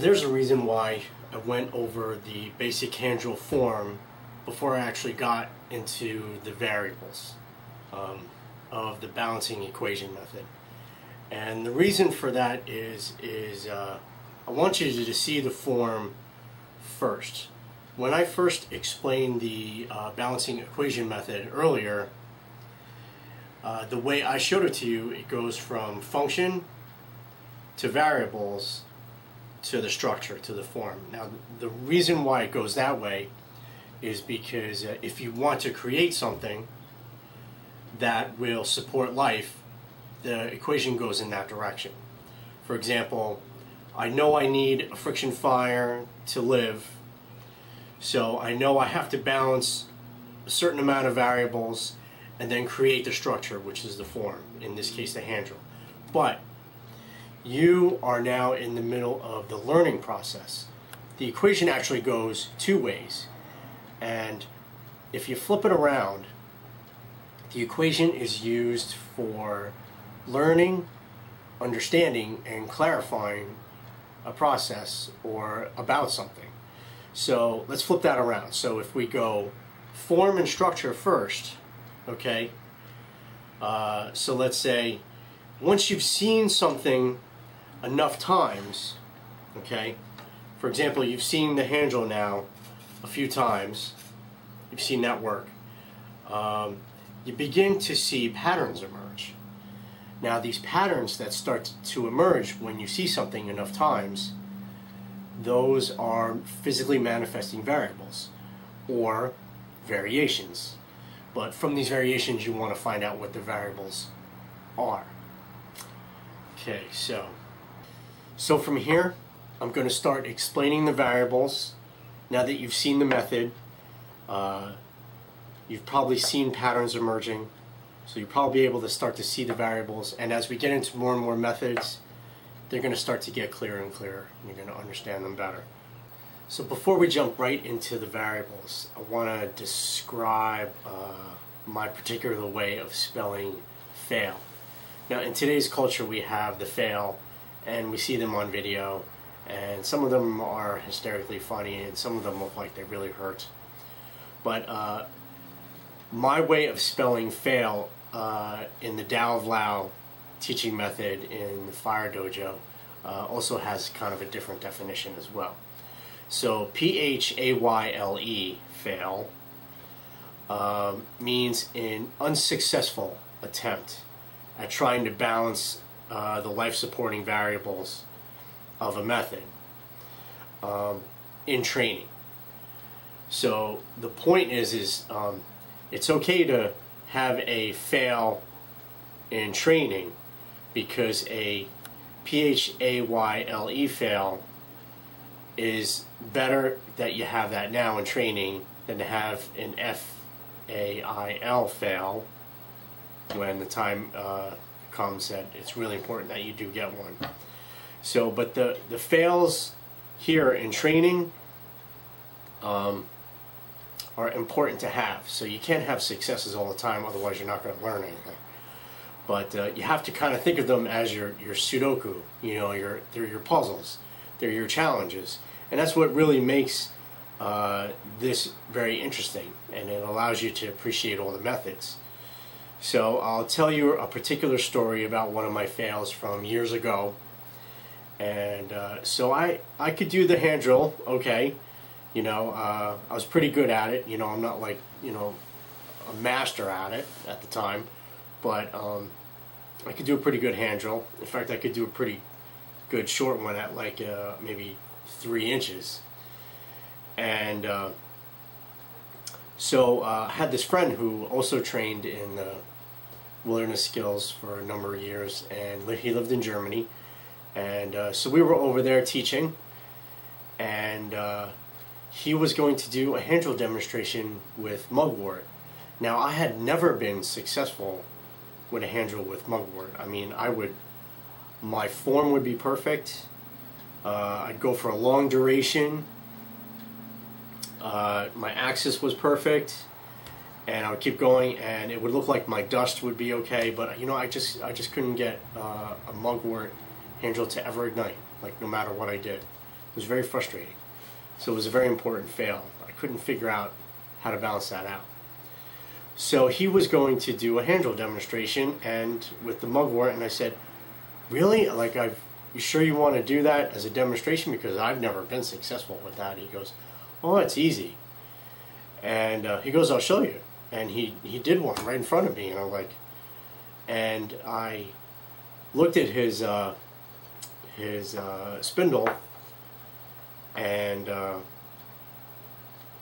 There's a reason why I went over the basic hand drill form before I actually got into the variables um, of the balancing equation method. And the reason for that is, is uh, I want you to see the form first. When I first explained the uh, balancing equation method earlier, uh, the way I showed it to you, it goes from function to variables to the structure, to the form. Now, the reason why it goes that way is because uh, if you want to create something that will support life, the equation goes in that direction. For example, I know I need a friction fire to live, so I know I have to balance a certain amount of variables and then create the structure, which is the form, in this case the hand drill. But you are now in the middle of the learning process. The equation actually goes two ways. And if you flip it around, the equation is used for learning, understanding, and clarifying a process or about something. So let's flip that around. So if we go form and structure first, okay, uh, so let's say once you've seen something enough times, okay, for example, you've seen the hand drill now a few times, you've seen that work, um, you begin to see patterns emerge. Now these patterns that start to emerge when you see something enough times, those are physically manifesting variables or variations. But from these variations you want to find out what the variables are. Okay, so so from here I'm going to start explaining the variables now that you've seen the method. Uh, you've probably seen patterns emerging so you'll probably be able to start to see the variables. And as we get into more and more methods, they're going to start to get clearer and clearer. And you're going to understand them better. So before we jump right into the variables, I want to describe uh, my particular way of spelling fail. Now in today's culture we have the fail and we see them on video and some of them are hysterically funny and some of them look like they really hurt. But uh, my way of spelling fail uh, in the Tao of Lao teaching method in the Fire Dojo uh, also has kind of a different definition as well. So P-H-A-Y-L-E, fail, um, means an unsuccessful attempt at trying to balance uh, the life-supporting variables of a method um, in training. So the point is, is um, it's okay to have a fail in training because a a P-H-A-Y-L-E fail is better that you have that now in training than to have an F-A-I-L fail when the time uh, comes that it's really important that you do get one. So, but the, the fails here in training, um, are important to have. So you can't have successes all the time, otherwise you're not going to learn anything. But uh, you have to kind of think of them as your, your Sudoku, you know, your, they're your puzzles, they're your challenges. And that's what really makes uh, this very interesting, and it allows you to appreciate all the methods. So I'll tell you a particular story about one of my fails from years ago. And uh, so I, I could do the hand drill, okay, you know, uh, I was pretty good at it. You know, I'm not like, you know, a master at it at the time, but um, I could do a pretty good hand drill. In fact, I could do a pretty good short one at like uh, maybe three inches. And uh, so uh, I had this friend who also trained in wilderness skills for a number of years, and he lived in Germany. And uh, so we were over there teaching, and uh, he was going to do a hand drill demonstration with mugwort. Now, I had never been successful with a hand drill with mugwort. I mean, I would, my form would be perfect. Uh, I'd go for a long duration. Uh, my axis was perfect, and I would keep going, and it would look like my dust would be okay. But you know, I just I just couldn't get uh, a mugwort hand drill to ever ignite, like no matter what I did. It was very frustrating. So it was a very important fail. I couldn't figure out how to balance that out. So he was going to do a hand drill demonstration and with the mugwort, and I said, "Really? Like, I've you sure you want to do that as a demonstration because I've never been successful with that." He goes, "Oh, it's easy." And uh, he goes, "I'll show you." And he he did one right in front of me, and I'm like, and I looked at his uh, his uh, spindle, and uh,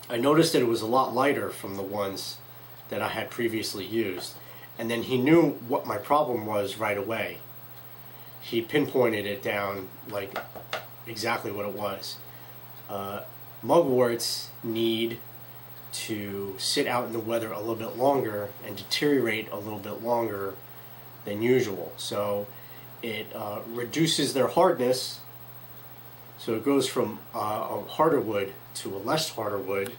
I noticed that it was a lot lighter from the ones that I had previously used. And then he knew what my problem was right away. He pinpointed it down like exactly what it was. Uh, mugworts need to sit out in the weather a little bit longer and deteriorate a little bit longer than usual. So it uh, reduces their hardness. So it goes from uh, a harder wood to a less harder wood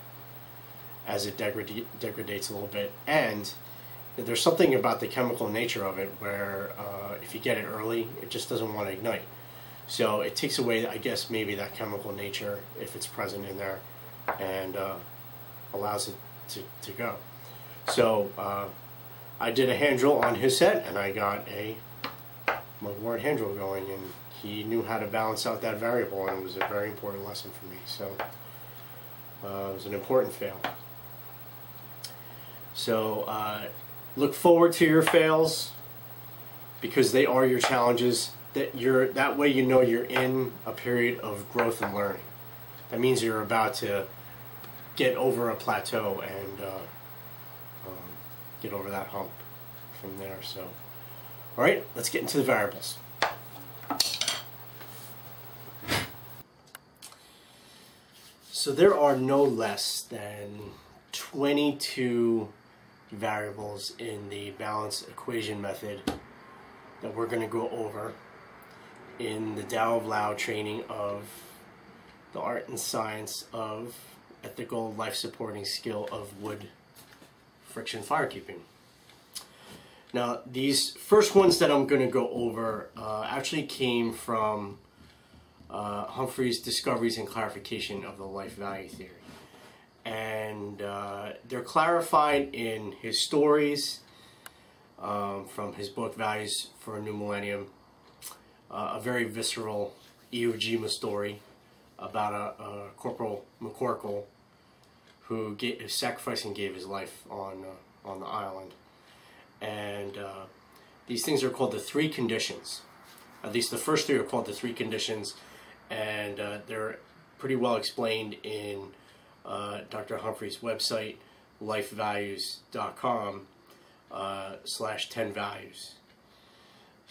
as it degrade, degrades a little bit. And there's something about the chemical nature of it where uh, if you get it early, it just doesn't want to ignite. So it takes away, I guess, maybe that chemical nature if it's present in there and uh, allows it to, to go. So uh, I did a hand drill on his set and I got a mugwort hand drill going and he knew how to balance out that variable and it was a very important lesson for me. So uh, it was an important fail. So uh, look forward to your fails because they are your challenges. That you're that way you know you're in a period of growth and learning. That means you're about to get over a plateau and uh, um, get over that hump from there. So, all right, let's get into the variables. So there are no less than 22 variables in the balance equation method that we're going to go over in the Tao of Lao training of the art and science of ethical life supporting skill of wood friction firekeeping. Now these first ones that I'm going to go over uh, actually came from uh, Humphrey's discoveries and clarification of the life value theory and uh, they're clarified in his stories um, from his book Values for a New Millennium. Uh, a very visceral Iwo Jima story about a, a Corporal McCorkle who gave, sacrificed and gave his life on uh, on the island, and uh, these things are called the three conditions. At least the first three are called the three conditions, and uh, they're pretty well explained in uh, Dr. Humphrey's website, lifevalues.com uh, slash 10 values.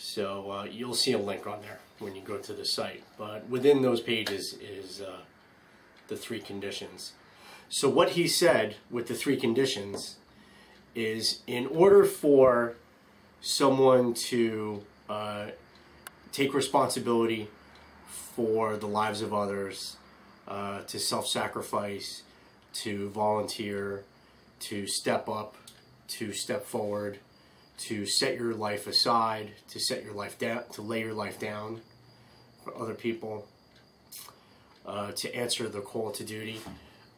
So uh, you'll see a link on there when you go to the site. But within those pages is uh, the three conditions. So what he said with the three conditions is in order for someone to uh, take responsibility for the lives of others, uh, to self-sacrifice, to volunteer, to step up, to step forward, to set your life aside, to set your life down, to lay your life down for other people, uh, to answer the call to duty.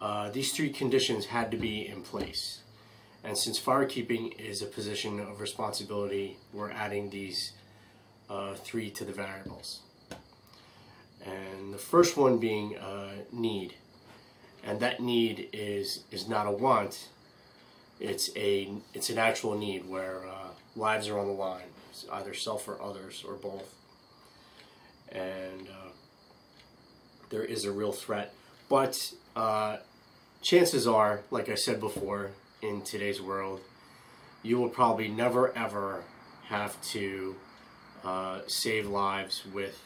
Uh, these three conditions had to be in place. And since firekeeping is a position of responsibility, we're adding these uh, three to the variables. And the first one being uh, need and that need is is not a want. It's a it's an actual need where uh, lives are on the line, either self or others or both, and uh, there is a real threat. But uh, chances are, like I said before, in today's world, you will probably never ever have to uh, save lives with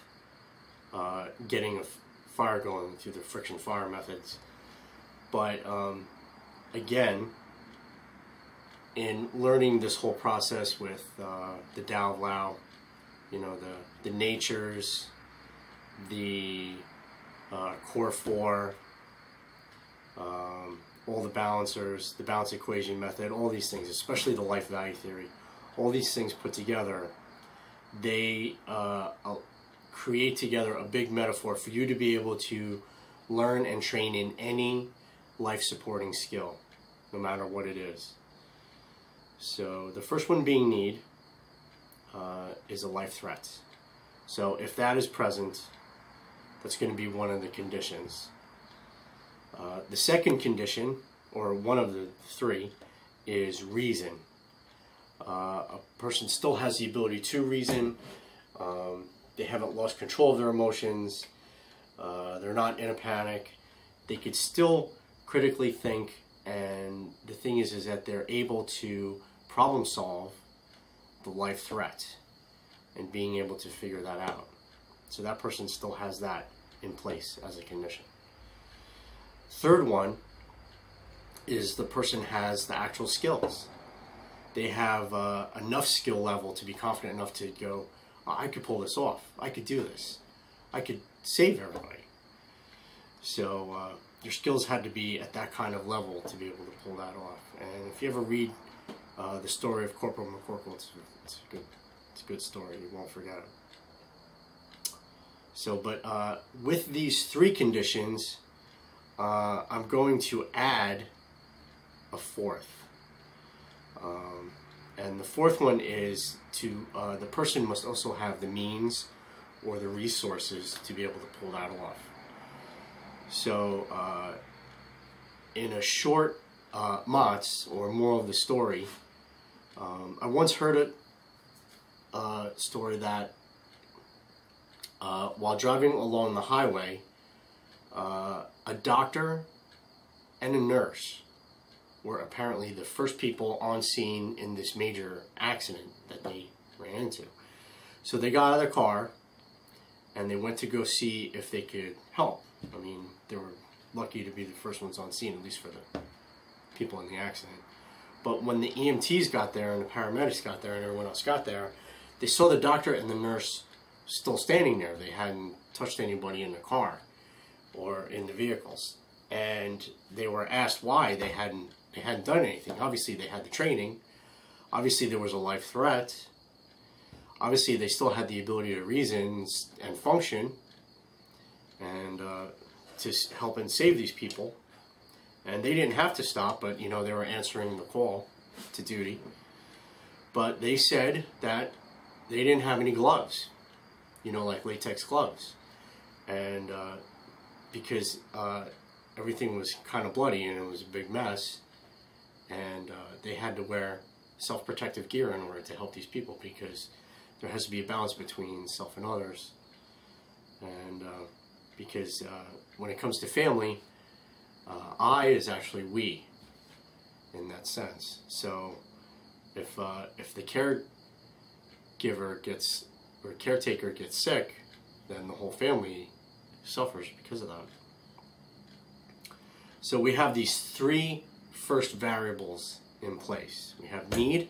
uh, getting a fire going through the friction fire methods. But um, again, in learning this whole process with uh, the Dao Lao, you know, the, the natures, the uh, core four, um, all the balancers, the balance equation method, all these things, especially the life value theory, all these things put together, they uh, create together a big metaphor for you to be able to learn and train in any life supporting skill, no matter what it is. So the first one being need uh, is a life threat. So if that is present, that's going to be one of the conditions. Uh, the second condition, or one of the three, is reason. Uh, a person still has the ability to reason. Um, they haven't lost control of their emotions. Uh, they're not in a panic. They could still critically think, and the thing is, is that they're able to problem solve the life threat and being able to figure that out. So that person still has that in place as a condition. Third one is the person has the actual skills. They have uh, enough skill level to be confident enough to go, oh, I could pull this off. I could do this. I could save everybody. So uh, your skills had to be at that kind of level to be able to pull that off. And if you ever read uh, the story of Corporal McCorkle, it's, it's, a good, it's a good story. You won't forget it. So, but uh, with these three conditions, uh, I'm going to add a fourth. Um, and the fourth one is to uh, the person must also have the means or the resources to be able to pull that off. So, uh, in a short uh, or moral of the story, um, I once heard a story that uh, while driving along the highway, uh, a doctor and a nurse were apparently the first people on scene in this major accident that they ran into. So they got out of their car and they went to go see if they could help. I mean, they were lucky to be the first ones on scene, at least for the people in the accident. But when the EMTs got there and the paramedics got there and everyone else got there, they saw the doctor and the nurse still standing there. They hadn't touched anybody in the car or in the vehicles. And they were asked why they hadn't they hadn't done anything. Obviously, they had the training. Obviously, there was a life threat. Obviously, they still had the ability to reason and function and uh, to help and save these people. And they didn't have to stop, but you know they were answering the call to duty. But they said that they didn't have any gloves, you know, like latex gloves, and uh, because uh, everything was kind of bloody and it was a big mess, and uh, they had to wear self-protective gear in order to help these people because there has to be a balance between self and others and uh, because uh, when it comes to family uh, I is actually we in that sense. So if uh, if the caregiver gets or caretaker gets sick then the whole family suffers because of that. So we have these three first variables in place. We have need,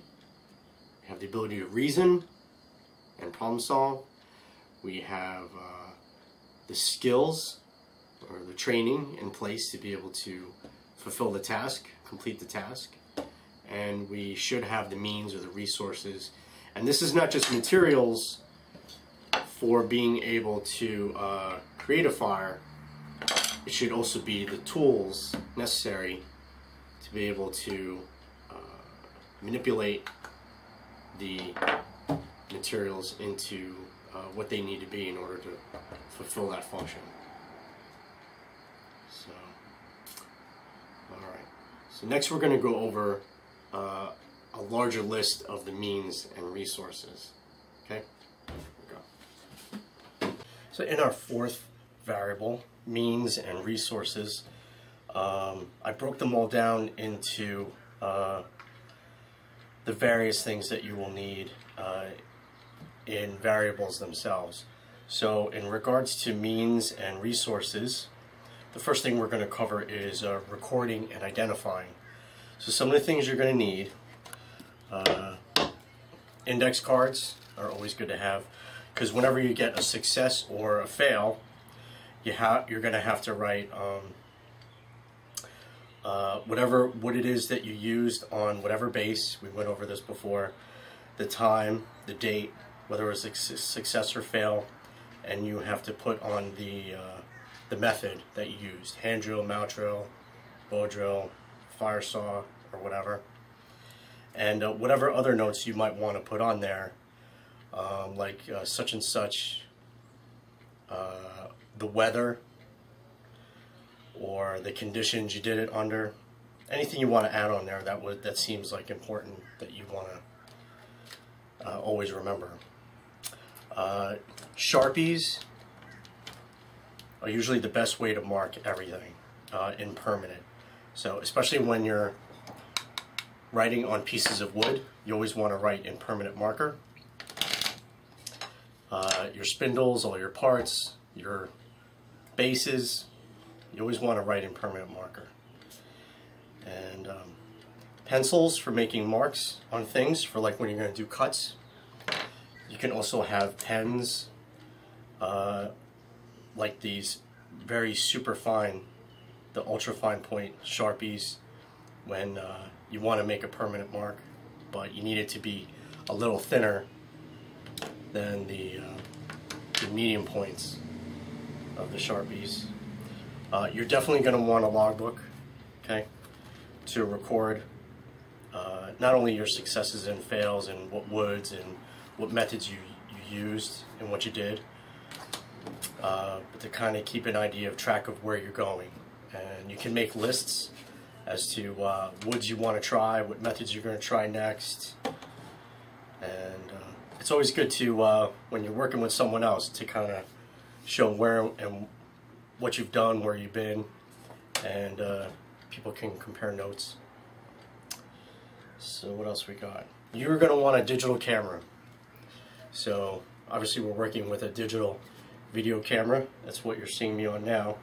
we have the ability to reason and problem solve, we have uh, the skills or the training in place to be able to fulfill the task, complete the task, and we should have the means or the resources. And this is not just materials for being able to uh, create a fire, it should also be the tools necessary to be able to uh, manipulate the materials into uh, what they need to be in order to fulfill that function. So, all right. So next we're going to go over uh, a larger list of the means and resources. Okay? So in our fourth variable, means and resources, um, I broke them all down into uh, the various things that you will need uh, in variables themselves. So in regards to means and resources, the first thing we're going to cover is uh, recording and identifying. So some of the things you're going to need, uh, index cards are always good to have because whenever you get a success or a fail, you have you're going to have to write um, uh, whatever what it is that you used on whatever base. We went over this before. The time, the date, whether it was success or fail, and you have to put on the uh, the method that you used: hand drill, mount drill, bow drill, fire saw, or whatever. And uh, whatever other notes you might want to put on there, um, like uh, such and such, uh, the weather, or the conditions you did it under. Anything you want to add on there that would that seems like important that you want to uh, always remember. Uh, Sharpies are usually the best way to mark everything uh, in permanent. So especially when you're writing on pieces of wood, you always want to write in permanent marker. Uh, your spindles, all your parts, your bases, you always want to write in permanent marker. And um, pencils for making marks on things, for like when you're going to do cuts. You can also have pens, uh, like these very super fine, the ultra fine point Sharpies, when uh, you want to make a permanent mark, but you need it to be a little thinner than the, uh, the medium points of the Sharpies. Uh, you're definitely going to want a logbook, okay, to record uh, not only your successes and fails and what woods and what methods you, you used and what you did, uh, but to kind of keep an idea of track of where you're going. And you can make lists as to uh, woods you want to try, what methods you're going to try next. And uh, it's always good to, uh, when you're working with someone else, to kind of show where and what you've done, where you've been, and uh, people can compare notes. So what else we got? You're going to want a digital camera. So obviously we're working with a digital video camera. That's what you're seeing me on now,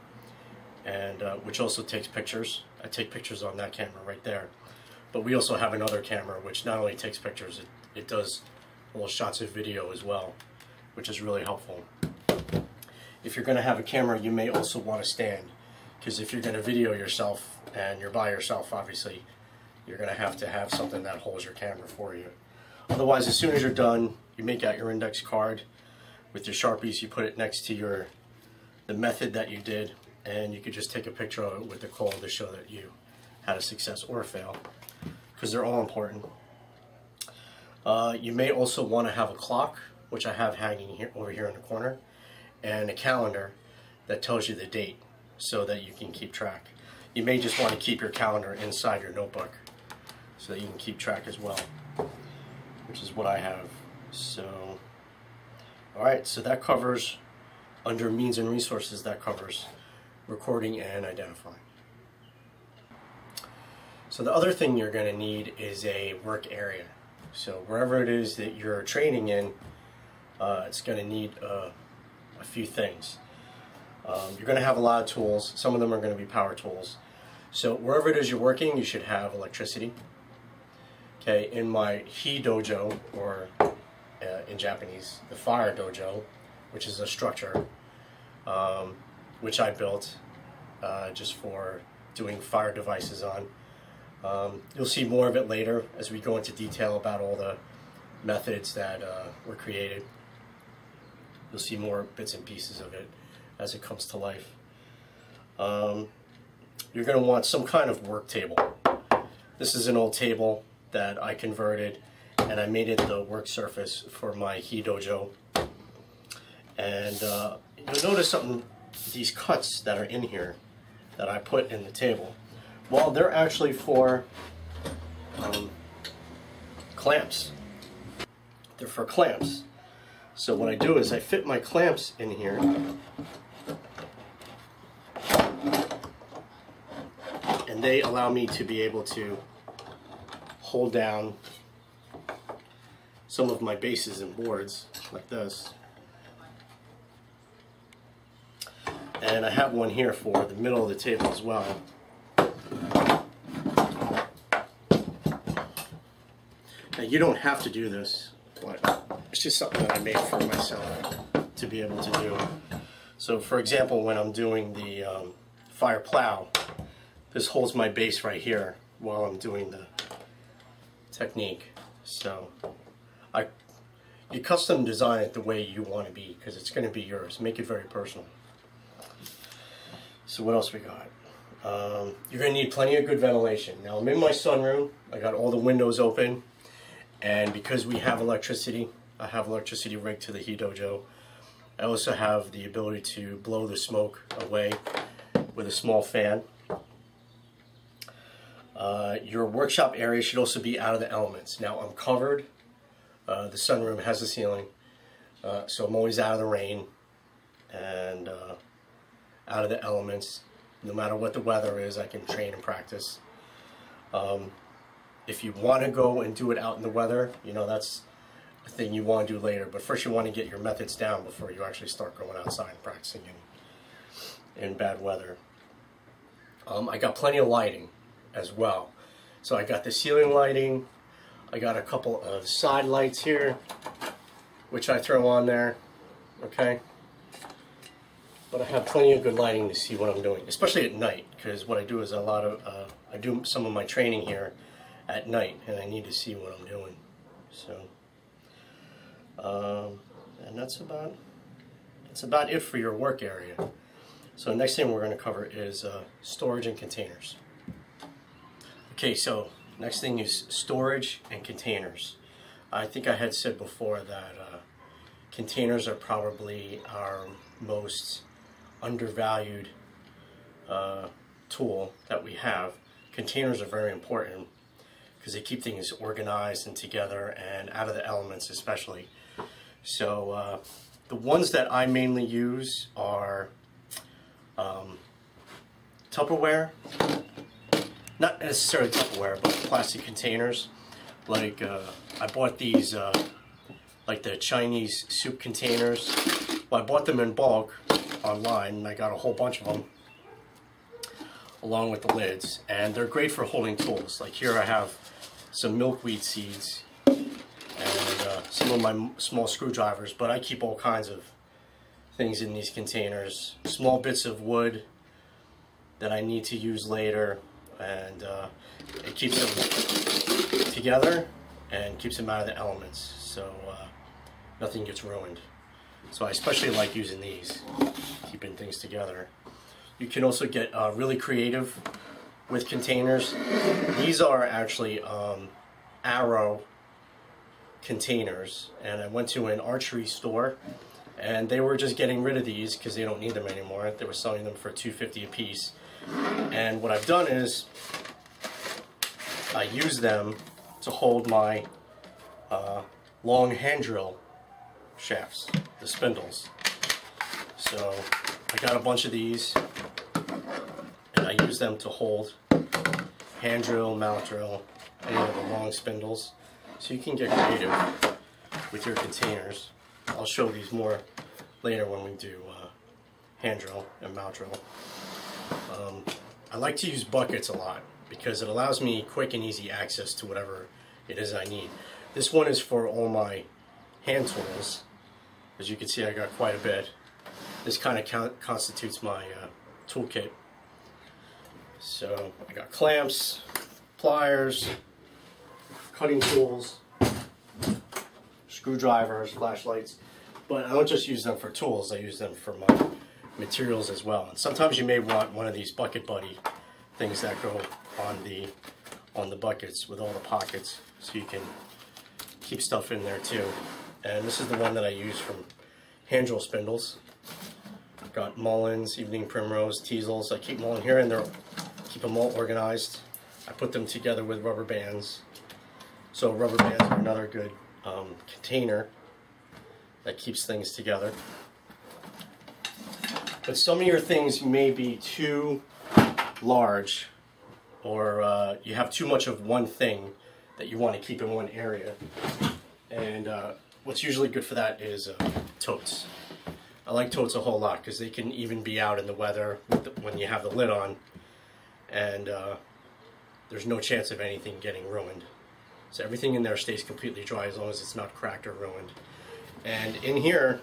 and uh, which also takes pictures. I take pictures on that camera right there. But we also have another camera which not only takes pictures, it, it does little shots of video as well, which is really helpful. If you're going to have a camera, you may also want to stand, because if you're going to video yourself and you're by yourself, obviously, you're going to have to have something that holds your camera for you. Otherwise, as soon as you're done, you make out your index card with your Sharpies, you put it next to your the method that you did, and you could just take a picture of it with the coal to show that you had a success or a fail, because they're all important. Uh, you may also want to have a clock, which I have hanging here over here in the corner, and a calendar that tells you the date so that you can keep track. You may just want to keep your calendar inside your notebook so that you can keep track as well, which is what I have. So, all right, so that covers, under means and resources, that covers recording and identifying. So the other thing you're going to need is a work area. So wherever it is that you're training in, uh, it's going to need uh, a few things. Um, you're going to have a lot of tools. Some of them are going to be power tools. So wherever it is you're working, you should have electricity. Okay, in my Hi Dojo, or uh, in Japanese, the Fire Dojo, which is a structure um, which I built uh, just for doing fire devices on. Um, you'll see more of it later as we go into detail about all the methods that uh, were created. You'll see more bits and pieces of it as it comes to life. Um, you're going to want some kind of work table. This is an old table that I converted and I made it the work surface for my Hi Dojo. And uh, you'll notice something, these cuts that are in here that I put in the table. Well, they're actually for um, clamps. They're for clamps. So what I do is I fit my clamps in here. And they allow me to be able to hold down some of my bases and boards like this. And I have one here for the middle of the table as well. Now you don't have to do this, but it's just something that I made for myself to be able to do. So for example, when I'm doing the um, fire plow, this holds my base right here while I'm doing the technique. So I you custom design it the way you want to be because it's going to be yours. Make it very personal. So what else we got? Um, you're going to need plenty of good ventilation. Now I'm in my sunroom. I got all the windows open. And because we have electricity, I have electricity rigged to the Hi Dojo. I also have the ability to blow the smoke away with a small fan. Uh, your workshop area should also be out of the elements. Now I'm covered. Uh, the sunroom has a ceiling, uh, so I'm always out of the rain and uh, out of the elements. No matter what the weather is, I can train and practice. Um, if you want to go and do it out in the weather, you know, that's a thing you want to do later. But first you want to get your methods down before you actually start going outside and practicing in, in bad weather. Um, I got plenty of lighting as well. So I got the ceiling lighting. I got a couple of side lights here, which I throw on there. Okay. But I have plenty of good lighting to see what I'm doing, especially at night, because what I do is a lot of, uh, I do some of my training here at night, and I need to see what I'm doing. So, um, and that's about, that's about it for your work area. So next thing we're going to cover is uh, storage and containers. Okay, so next thing is storage and containers. I think I had said before that uh, containers are probably our most undervalued uh, tool that we have. Containers are very important because they keep things organized and together and out of the elements especially. So uh, the ones that I mainly use are um, Tupperware not necessarily Tupperware, but plastic containers. Like uh, I bought these, uh, like the Chinese soup containers. Well, I bought them in bulk online, and I got a whole bunch of them along with the lids. And they're great for holding tools. Like here I have some milkweed seeds and uh, some of my small screwdrivers, but I keep all kinds of things in these containers. Small bits of wood that I need to use later, and uh, it keeps them together and keeps them out of the elements so uh, nothing gets ruined. So I especially like using these, keeping things together. You can also get uh, really creative with containers. These are actually um, arrow containers and I went to an archery store and they were just getting rid of these because they don't need them anymore. They were selling them for 250 a piece and what I've done is I use them to hold my uh, long hand drill shafts, the spindles. So I got a bunch of these and I use them to hold hand drill, mount drill, any of the long spindles. So you can get creative with your containers. I'll show these more later when we do uh, hand drill and mount drill. Um, I like to use buckets a lot because it allows me quick and easy access to whatever it is I need. This one is for all my hand tools. As you can see, I got quite a bit. This kind of constitutes my uh, toolkit. So I got clamps, pliers, cutting tools, screwdrivers, flashlights. But I don't just use them for tools, I use them for my materials as well. And sometimes you may want one of these bucket buddy things that go on the on the buckets with all the pockets so you can keep stuff in there too. And this is the one that I use from hand drill spindles. Got Mulleins, Evening Primrose, Teasels. I keep them all in here and they're keep them all organized. I put them together with rubber bands. So rubber bands are another good um, container that keeps things together. But some of your things may be too large or uh, you have too much of one thing that you want to keep in one area. And uh, what's usually good for that is uh, totes. I like totes a whole lot because they can even be out in the weather the, when you have the lid on and uh, there's no chance of anything getting ruined. So everything in there stays completely dry as long as it's not cracked or ruined. And in here,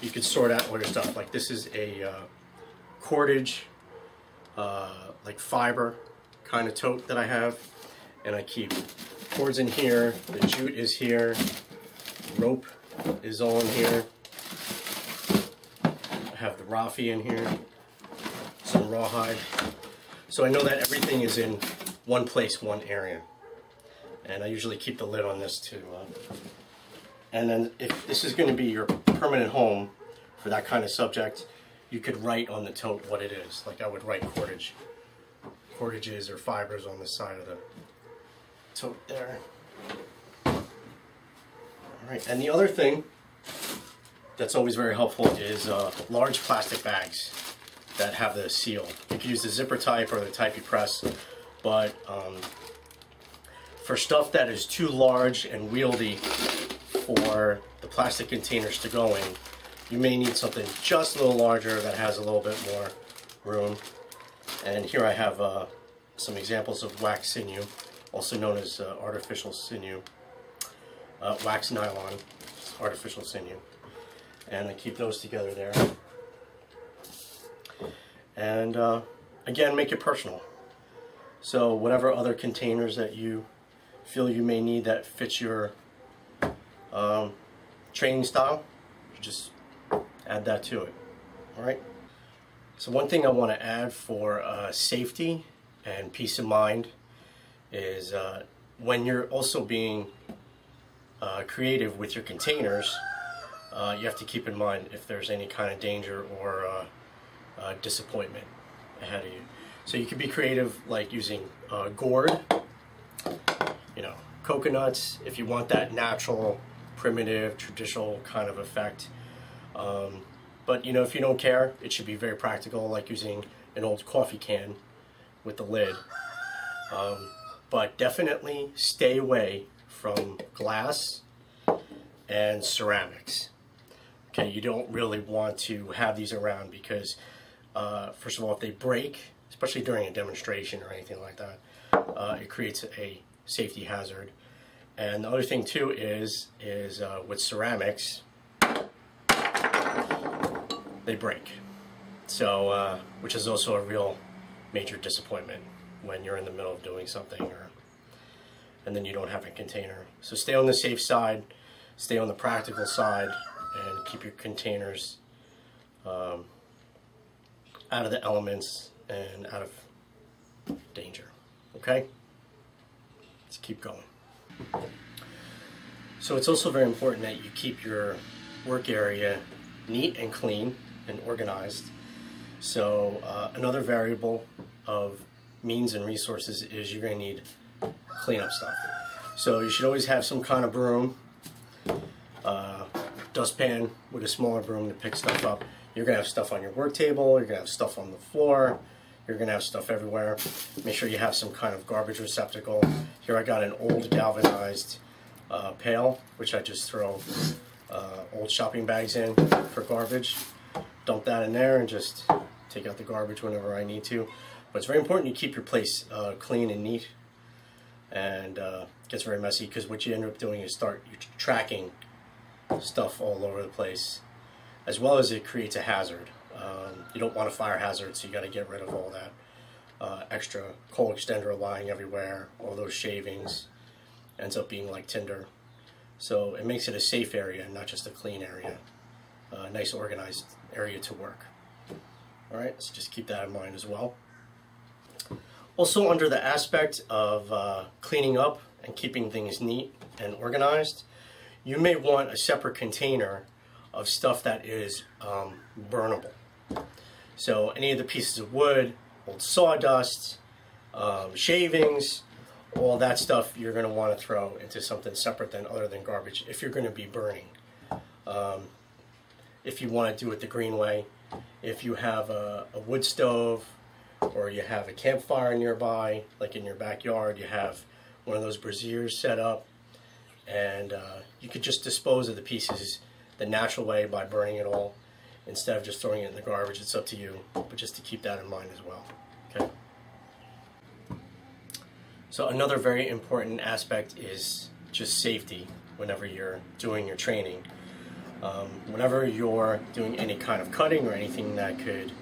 you could sort out all your stuff. Like this is a uh, cordage, uh, like fiber kind of tote that I have. And I keep cords in here, the jute is here, rope is all in here. I have the raffia in here, some rawhide. So I know that everything is in one place, one area. And I usually keep the lid on this too. Uh, and then if this is going to be your permanent home for that kind of subject, you could write on the tote what it is. Like I would write cordage, cordages or fibers on the side of the tote there. All right, and the other thing that's always very helpful is uh, large plastic bags that have the seal. You can use the zipper type or the type you press, but um, for stuff that is too large and wieldy for the plastic containers to go in, you may need something just a little larger that has a little bit more room. And here I have uh, some examples of wax sinew, also known as uh, artificial sinew, uh, wax nylon, artificial sinew and I keep those together there. And uh, again, make it personal. So whatever other containers that you feel you may need that fits your um, training style, just add that to it. All right. So one thing I want to add for uh, safety and peace of mind is uh, when you're also being uh, creative with your containers, uh, you have to keep in mind if there's any kind of danger or uh, uh, disappointment ahead of you. So you can be creative like using gourd, you know, coconuts, if you want that natural, primitive, traditional kind of effect. Um, but you know, if you don't care, it should be very practical, like using an old coffee can with the lid. Um, but definitely stay away from glass and ceramics. Okay, you don't really want to have these around because, uh, first of all, if they break, especially during a demonstration or anything like that, uh, it creates a safety hazard. And the other thing too is, is uh, with ceramics, they break. So, uh, which is also a real major disappointment when you're in the middle of doing something or, and then you don't have a container. So stay on the safe side, stay on the practical side, and keep your containers um, out of the elements and out of danger. Okay? Let's keep going. So it's also very important that you keep your work area neat and clean and organized. So uh, another variable of means and resources is you're going to need cleanup stuff. So you should always have some kind of broom. Uh, dustpan with a smaller broom to pick stuff up. You're going to have stuff on your work table, you're going to have stuff on the floor, you're going to have stuff everywhere. Make sure you have some kind of garbage receptacle. Here I got an old galvanized uh, pail, which I just throw uh, old shopping bags in for garbage. Dump that in there and just take out the garbage whenever I need to. But it's very important you keep your place uh, clean and neat and uh, it gets very messy because what you end up doing is start tracking stuff all over the place, as well as it creates a hazard. Um, you don't want a fire hazard, so you got to get rid of all that uh, extra coal extender lying everywhere, all those shavings, ends up being like tinder. So it makes it a safe area, and not just a clean area. A nice organized area to work. All right, so just keep that in mind as well. Also under the aspect of uh, cleaning up and keeping things neat and organized, you may want a separate container of stuff that is um, burnable. So any of the pieces of wood, old sawdust, um, shavings, all that stuff you're going to want to throw into something separate than other than garbage if you're going to be burning. Um, if you want to do it the green way, if you have a, a wood stove or you have a campfire nearby, like in your backyard, you have one of those braziers set up, and uh, you could just dispose of the pieces the natural way by burning it all instead of just throwing it in the garbage. It's up to you, but just to keep that in mind as well. Okay. So another very important aspect is just safety whenever you're doing your training. Um, whenever you're doing any kind of cutting or anything that could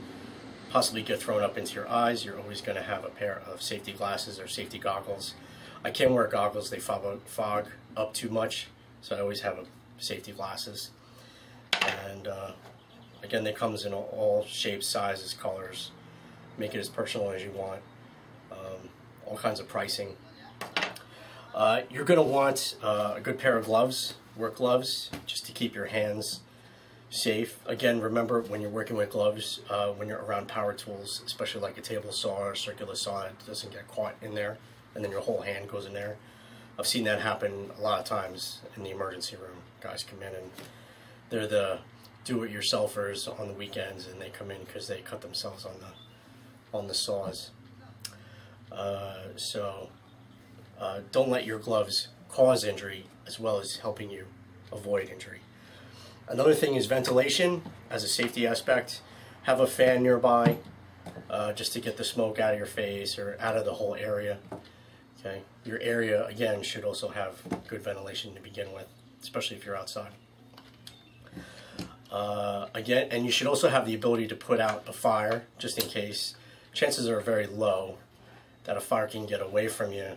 possibly get thrown up into your eyes, you're always going to have a pair of safety glasses or safety goggles. I can't wear goggles, they fog, fog up too much, so I always have a safety glasses. And uh, again, they comes in all shapes, sizes, colors. Make it as personal as you want. Um, all kinds of pricing. Uh, you're going to want uh, a good pair of gloves, work gloves, just to keep your hands safe. Again, remember when you're working with gloves, uh, when you're around power tools, especially like a table saw or circular saw, it doesn't get caught in there, and then your whole hand goes in there. I've seen that happen a lot of times in the emergency room. Guys come in and they're the do-it-yourselfers on the weekends, and they come in because they cut themselves on the on the saws. Uh, so uh, don't let your gloves cause injury as well as helping you avoid injury. Another thing is ventilation as a safety aspect. Have a fan nearby uh, just to get the smoke out of your face or out of the whole area. Okay, Your area, again, should also have good ventilation to begin with, especially if you're outside. Uh, again, and you should also have the ability to put out a fire just in case. Chances are very low that a fire can get away from you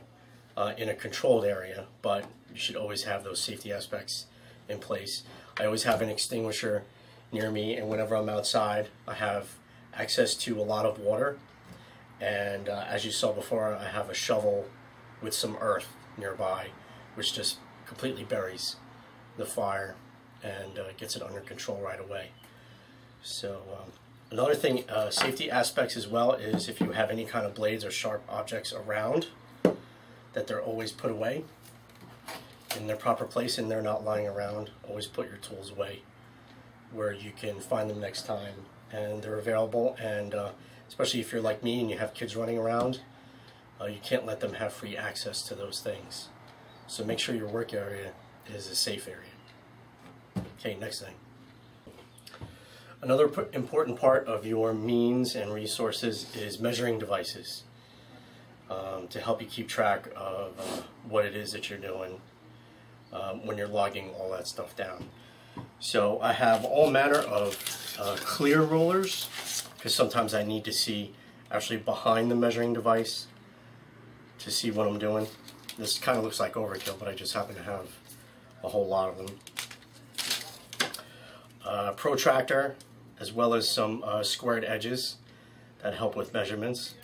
uh, in a controlled area, but you should always have those safety aspects in place. I always have an extinguisher near me, and whenever I'm outside, I have access to a lot of water. And uh, as you saw before, I have a shovel with some earth nearby, which just completely buries the fire and uh, gets it under control right away. So um, another thing, uh, safety aspects as well, is if you have any kind of blades or sharp objects around, that they're always put away in their proper place and they're not lying around. Always put your tools away where you can find them next time and they're available and uh, especially if you're like me and you have kids running around uh, you can't let them have free access to those things. So make sure your work area is a safe area. Okay, next thing. Another important part of your means and resources is measuring devices um, to help you keep track of uh, what it is that you're doing um, when you're logging all that stuff down. So I have all manner of uh, clear rulers because sometimes I need to see actually behind the measuring device to see what I'm doing. This kind of looks like overkill, but I just happen to have a whole lot of them. Uh, protractor, as well as some uh, squared edges that help with measurements.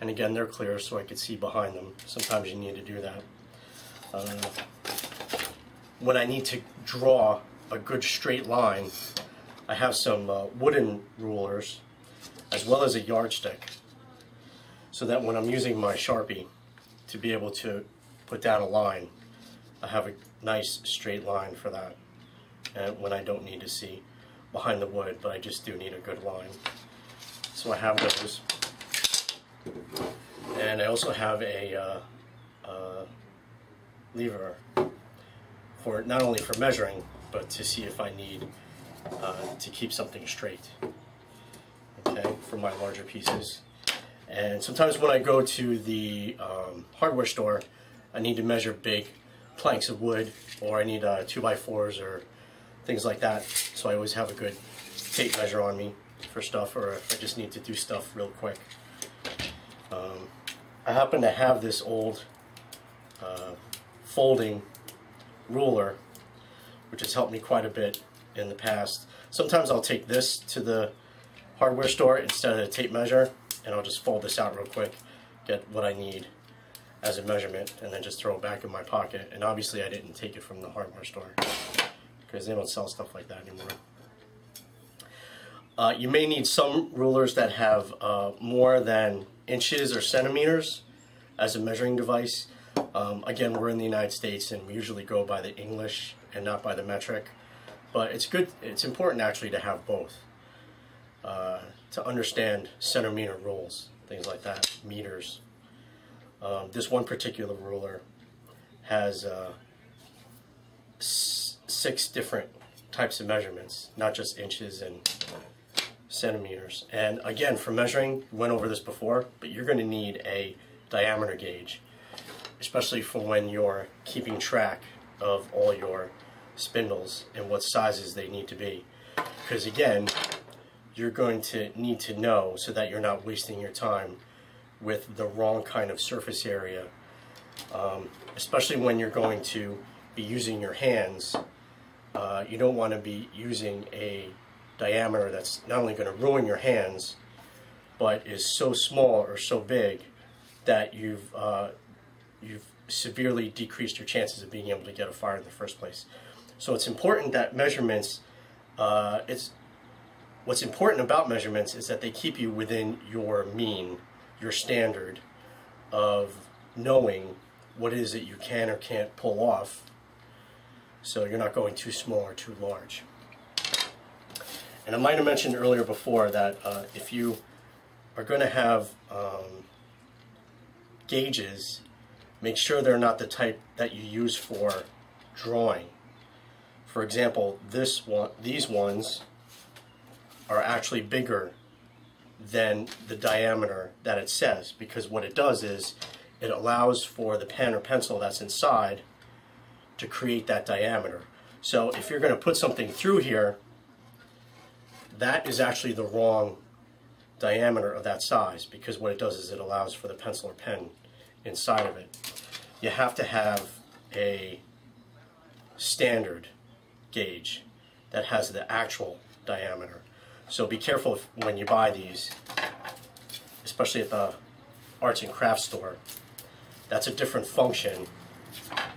And again, they're clear so I can see behind them. Sometimes you need to do that. Uh, when I need to draw a good straight line, I have some uh, wooden rulers as well as a yardstick so that when I'm using my Sharpie to be able to put down a line, I have a nice straight line for that and when I don't need to see behind the wood, but I just do need a good line. So I have those. And I also have a uh, uh, lever for not only for measuring, but to see if I need uh, to keep something straight. Okay, for my larger pieces. And sometimes when I go to the um, hardware store, I need to measure big planks of wood, or I need uh, 2x4s or things like that. So I always have a good tape measure on me for stuff, or if I just need to do stuff real quick. Um, I happen to have this old uh, folding ruler, which has helped me quite a bit in the past. Sometimes I'll take this to the hardware store instead of a tape measure and I'll just fold this out real quick, get what I need as a measurement, and then just throw it back in my pocket. And obviously I didn't take it from the hardware store because they don't sell stuff like that anymore. Uh, you may need some rulers that have uh, more than inches or centimeters as a measuring device. Um, again, we're in the United States and we usually go by the English and not by the metric. But it's good, it's important actually to have both. Uh, to understand centimeter rules, things like that, meters. Um, this one particular ruler has uh, six different types of measurements, not just inches and centimeters. And again, for measuring, we went over this before, but you're going to need a diameter gauge, especially for when you're keeping track of all your spindles and what sizes they need to be. Because again, you're going to need to know so that you're not wasting your time with the wrong kind of surface area, um, especially when you're going to be using your hands uh, you don't want to be using a diameter that's not only going to ruin your hands, but is so small or so big that you've uh, you've severely decreased your chances of being able to get a fire in the first place. So it's important that measurements, uh, it's what's important about measurements is that they keep you within your mean, your standard of knowing what it is that you can or can't pull off so you're not going too small or too large. And I might have mentioned earlier before that uh, if you are going to have um, gauges, make sure they're not the type that you use for drawing. For example, this one, these ones are actually bigger than the diameter that it says because what it does is it allows for the pen or pencil that's inside to create that diameter. So if you're going to put something through here, that is actually the wrong diameter of that size because what it does is it allows for the pencil or pen inside of it. You have to have a standard gauge that has the actual diameter. So be careful if, when you buy these, especially at the arts and crafts store. That's a different function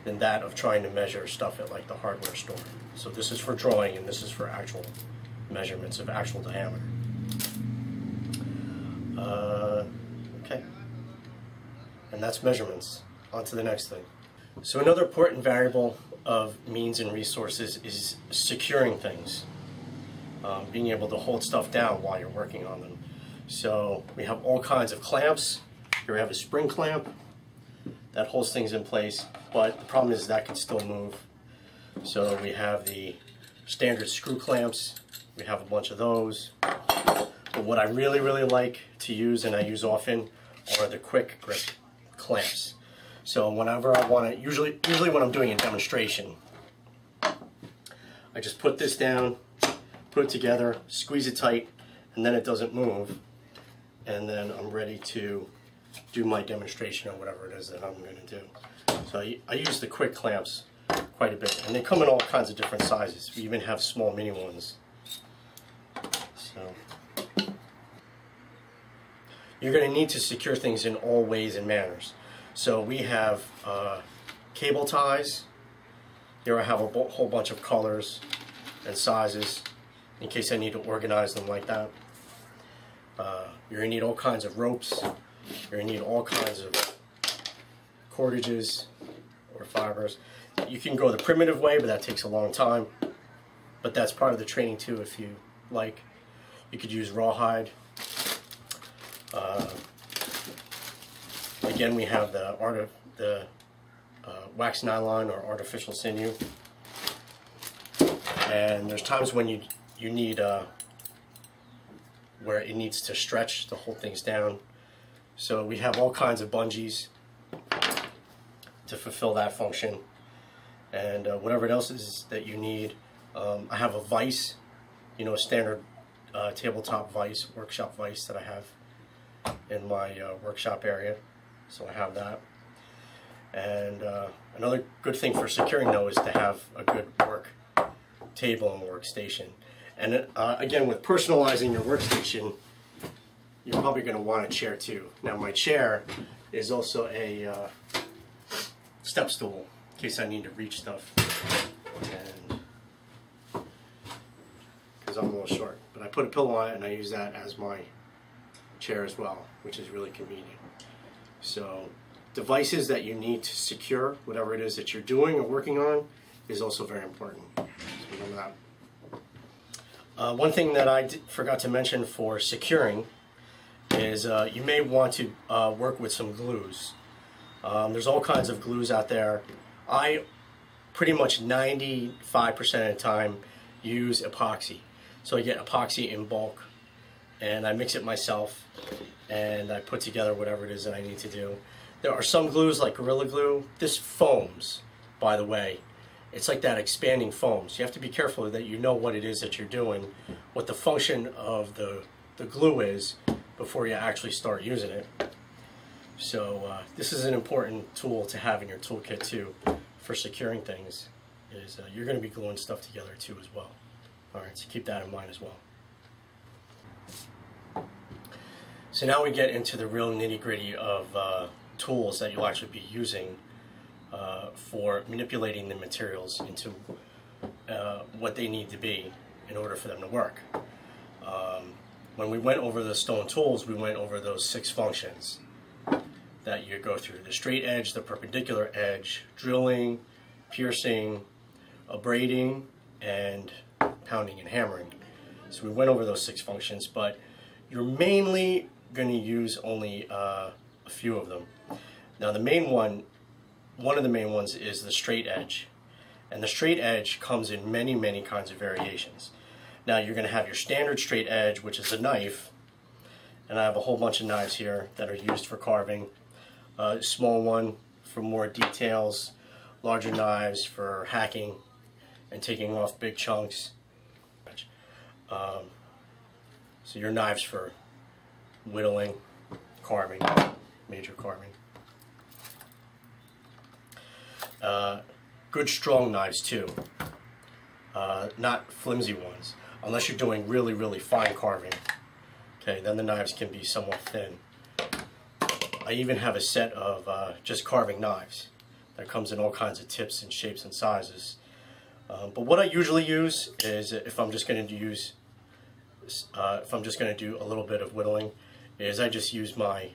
than that of trying to measure stuff at like the hardware store. So this is for drawing and this is for actual measurements of actual diameter. Uh, okay. And that's measurements. On to the next thing. So another important variable of means and resources is securing things. Um, being able to hold stuff down while you're working on them. So we have all kinds of clamps. Here we have a spring clamp that holds things in place, but the problem is that can still move. So we have the standard screw clamps. We have a bunch of those. But what I really, really like to use and I use often are the quick grip clamps. So whenever I want to, usually, usually when I'm doing a demonstration, I just put this down, put it together, squeeze it tight, and then it doesn't move. And then I'm ready to do my demonstration or whatever it is that I'm going to do. So I, I use the quick clamps quite a bit. And they come in all kinds of different sizes. We even have small mini ones. So you're going to need to secure things in all ways and manners. So we have uh, cable ties. Here I have a whole bunch of colors and sizes in case I need to organize them like that. Uh, you're going to need all kinds of ropes. You're to need all kinds of cordages or fibers. You can go the primitive way, but that takes a long time. But that's part of the training too if you like. You could use rawhide. Uh, again, we have the art of the uh, wax nylon or artificial sinew. And there's times when you you need uh, where it needs to stretch to hold things down. So we have all kinds of bungees to fulfill that function. And uh, whatever else is that you need. Um, I have a vise, you know, a standard uh, tabletop vise, workshop vise that I have in my uh, workshop area. So I have that. And uh, another good thing for securing though is to have a good work table and workstation. And uh, again, with personalizing your workstation, you're probably going to want a chair too. Now my chair is also a uh, step stool in case I need to reach stuff. Because I'm a little short. But I put a pillow on it and I use that as my chair as well, which is really convenient. So devices that you need to secure whatever it is that you're doing or working on is also very important. So remember that. Uh, one thing that I forgot to mention for securing is uh, you may want to uh, work with some glues. Um, there's all kinds of glues out there. I pretty much 95% of the time use epoxy. So I get epoxy in bulk and I mix it myself and I put together whatever it is that I need to do. There are some glues like Gorilla Glue. This foams, by the way. It's like that expanding foam. So you have to be careful that you know what it is that you're doing, what the function of the, the glue is, before you actually start using it. So uh, this is an important tool to have in your toolkit too for securing things is uh, you're going to be gluing stuff together too as well. All right, so keep that in mind as well. So now we get into the real nitty gritty of uh, tools that you'll actually be using uh, for manipulating the materials into uh, what they need to be in order for them to work. Um, when we went over the stone tools, we went over those six functions that you go through. The straight edge, the perpendicular edge, drilling, piercing, abrading, and pounding and hammering. So we went over those six functions, but you're mainly going to use only uh, a few of them. Now the main one, one of the main ones is the straight edge. And the straight edge comes in many, many kinds of variations. Now you're going to have your standard straight edge, which is a knife. And I have a whole bunch of knives here that are used for carving. Uh, small one for more details, larger knives for hacking and taking off big chunks. Um, so your knives for whittling, carving, major carving. Uh, good strong knives too, uh, not flimsy ones, unless you're doing really, really fine carving. Okay, then the knives can be somewhat thin. I even have a set of uh, just carving knives that comes in all kinds of tips and shapes and sizes. Um, but what I usually use is if I'm just going to use, uh, if I'm just going to do a little bit of whittling, is I just use my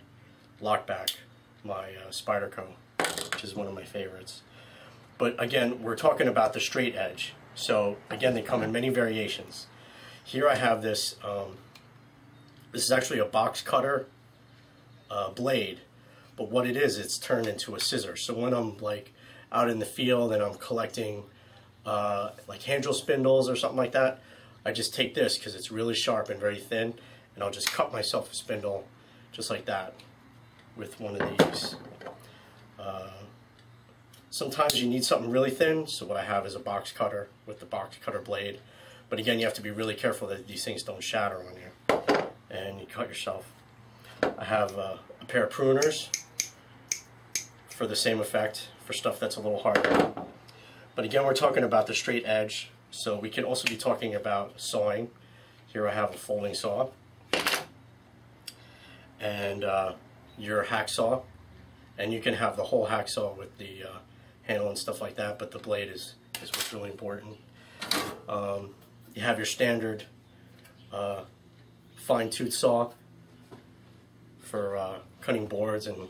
lockback, my uh, Spyderco, which is one of my favorites. But again, we're talking about the straight edge. So again, they come in many variations. Here I have this, um, this is actually a box cutter uh, blade, but what it is, it's turned into a scissor. So when I'm like out in the field and I'm collecting uh, like hand drill spindles or something like that, I just take this because it's really sharp and very thin, and I'll just cut myself a spindle just like that with one of these. Uh, sometimes you need something really thin, so what I have is a box cutter with the box cutter blade. But again, you have to be really careful that these things don't shatter on you, and you cut yourself. I have uh, a pair of pruners for the same effect, for stuff that's a little harder. But again, we're talking about the straight edge, so we can also be talking about sawing. Here I have a folding saw and uh, your hacksaw, and you can have the whole hacksaw with the uh, handle and stuff like that, but the blade is, is what's really important. Um, you have your standard uh, fine tooth saw for uh, cutting boards and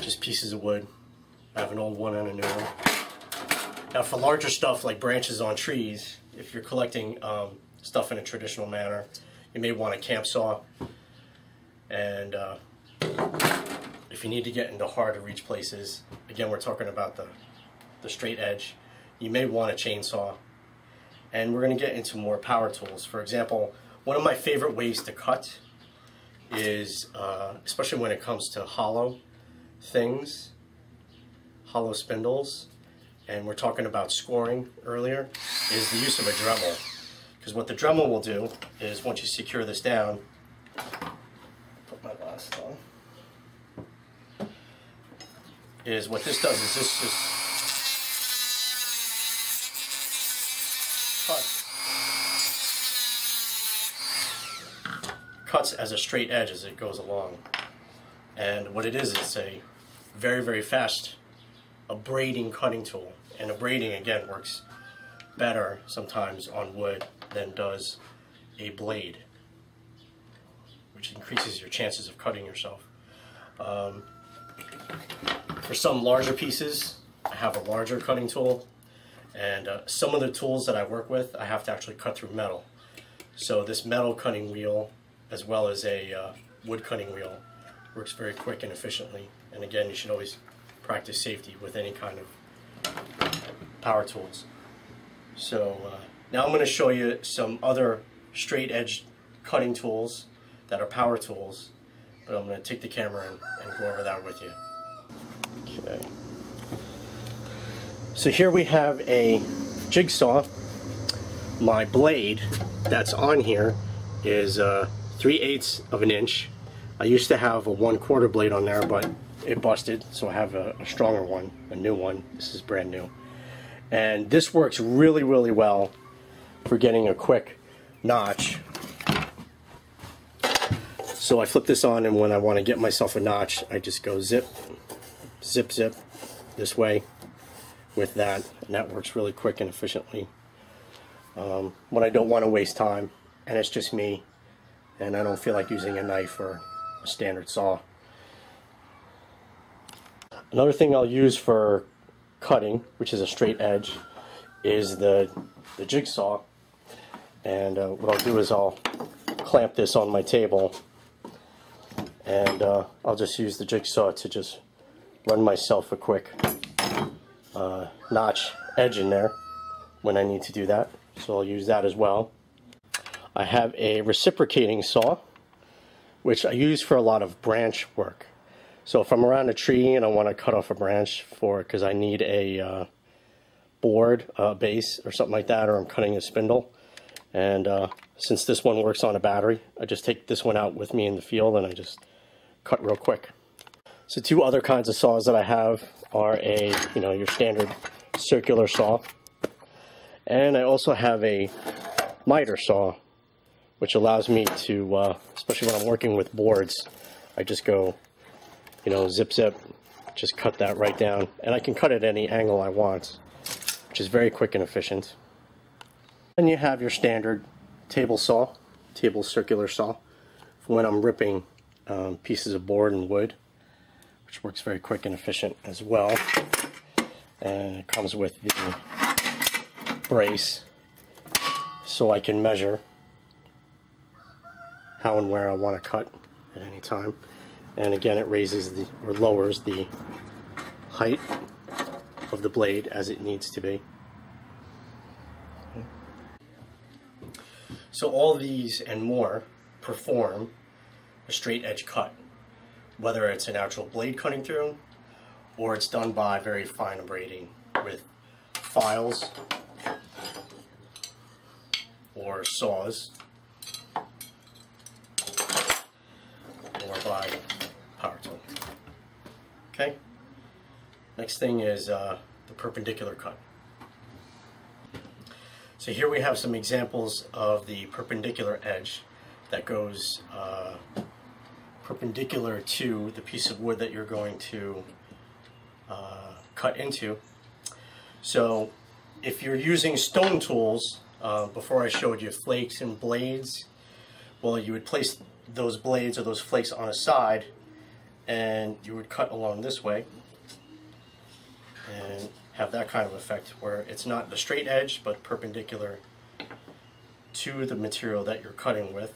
just pieces of wood. I have an old one and a new one. Now for larger stuff like branches on trees, if you're collecting um, stuff in a traditional manner, you may want a camp saw. And uh, if you need to get into hard to reach places, again we're talking about the, the straight edge, you may want a chainsaw. And we're going to get into more power tools. For example, one of my favorite ways to cut is, uh, especially when it comes to hollow things, hollow spindles, and we're talking about scoring earlier, is the use of a Dremel. Because what the Dremel will do is once you secure this down, put my glass on, is what this does is this just cuts as a straight edge as it goes along. And what it is, it's a very, very fast abrading cutting tool. And abrading, again, works better sometimes on wood than does a blade, which increases your chances of cutting yourself. Um, for some larger pieces, I have a larger cutting tool, and uh, some of the tools that I work with, I have to actually cut through metal. So this metal cutting wheel, as well as a uh, wood cutting wheel, works very quick and efficiently. And again, you should always practice safety with any kind of power tools. So uh, now I'm going to show you some other straight edge cutting tools that are power tools, but I'm going to take the camera and, and go over that with you. Okay. So here we have a jigsaw. My blade that's on here is uh, 3 eighths of an inch. I used to have a 1 quarter blade on there, but it busted, so I have a, a, stronger one, a new one. This is brand new. And this works really, really well for getting a quick notch. So I flip this on and when I want to get myself a notch, I just go zip, zip, zip this way with that. And that works really quick and efficiently. Um, when I don't want to waste time and it's just me and I don't feel like using a knife or a standard saw. Another thing I'll use for cutting, which is a straight edge, is the, the jigsaw. And uh, what I'll do is I'll clamp this on my table and uh, I'll just use the jigsaw to just run myself a quick uh, notch edge in there when I need to do that. So I'll use that as well. I have a reciprocating saw, which I use for a lot of branch work. So if I'm around a tree and I want to cut off a branch for because I need a uh, board, a base, or something like that, or I'm cutting a spindle, and uh, since this one works on a battery, I just take this one out with me in the field and I just cut real quick. So two other kinds of saws that I have are a, you know, your standard circular saw. And I also have a miter saw, which allows me to, uh, especially when I'm working with boards, I just go, you know, zip zip, just cut that right down. And I can cut at any angle I want, which is very quick and efficient. And you have your standard table saw, table circular saw, for when I'm ripping um, pieces of board and wood, which works very quick and efficient as well. And it comes with the brace so I can measure how and where I want to cut at any time. And again, it raises the or lowers the height of the blade as it needs to be. So all these and more perform a straight edge cut, whether it's an actual blade cutting through or it's done by very fine abrading with files or saws power tool. Okay, next thing is uh, the perpendicular cut. So here we have some examples of the perpendicular edge that goes uh, perpendicular to the piece of wood that you're going to uh, cut into. So if you're using stone tools, uh, before I showed you flakes and blades, well you would place those blades or those flakes on a side and you would cut along this way and have that kind of effect where it's not the straight edge but perpendicular to the material that you're cutting with.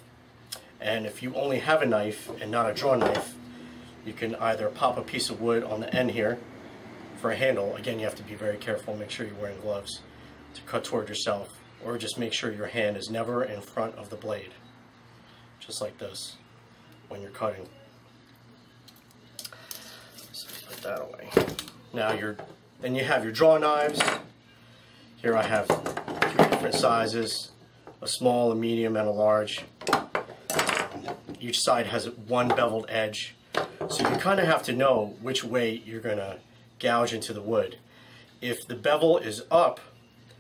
And if you only have a knife and not a draw knife, you can either pop a piece of wood on the end here for a handle. Again, you have to be very careful, make sure you're wearing gloves to cut toward yourself, or just make sure your hand is never in front of the blade, just like this when you're cutting. So put that away. Now you're, then you have your draw knives. Here I have two different sizes, a small, a medium, and a large each side has one beveled edge. So you kind of have to know which way you're going to gouge into the wood. If the bevel is up,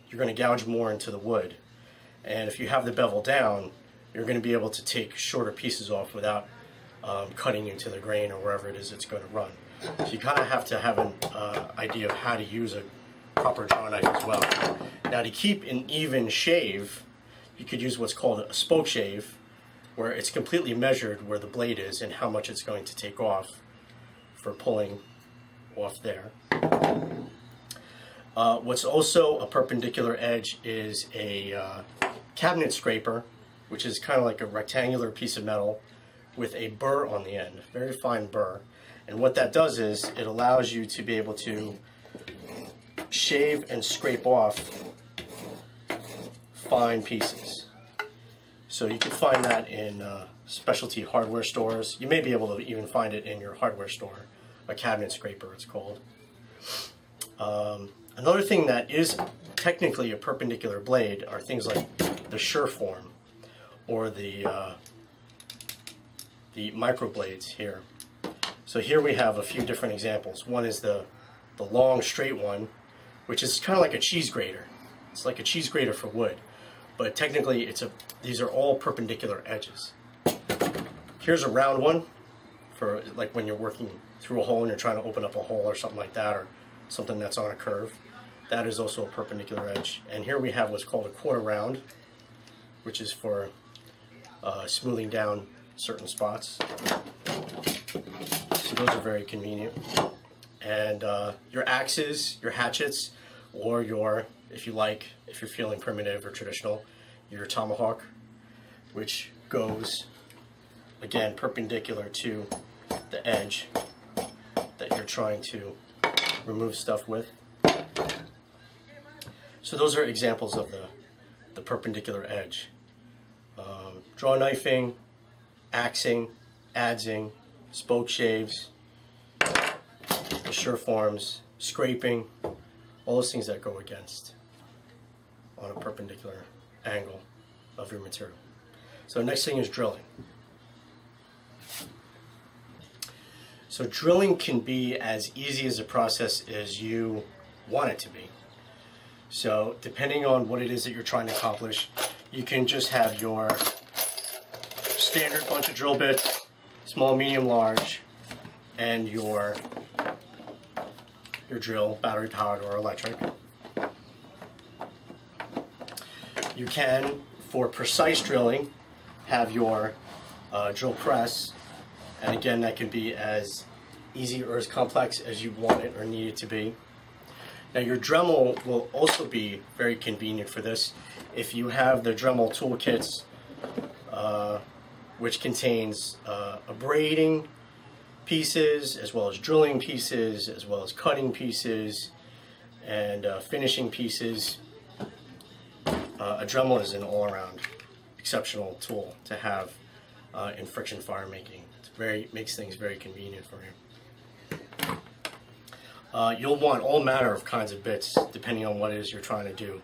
you're going to gouge more into the wood. And if you have the bevel down, you're going to be able to take shorter pieces off without um, cutting into the grain or wherever it is it's going to run. So you kind of have to have an uh, idea of how to use a proper draw knife as well. Now to keep an even shave, you could use what's called a spoke shave, where it's completely measured where the blade is and how much it's going to take off for pulling off there. Uh, what's also a perpendicular edge is a uh, cabinet scraper, which is kind of like a rectangular piece of metal with a burr on the end, very fine burr. And what that does is it allows you to be able to shave and scrape off fine pieces. So you can find that in uh, specialty hardware stores. You may be able to even find it in your hardware store, a cabinet scraper it's called. Um, another thing that is technically a perpendicular blade are things like the Surform or the, uh, the microblades here. So here we have a few different examples. One is the, the long straight one, which is kind of like a cheese grater. It's like a cheese grater for wood, but technically it's a. These are all perpendicular edges. Here's a round one for like when you're working through a hole and you're trying to open up a hole or something like that, or something that's on a curve. That is also a perpendicular edge. And here we have what's called a quarter round, which is for uh, smoothing down certain spots. So those are very convenient. And uh, your axes, your hatchets, or your, if you like, if you're feeling primitive or traditional, your tomahawk, which goes, again, perpendicular to the edge that you're trying to remove stuff with. So those are examples of the, the perpendicular edge. Draw knifing, axing, adzing, spoke shaves, Surforms, scraping, all those things that go against on a perpendicular angle of your material. So next thing is drilling. So drilling can be as easy as a process as you want it to be. So depending on what it is that you're trying to accomplish, you can just have your standard bunch of drill bits, small, medium, large, and your your drill, battery powered or electric. You can, for precise drilling, have your uh, drill press, and again that can be as easy or as complex as you want it or need it to be. Now your Dremel will also be very convenient for this. If you have the Dremel toolkits, uh, which contains uh, abrading pieces, as well as drilling pieces, as well as cutting pieces, and uh, finishing pieces, uh, a Dremel is an all-around exceptional tool to have uh, in friction fire making. It very makes things very convenient for you. Uh, you'll want all manner of kinds of bits depending on what it is you're trying to do.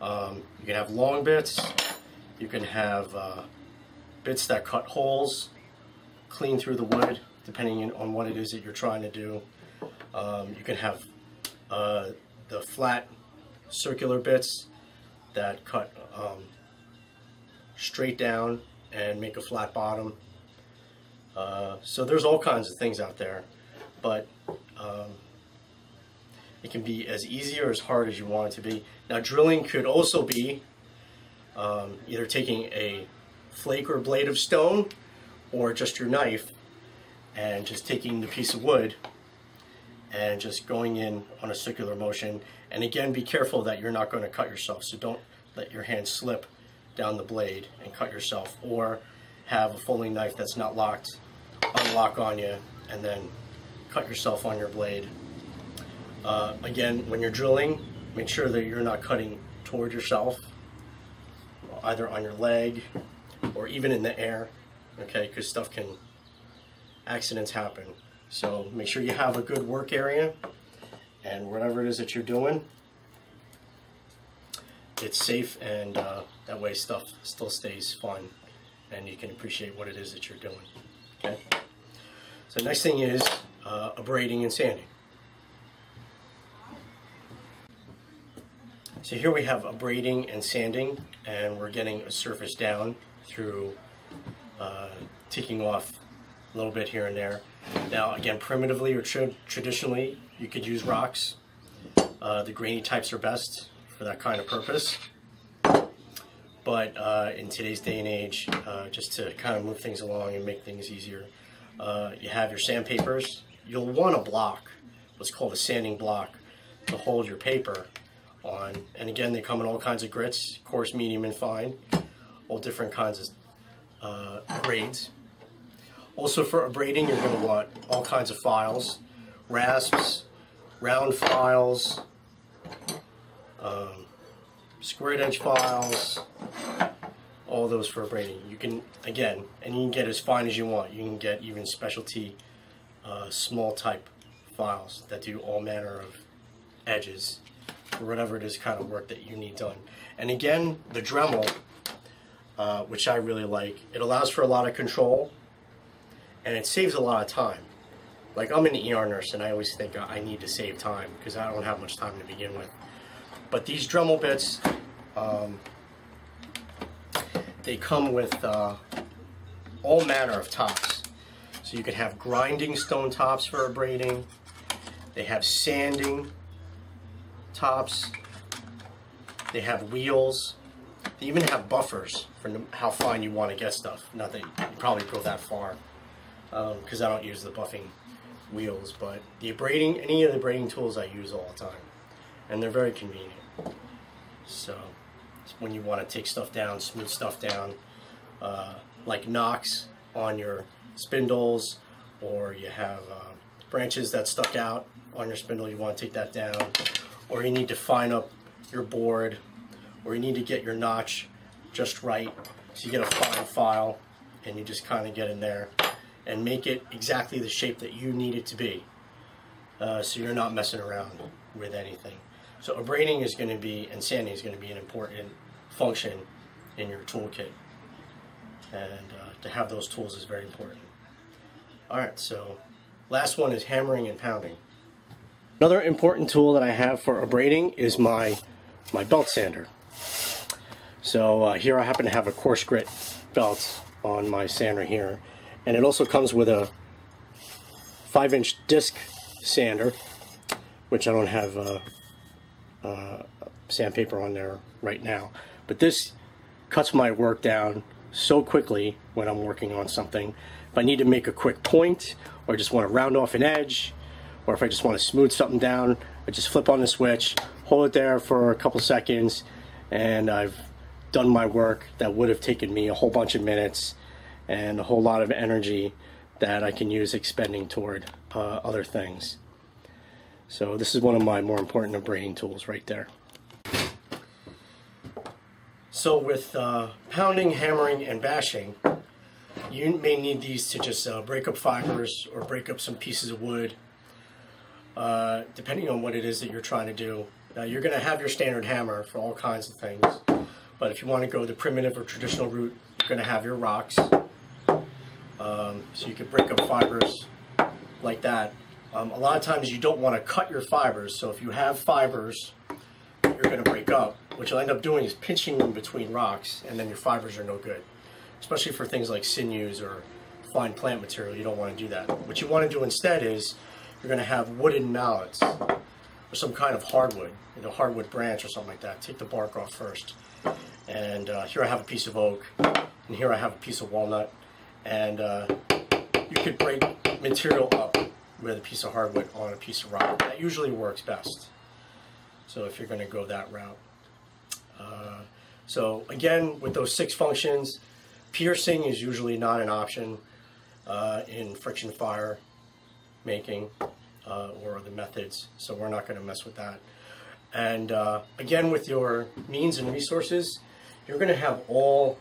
Um, you can have long bits, you can have uh, bits that cut holes clean through the wood depending on what it is that you're trying to do. Um, you can have uh, the flat circular bits that cut um, straight down and make a flat bottom. Uh, so there's all kinds of things out there, but um, it can be as easy or as hard as you want it to be. Now drilling could also be um, either taking a flake or blade of stone or just your knife and just taking the piece of wood and just going in on a circular motion. And again, be careful that you're not going to cut yourself. So don't let your hand slip down the blade and cut yourself or have a folding knife that's not locked, unlock on you, and then cut yourself on your blade uh, again, when you're drilling, make sure that you're not cutting toward yourself, either on your leg or even in the air, okay, because stuff can, accidents happen. So make sure you have a good work area and whatever it is that you're doing, it's safe and uh, that way stuff still stays fun and you can appreciate what it is that you're doing, okay? So next thing is uh, abrading and sanding. So here we have abrading and sanding, and we're getting a surface down through uh, taking off a little bit here and there. Now, again, primitively or tra traditionally, you could use rocks. Uh, the grainy types are best for that kind of purpose. But uh, in today's day and age, uh, just to kind of move things along and make things easier, uh, you have your sandpapers. You'll want a block, what's called a sanding block, to hold your paper on. And again, they come in all kinds of grits, coarse, medium, and fine. All different kinds of uh, grades. Also for abrading, you're going to want all kinds of files. Rasps, round files, um, squared edge files, all those for abrading. You can, again, and you can get as fine as you want. You can get even specialty uh, small type files that do all manner of edges or whatever it is kind of work that you need done. And again, the Dremel, uh, which I really like, it allows for a lot of control and it saves a lot of time. like I'm an ER nurse and I always think I need to save time because I don't have much time to begin with. But these Dremel bits, um, they come with uh, all manner of tops. So you can have grinding stone tops for abrading. They have sanding tops. They have wheels. They even have buffers for how fine you want to get stuff. Not that you probably go that far because um, I don't use the buffing wheels, but the abrading, any of the abrading tools I use all the time. And they're very convenient. So when you want to take stuff down, smooth stuff down, uh, like knocks on your spindles, or you have uh, branches that stuck out on your spindle, you want to take that down, or you need to fine up your board, or you need to get your notch just right. So you get a fine file, and you just kind of get in there and make it exactly the shape that you need it to be. Uh, so you're not messing around with anything. So abrading is going to be, and sanding is going to be an important function in your toolkit. And uh, to have those tools is very important. Alright, so last one is hammering and pounding. Another important tool that I have for abrading is my, my belt sander. So uh, here I happen to have a coarse grit belt on my sander here. And it also comes with a 5 inch disc sander, which I don't have uh, uh, sandpaper on there right now. But this cuts my work down so quickly when I'm working on something. If I need to make a quick point, or just want to round off an edge, or if I just want to smooth something down, I just flip on the switch, hold it there for a couple seconds, and I've done my work that would have taken me a whole bunch of minutes and a whole lot of energy that I can use expending toward uh, other things. So this is one of my more important abrading tools right there. So with uh, pounding, hammering, and bashing, you may need these to just uh, break up fibers or break up some pieces of wood, uh, depending on what it is that you're trying to do. Now you're going to have your standard hammer for all kinds of things, but if you want to go the primitive or traditional route, you're going to have your rocks. Um, so you can break up fibers like that um, a lot of times you don't want to cut your fibers, so if you have fibers you're going to break up, what you'll end up doing is pinching them between rocks, and then your fibers are no good. Especially for things like sinews or fine plant material, you don't want to do that. What you want to do instead is you're going to have wooden mallets or some kind of hardwood, you know, hardwood branch or something like that. Take the bark off first. And uh, here I have a piece of oak, and here I have a piece of walnut, and uh, you could break material up with a piece of hardwood on a piece of rock. That usually works best. So if you're going to go that route. Uh, so again, with those six functions, piercing is usually not an option uh, in friction fire making uh, or the methods. So we're not going to mess with that. And uh, again, with your means and resources, you're going to have all,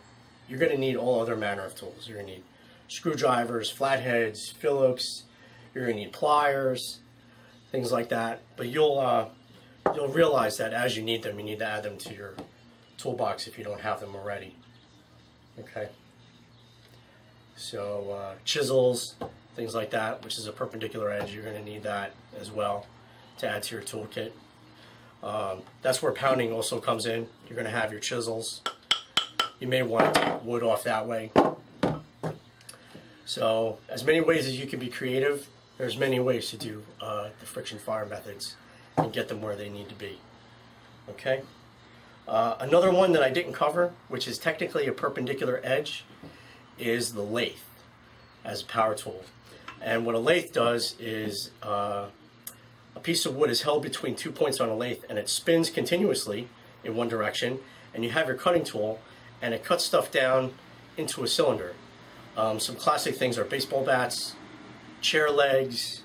you're going to need all other manner of tools. You're going to need screwdrivers, flatheads, Phillips, you're going to need pliers, things like that. But you'll uh, you'll realize that as you need them, you need to add them to your toolbox if you don't have them already. Okay. So uh, chisels, things like that, which is a perpendicular edge, you're going to need that as well to add to your toolkit. Um, that's where pounding also comes in. You're going to have your chisels. You may want to take wood off that way. So as many ways as you can be creative, there's many ways to do uh, the friction fire methods and get them where they need to be. Okay. Uh, another one that I didn't cover, which is technically a perpendicular edge, is the lathe as a power tool. And what a lathe does is uh, a piece of wood is held between two points on a lathe and it spins continuously in one direction and you have your cutting tool and it cuts stuff down into a cylinder. Um, some classic things are baseball bats, chair legs,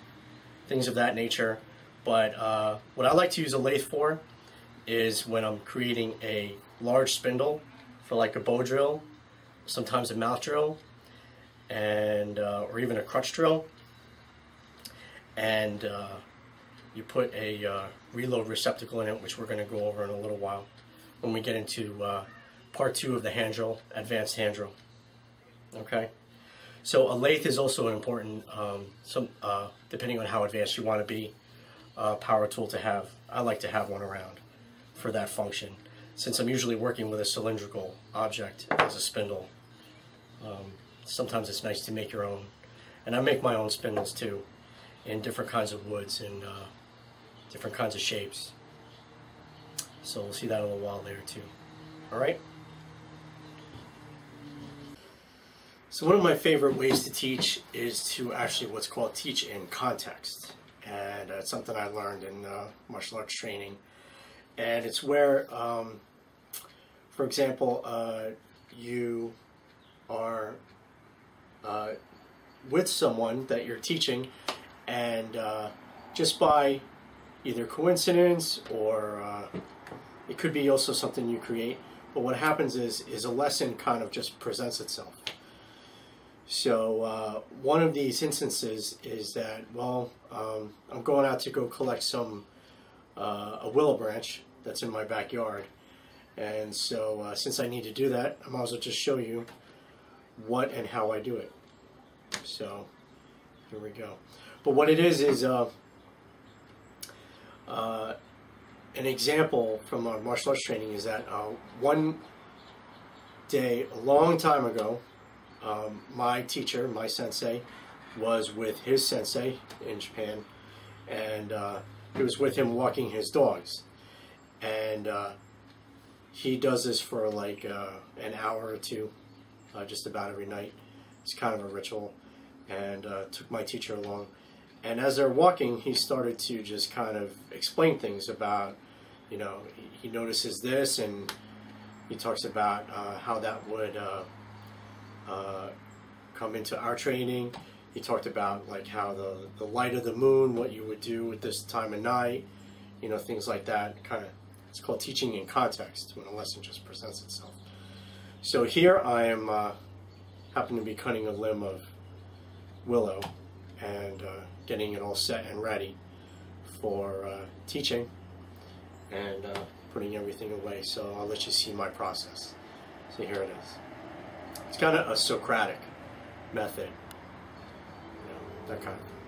things of that nature. But uh, what I like to use a lathe for is when I'm creating a large spindle for like a bow drill, sometimes a mouth drill, and uh, or even a crutch drill. And uh, you put a uh, reload receptacle in it, which we're going to go over in a little while when we get into uh, part two of the hand drill, advanced hand drill. Okay. So a lathe is also an important, um, some uh, depending on how advanced you want to be, uh, power tool to have. I like to have one around for that function. Since I'm usually working with a cylindrical object as a spindle, um, sometimes it's nice to make your own. And I make my own spindles too, in different kinds of woods and uh, different kinds of shapes. So we'll see that on the wall later too. All right. So one of my favorite ways to teach is to actually what's called teach in context. And it's something I learned in uh, martial arts training. And it's where, um, for example, uh, you are uh, with someone that you're teaching and uh, just by either coincidence or uh, it could be also something you create. But what happens is, is a lesson kind of just presents itself. So uh, one of these instances is that, well, um, I'm going out to go collect some, uh, a willow branch that's in my backyard. And so uh, since I need to do that, I might as well just show you what and how I do it. So here we go. But what it is is uh, uh, an example from our martial arts training is that uh, one day, a long time ago, um, my teacher, my sensei, was with his sensei in Japan, and uh, he was with him walking his dogs. And uh, he does this for like uh, an hour or two, uh, just about every night. It's kind of a ritual, and uh, took my teacher along. And as they're walking, he started to just kind of explain things about, you know, he notices this and he talks about uh, how that would uh, come into our training. He talked about like how the, the light of the moon, what you would do at this time of night, you know, things like that. Kind of, it's called teaching in context when a lesson just presents itself. So here I am, uh, happen to be cutting a limb of willow and uh, getting it all set and ready for uh, teaching and uh, putting everything away. So I'll let you see my process. So here it is. It's kind of a Socratic method, you know, that kind of thing.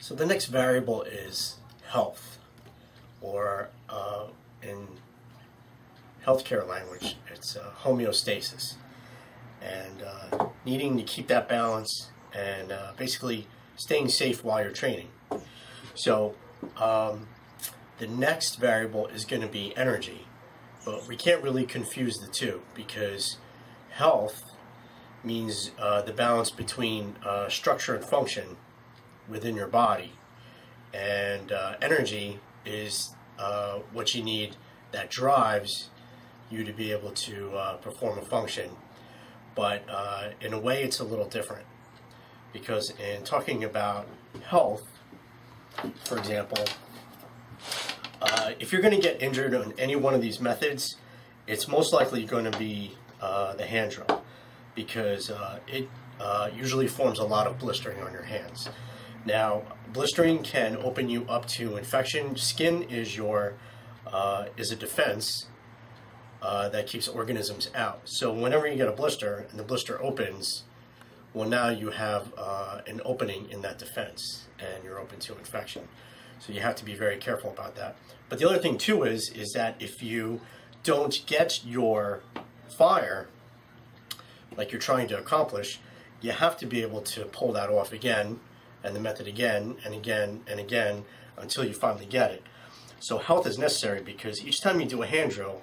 So the next variable is health, or uh, in healthcare language, it's uh, homeostasis, and uh, needing to keep that balance and uh, basically staying safe while you're training. So um, the next variable is going to be energy, but we can't really confuse the two because health means uh, the balance between uh, structure and function within your body, and uh, energy is uh, what you need that drives you to be able to uh, perform a function. But uh, in a way, it's a little different because in talking about health, for example, uh, if you're going to get injured on any one of these methods, it's most likely going to be uh, the hand drill because it usually forms a lot of blistering on your hands. Now, blistering can open you up to infection. Skin is your uh, is a defense uh, that keeps organisms out. So whenever you get a blister and the blister opens, well, now you have uh, an opening in that defense and you're open to infection. So you have to be very careful about that. But the other thing too is is that if you don't get your fire like you're trying to accomplish, you have to be able to pull that off again and the method again and again and again until you finally get it. So health is necessary because each time you do a hand drill,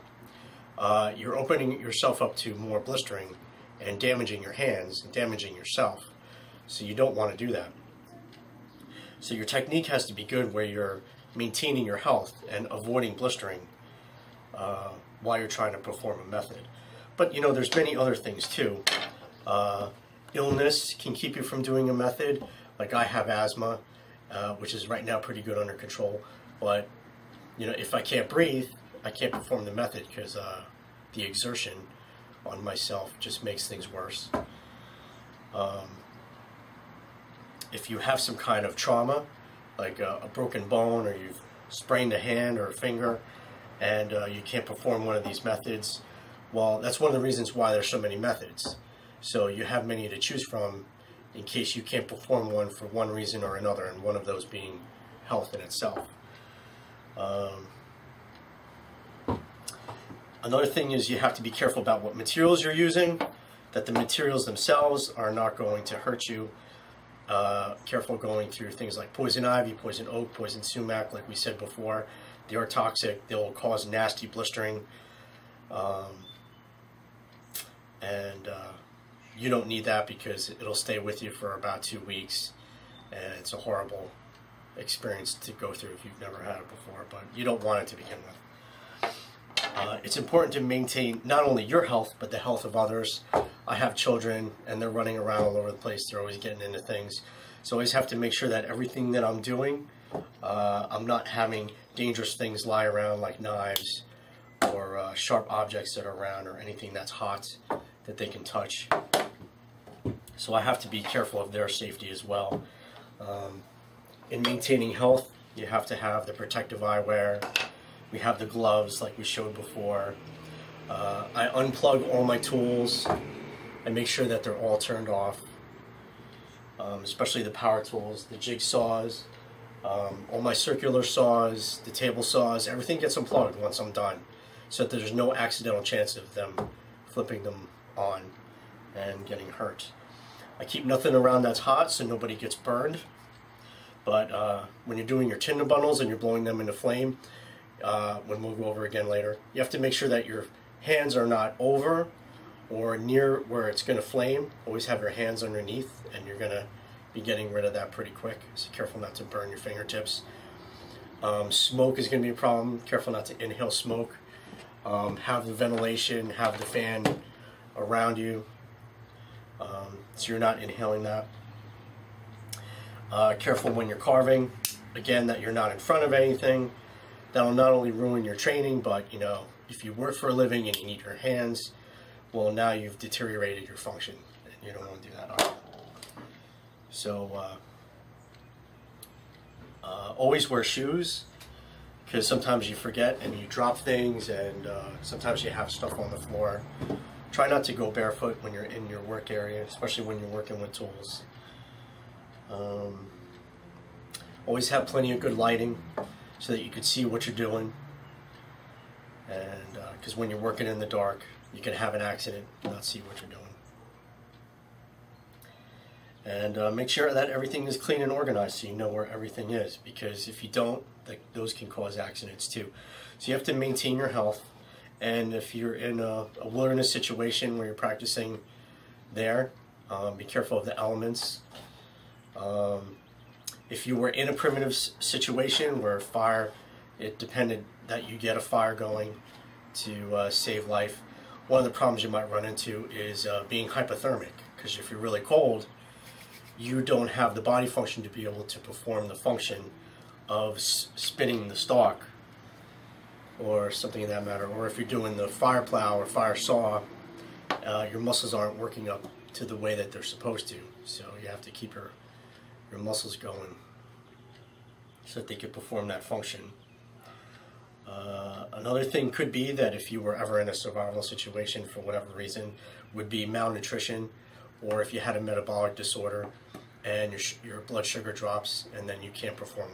uh, you're opening yourself up to more blistering and damaging your hands and damaging yourself. So you don't want to do that. So your technique has to be good where you're maintaining your health and avoiding blistering uh, while you're trying to perform a method. But you know, there's many other things too. Uh, illness can keep you from doing a method. Like I have asthma, uh, which is right now pretty good under control. But you know, if I can't breathe, I can't perform the method because uh, the exertion on myself just makes things worse. Um, if you have some kind of trauma, like a, a, broken bone or you've sprained a hand or a finger, and uh, you can't perform one of these methods, well, that's one of the reasons why there's so many methods. So you have many to choose from in case you can't perform one for one reason or another, and one of those being health in itself. Um, another thing is you have to be careful about what materials you're using, that the materials themselves are not going to hurt you. Uh, careful going through things like poison ivy, poison oak, poison sumac, like we said before. They are toxic. They'll cause nasty blistering. Um, and uh, you don't need that because it'll stay with you for about two weeks, and it's a horrible experience to go through if you've never had it before. But you don't want it to begin with. Uh, it's important to maintain not only your health but the health of others. I have children and they're running around all over the place. They're always getting into things, so I always have to make sure that everything that I'm doing, uh, I'm not having dangerous things lie around like knives or uh, sharp objects that are around or anything that's hot that they can touch. So I have to be careful of their safety as well. Um, in maintaining health, you have to have the protective eyewear. We have the gloves like we showed before. Uh, I unplug all my tools and make sure that they're all turned off, um, especially the power tools, the jigsaws, um, all my circular saws, the table saws, everything gets unplugged once I'm done so that there's no accidental chance of them flipping them on and getting hurt. I keep nothing around that's hot so nobody gets burned. But uh, when you're doing your tinder bundles and you're blowing them into flame, uh, when we'll go over again later, you have to make sure that your hands are not over or near where it's going to flame. Always have your hands underneath and you're going to be getting rid of that pretty quick. So careful not to burn your fingertips. Um, smoke is going to be a problem. Careful not to inhale smoke. Um, have the ventilation, have the fan around you um, so you're not inhaling that. Uh, careful when you're carving, again, that you're not in front of anything. That'll not only ruin your training, but you know, if you work for a living and you need your hands, well, now you've deteriorated your function, and you don't want to do that either. So, uh, uh, always wear shoes because sometimes you forget and you drop things, and uh, sometimes you have stuff on the floor. Try not to go barefoot when you're in your work area, especially when you're working with tools. Um, Always have plenty of good lighting so that you can see what you're doing. And because uh, when you're working in the dark, you can have an accident and not see what you're doing. And uh, make sure that everything is clean and organized so you know where everything is. Because if you don't, those can cause accidents too. So you have to maintain your health. And if you're in a, a wilderness situation where you're practicing there, um, be careful of the elements. Um, if you were in a primitive situation where fire, it depended that you get a fire going to uh, save life. One of the problems you might run into is uh, being hypothermic because if you're really cold, you don't have the body function to be able to perform the function of spinning the stalk or something in that matter. Or if you're doing the fire plow or fire saw, uh, your muscles aren't working up to the way that they're supposed to. So you have to keep your, your muscles going so that they can perform that function. Uh, another thing could be that if you were ever in a survival situation for whatever reason, would be malnutrition, or if you had a metabolic disorder and your, your blood sugar drops and then you can't perform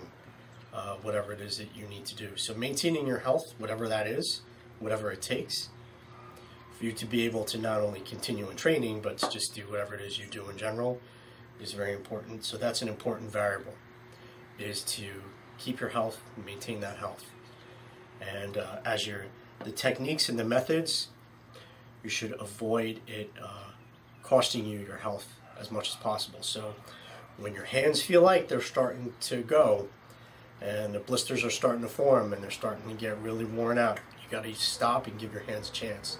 uh, whatever it is that you need to do. So maintaining your health, whatever that is, whatever it takes, for you to be able to not only continue in training, but to just do whatever it is you do in general is very important. So that's an important variable, is to keep your health, maintain that health. And uh, as your the techniques and the methods, you should avoid it uh, costing you your health as much as possible. So when your hands feel like they're starting to go and the blisters are starting to form and they're starting to get really worn out, you got to stop and give your hands a chance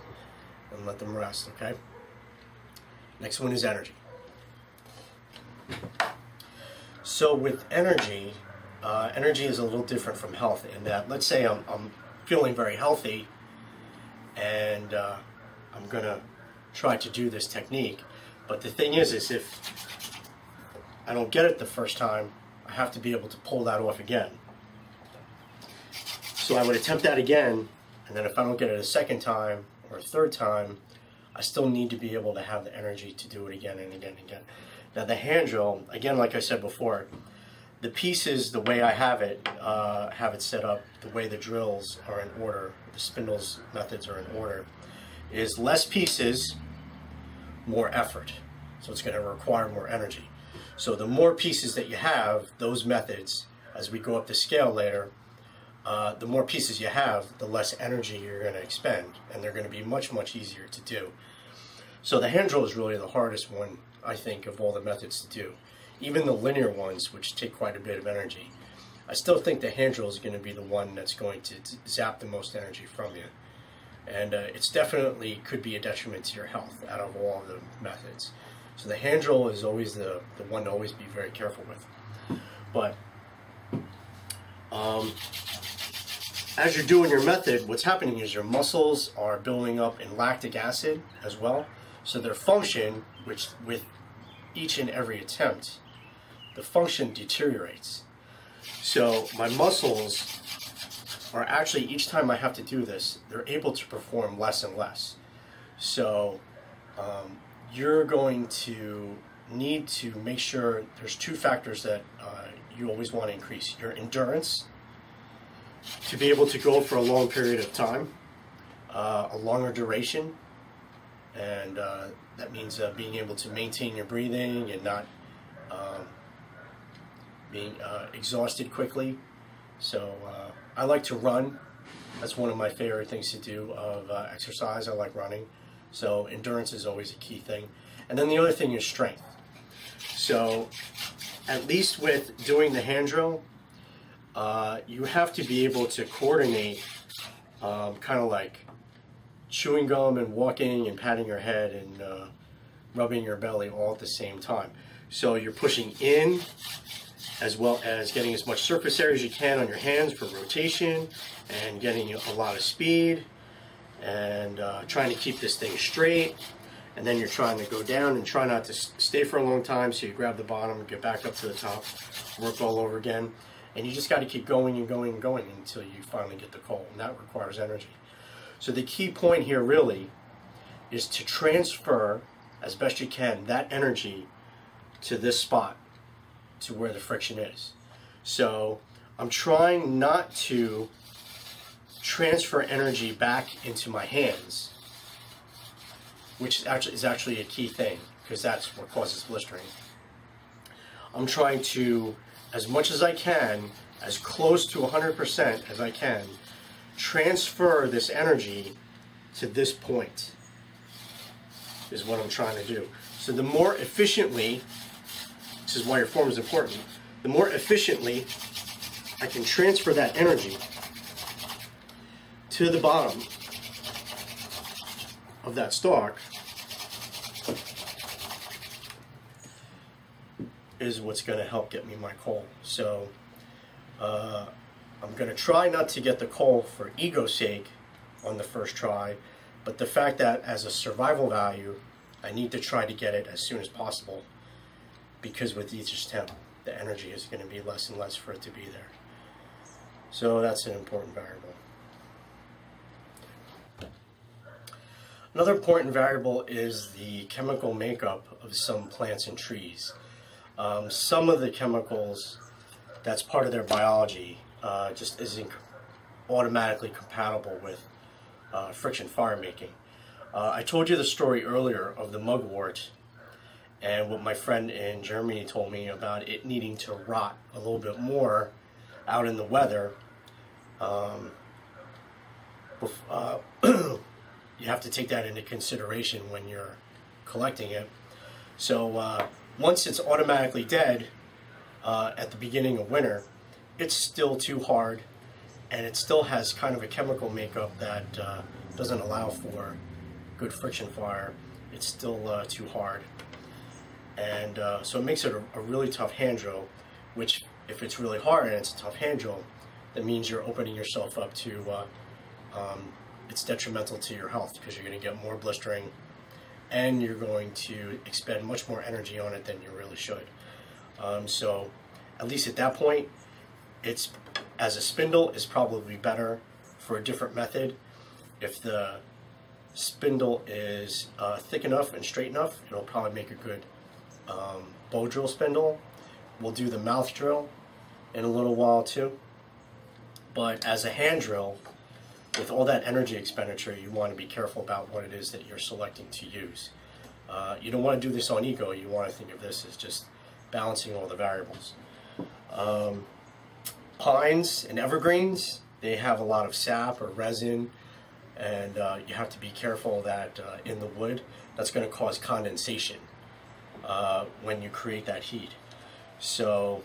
and let them rest, okay? Next one is energy. So with energy, uh, energy is a little different from health in that, let's say I'm, I'm feeling very healthy and uh, I'm going to try to do this technique. But the thing is, is if I don't get it the first time, I have to be able to pull that off again. So I would attempt that again, and then if I don't get it a second time or a third time, I still need to be able to have the energy to do it again and again and again. Now the hand drill, again, like I said before, the pieces, the way I have it, uh, have it set up, the way the drills are in order, the spindles methods are in order, is less pieces, more effort. So it's going to require more energy. So the more pieces that you have, those methods, as we go up the scale later, uh, the more pieces you have, the less energy you're going to expend, and they're going to be much, much easier to do. So the hand drill is really the hardest one, I think, of all the methods to do. Even the linear ones, which take quite a bit of energy, I still think the hand drill is going to be the one that's going to zap the most energy from you. And uh, it's definitely could be a detriment to your health out of all the methods. So the hand drill is always the, the one to always be very careful with. But um, as you're doing your method, what's happening is your muscles are building up in lactic acid as well. So their function, which with each and every attempt, the function deteriorates. So my muscles are actually, each time I have to do this, they're able to perform less and less. So um, you're going to need to make sure there's two factors that uh, you always want to increase your endurance to be able to go for a long period of time, uh, a longer duration, and uh, that means uh, being able to maintain your breathing and not um, being uh, exhausted quickly. So uh, I like to run. That's one of my favorite things to do of exercise. I like running. So endurance is always a key thing. And then the other thing is strength. So at least with doing the hand drill, uh, you have to be able to coordinate um, kind of like chewing gum and walking and patting your head and uh, rubbing your belly all at the same time. So you're pushing in as well as getting as much surface area as you can on your hands for rotation and getting a lot of speed and uh, trying to keep this thing straight. And then you're trying to go down and try not to stay for a long time. So you grab the bottom, get back up to the top, work all over again. And you just got to keep going and going and going until you finally get the coal. And that requires energy. So the key point here really is to transfer as best you can that energy to this spot, to where the friction is. So I'm trying not to transfer energy back into my hands, which actually is actually a key thing because that's what causes blistering. I'm trying to, as much as I can, as close to 100% as I can, transfer this energy to this point is what I'm trying to do. So the more efficiently, this is why your form is important, the more efficiently I can transfer that energy to the bottom of that stalk is what's going to help get me my coal. So uh, I'm going to try not to get the coal for ego's sake on the first try, but the fact that as a survival value, I need to try to get it as soon as possible because with each attempt, the energy is going to be less and less for it to be there. So that's an important variable. Another important variable is the chemical makeup of some plants and trees. Um, some of the chemicals that's part of their biology uh, just isn't automatically compatible with uh, friction fire making. Uh, I told you the story earlier of the mugwort and what my friend in Germany told me about it needing to rot a little bit more out in the weather. Um, uh, you have to take that into consideration when you're collecting it. So uh, once it's automatically dead uh, at the beginning of winter, it's still too hard and it still has kind of a chemical makeup that uh, doesn't allow for good friction fire. It's still uh, too hard. And uh, so it makes it a, a, really tough hand drill, which if it's really hard and it's a tough hand drill, that means you're opening yourself up to, uh, um, it's detrimental to your health because you're going to get more blistering and you're going to expend much more energy on it than you really should. Um, so at least at that point, it's as a spindle is probably better for a different method. If the spindle is uh, thick enough and straight enough, it'll probably make a good um, bow drill spindle. We'll do the mouth drill in a little while too. But as a hand drill, with all that energy expenditure, you want to be careful about what it is that you're selecting to use. Uh, you don't want to do this on ego. You want to think of this as just balancing all the variables. Um, pines and evergreens, they have a lot of sap or resin, and uh, you have to be careful that uh, in the wood, that's going to cause condensation uh, when you create that heat. So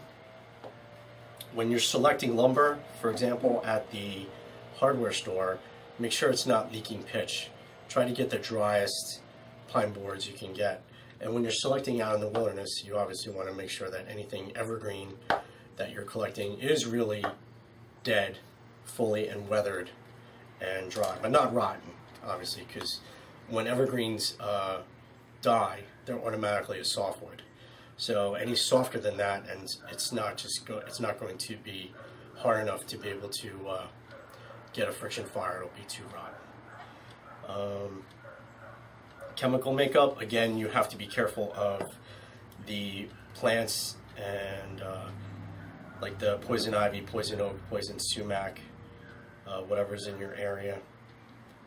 when you're selecting lumber, for example, at the hardware store, make sure it's not leaking pitch. Try to get the driest pine boards you can get. And when you're selecting out in the wilderness, you obviously want to make sure that anything evergreen that you're collecting is really dead, fully and weathered and dry, but not rotten, obviously, because when evergreens uh, die, they're automatically a softwood. So any softer than that, and it's not just go, it's not going to be hard enough to be able to uh, get a friction fire. It'll be too rotten. Um, chemical makeup, again, you have to be careful of the plants and uh, like the poison ivy, poison oak, poison sumac, uh, whatever's in your area.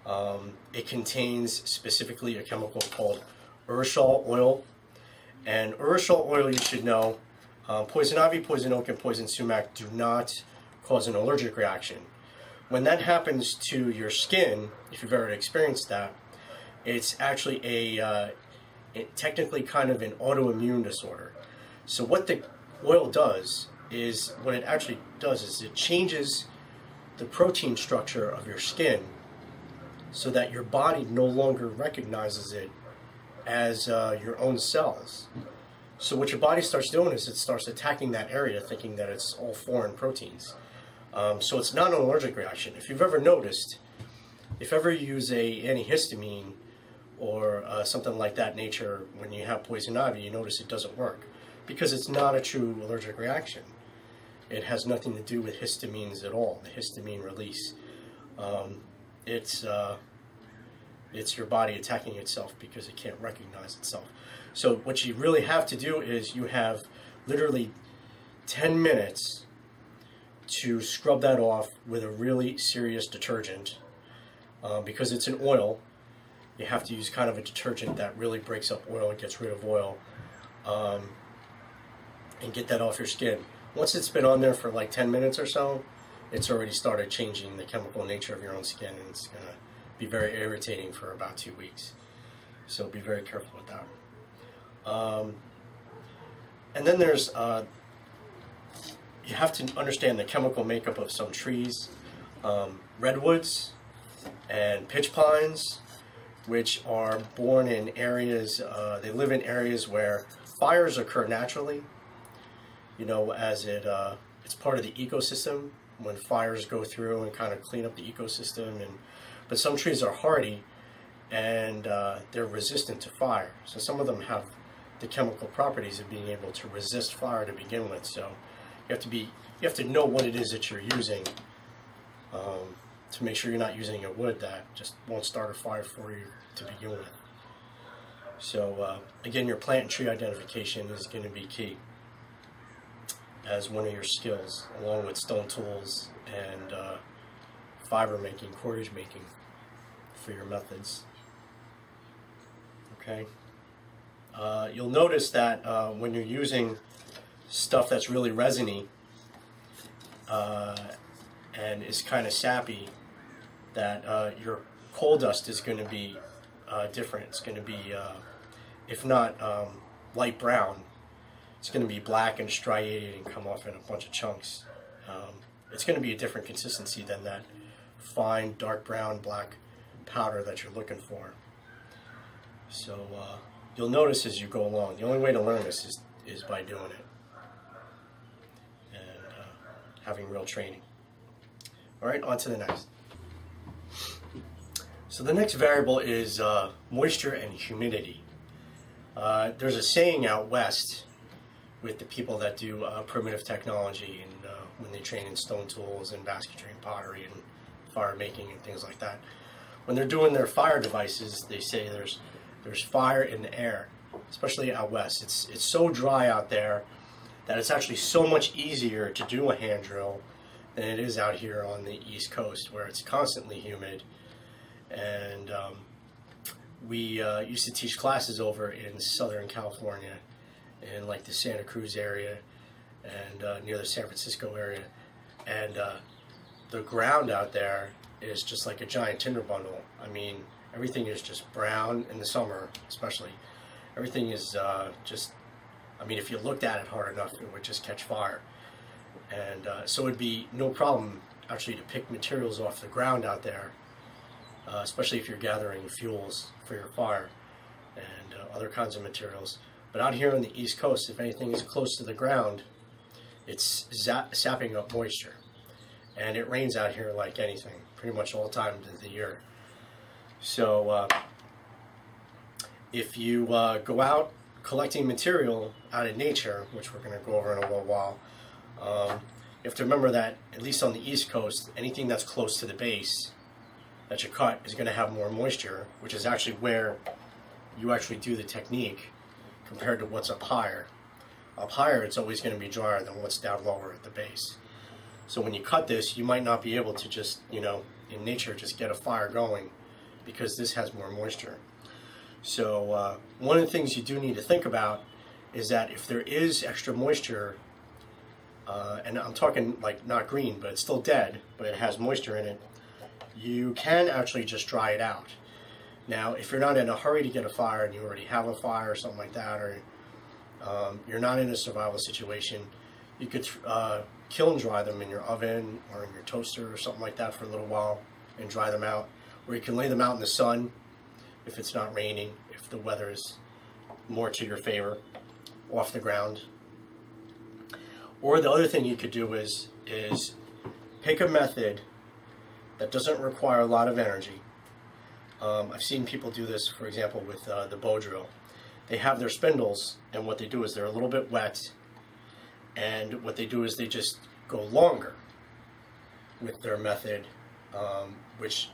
Um, it contains specifically a chemical called urushiol oil. And urushiol oil, you should know, uh, poison ivy, poison oak, and poison sumac do not cause an allergic reaction. When that happens to your skin, if you've ever experienced that, it's actually a uh, it, technically kind of an autoimmune disorder. So what the oil does is what it actually does is it changes the protein structure of your skin so that your body no longer recognizes it as uh, your own cells. So what your body starts doing is it starts attacking that area thinking that it's all foreign proteins. Um, so it's not an allergic reaction. If you've ever noticed, if ever you use a antihistamine or uh, something like that nature when you have poison ivy, you notice it doesn't work because it's not a true allergic reaction. It has nothing to do with histamines at all, the histamine release. Um, it's, uh, it's your body attacking itself because it can't recognize itself. So what you really have to do is you have literally 10 minutes to scrub that off with a really serious detergent. Uh, because it's an oil, you have to use kind of a detergent that really breaks up oil and gets rid of oil. Um, and get that off your skin. Once it's been on there for like 10 minutes or so, it's already started changing the chemical nature of your own skin and it's going to be very irritating for about two weeks. So be very careful with that. Um, and then there's, uh, you have to understand the chemical makeup of some trees. Um, redwoods and pitch pines, which are born in areas, uh, they live in areas where fires occur naturally, you know, as it, uh, it's part of the ecosystem when fires go through and kind of clean up the ecosystem. And But some trees are hardy and uh, they're resistant to fire. So some of them have the chemical properties of being able to resist fire to begin with. So you have to be, you have to know what it is that you're using um, to make sure you're not using a wood that just won't start a fire for you to begin with. So uh, again, your plant and tree identification is going to be key as one of your skills, along with stone tools and uh, fiber making, cordage making for your methods. Okay. Uh, you'll notice that uh, when you're using stuff that's really resiny uh, and is kind of sappy, that uh, your coal dust is going to be uh, different. It's going to be, if not um, light brown, it's going to be black and striated and come off in a bunch of chunks. Um, it's going to be a different consistency than that fine dark brown black powder that you're looking for. So uh, you'll notice as you go along. The only way to learn this is, is by doing it uh, having real training. All right, on to the next. So the next variable is uh, moisture and humidity. Uh, there's a saying out west with the people that do uh, primitive technology and uh, when they train in stone tools and basketry and pottery and fire making and things like that. When they're doing their fire devices, they say there's there's fire in the air, especially out west. It's it's so dry out there that it's actually so much easier to do a hand drill than it is out here on the east coast where it's constantly humid. And um, we uh, used to teach classes over in Southern California in like the Santa Cruz area and uh, near the San Francisco area. And uh, the ground out there is just like a giant tinder bundle. I mean, everything is just brown in the summer, especially. Everything is uh, just, I mean, if you looked at it hard enough, it would just catch fire. And uh, so it'd be no problem actually to pick materials off the ground out there, uh, especially if you're gathering fuels for your fire and uh, other kinds of materials. But out here on the East Coast, if anything is close to the ground, it's sapping up moisture. And it rains out here like anything, pretty much all times of the year. So uh, if you uh, go out collecting material out of nature, which we're going to go over in a little while, um, you have to remember that, at least on the East Coast, anything that's close to the base that you cut is going to have more moisture, which is actually where you actually do the technique compared to what's up higher. Up higher, it's always going to be drier than what's down lower at the base. So when you cut this, you might not be able to just, you know, in nature, just get a fire going because this has more moisture. So uh, one of the things you do need to think about is that if there is extra moisture, uh, and I'm talking like not green, but it's still dead, but it has moisture in it, you can actually just dry it out. Now, if you're not in a hurry to get a fire and you already have a fire or something like that, or um, you're not in a survival situation, you could uh, kiln dry them in your oven or in your toaster or something like that for a little while and dry them out. Or you can lay them out in the sun if it's not raining, if the weather is more to your favor, off the ground. Or the other thing you could do is, is pick a method that doesn't require a lot of energy um, I've seen people do this, for example, with uh, the bow drill. They have their spindles, and what they do is they're a little bit wet, and what they do is they just go longer with their method, um, which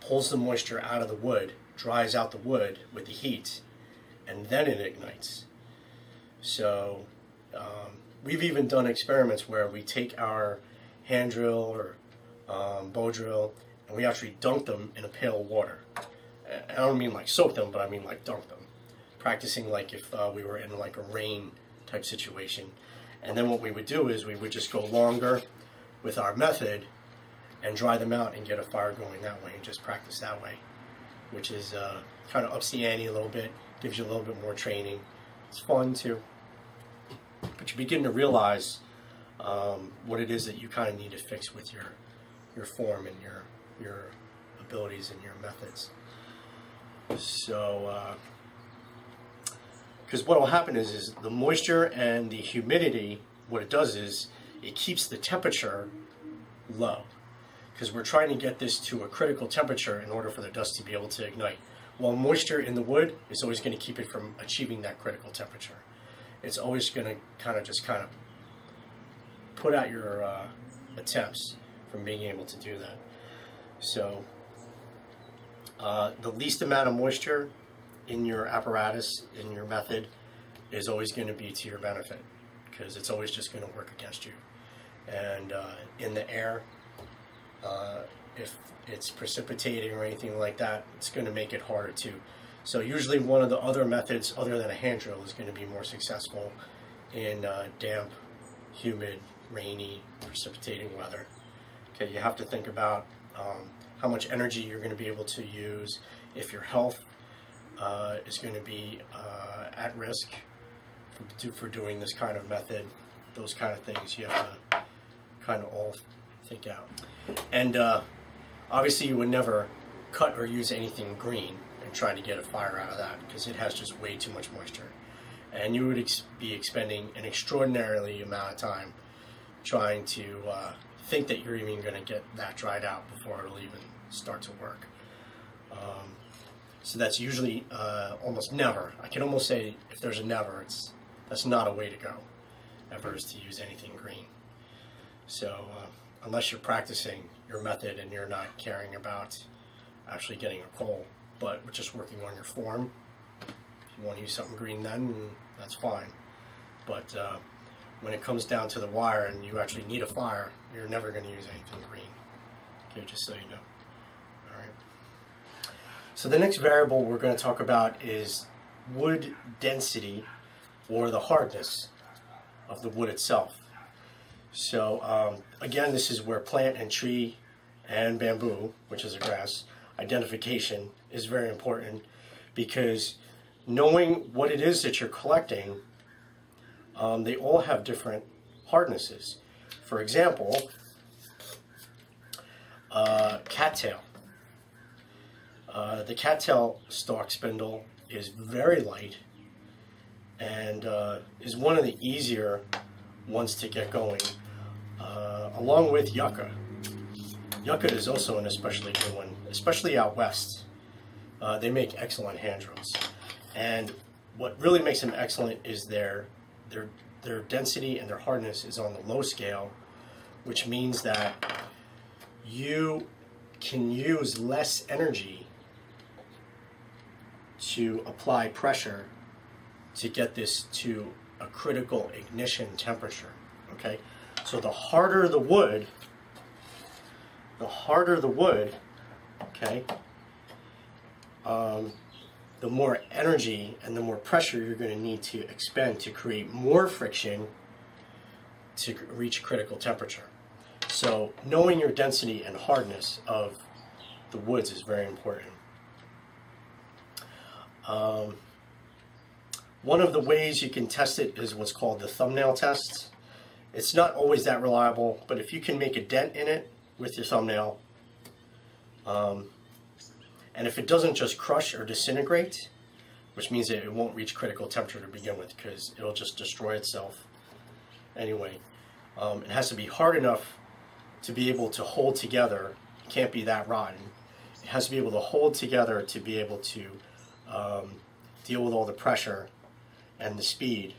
pulls the moisture out of the wood, dries out the wood with the heat, and then it ignites. So um, we've even done experiments where we take our hand drill or um, bow drill, and we actually dunk them in a pail of water. I don't mean like soak them, but I mean like dunk them. Practicing like if uh, we were in like a rain type situation. And then what we would do is we would just go longer with our method and dry them out and get a fire going that way and just practice that way, which is uh, kind of ups the ante a little bit, gives you a little bit more training. It's fun too. But you begin to realize um, what it is that you kind of need to fix with your your form and your your abilities and your methods. So, because uh, what will happen is, is the moisture and the humidity, what it does is it keeps the temperature low. Because we're trying to get this to a critical temperature in order for the dust to be able to ignite. While moisture in the wood is always going to keep it from achieving that critical temperature. It's always going to kind of just kind of put out your uh, attempts from being able to do that. So uh, the least amount of moisture in your apparatus, in your method, is always going to be to your benefit because it's always just going to work against you. And uh, in the air, uh, if it's precipitating or anything like that, it's going to make it harder too. So usually one of the other methods other than a hand drill is going to be more successful in uh, damp, humid, rainy, precipitating weather. Okay, you have to think about um, how much energy you're going to be able to use, if your health uh, is going to be uh, at risk for, for doing this kind of method, those kind of things you have to kind of all think out. And uh, obviously you would never cut or use anything green and try to get a fire out of that because it has just way too much moisture. And you would ex be expending an extraordinarily amount of time trying to uh, think that you're even going to get that dried out before it'll even start to work. Um, so that's usually uh, almost never. I can almost say if there's a never, it's that's not a way to go. Ever is to use anything green. So uh, unless you're practicing your method and you're not caring about actually getting a coal, but just working on your form, if you want to use something green, then that's fine. But uh, when it comes down to the wire and you actually need a fire, you're never going to use anything green. Okay, just so you know. All right. So the next variable we're going to talk about is wood density or the hardness of the wood itself. So um, again, this is where plant and tree and bamboo, which is a grass, identification is very important because knowing what it is that you're collecting um, they all have different hardnesses. For example, uh, cattail. Uh, the cattail stalk spindle is very light and uh, is one of the easier ones to get going, uh, along with yucca. Yucca is also an especially good one, especially out west. Uh, they make excellent hand. And what really makes them excellent is their their, their density and their hardness is on the low scale, which means that you can use less energy to apply pressure to get this to a critical ignition temperature. Okay, so the harder the wood, the harder the wood, okay, um, the more energy and the more pressure you're going to need to expend to create more friction to reach critical temperature. So knowing your density and hardness of the woods is very important. Um, one of the ways you can test it is what's called the thumbnail test. It's not always that reliable, but if you can make a dent in it with your thumbnail, um, and if it doesn't just crush or disintegrate, which means that it won't reach critical temperature to begin with because it'll just destroy itself anyway. Um, it has to be hard enough to be able to hold together. It can't be that rotten. It has to be able to hold together to be able to um, deal with all the pressure and the speed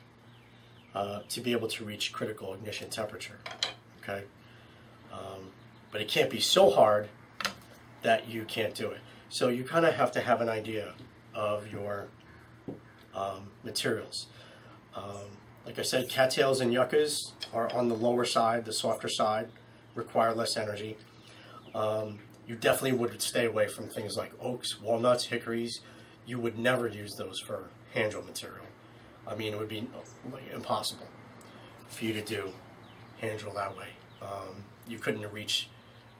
uh, to be able to reach critical ignition temperature. Okay, um, but it can't be so hard that you can't do it. So you kind of have to have an idea of your um, materials. Um, like I said, cattails and yuccas are on the lower side, the softer side require less energy. Um, you definitely would stay away from things like oaks, walnuts, hickories. You would never use those for hand material. I mean, it would be impossible for you to do hand drill that way. Um, you couldn't reach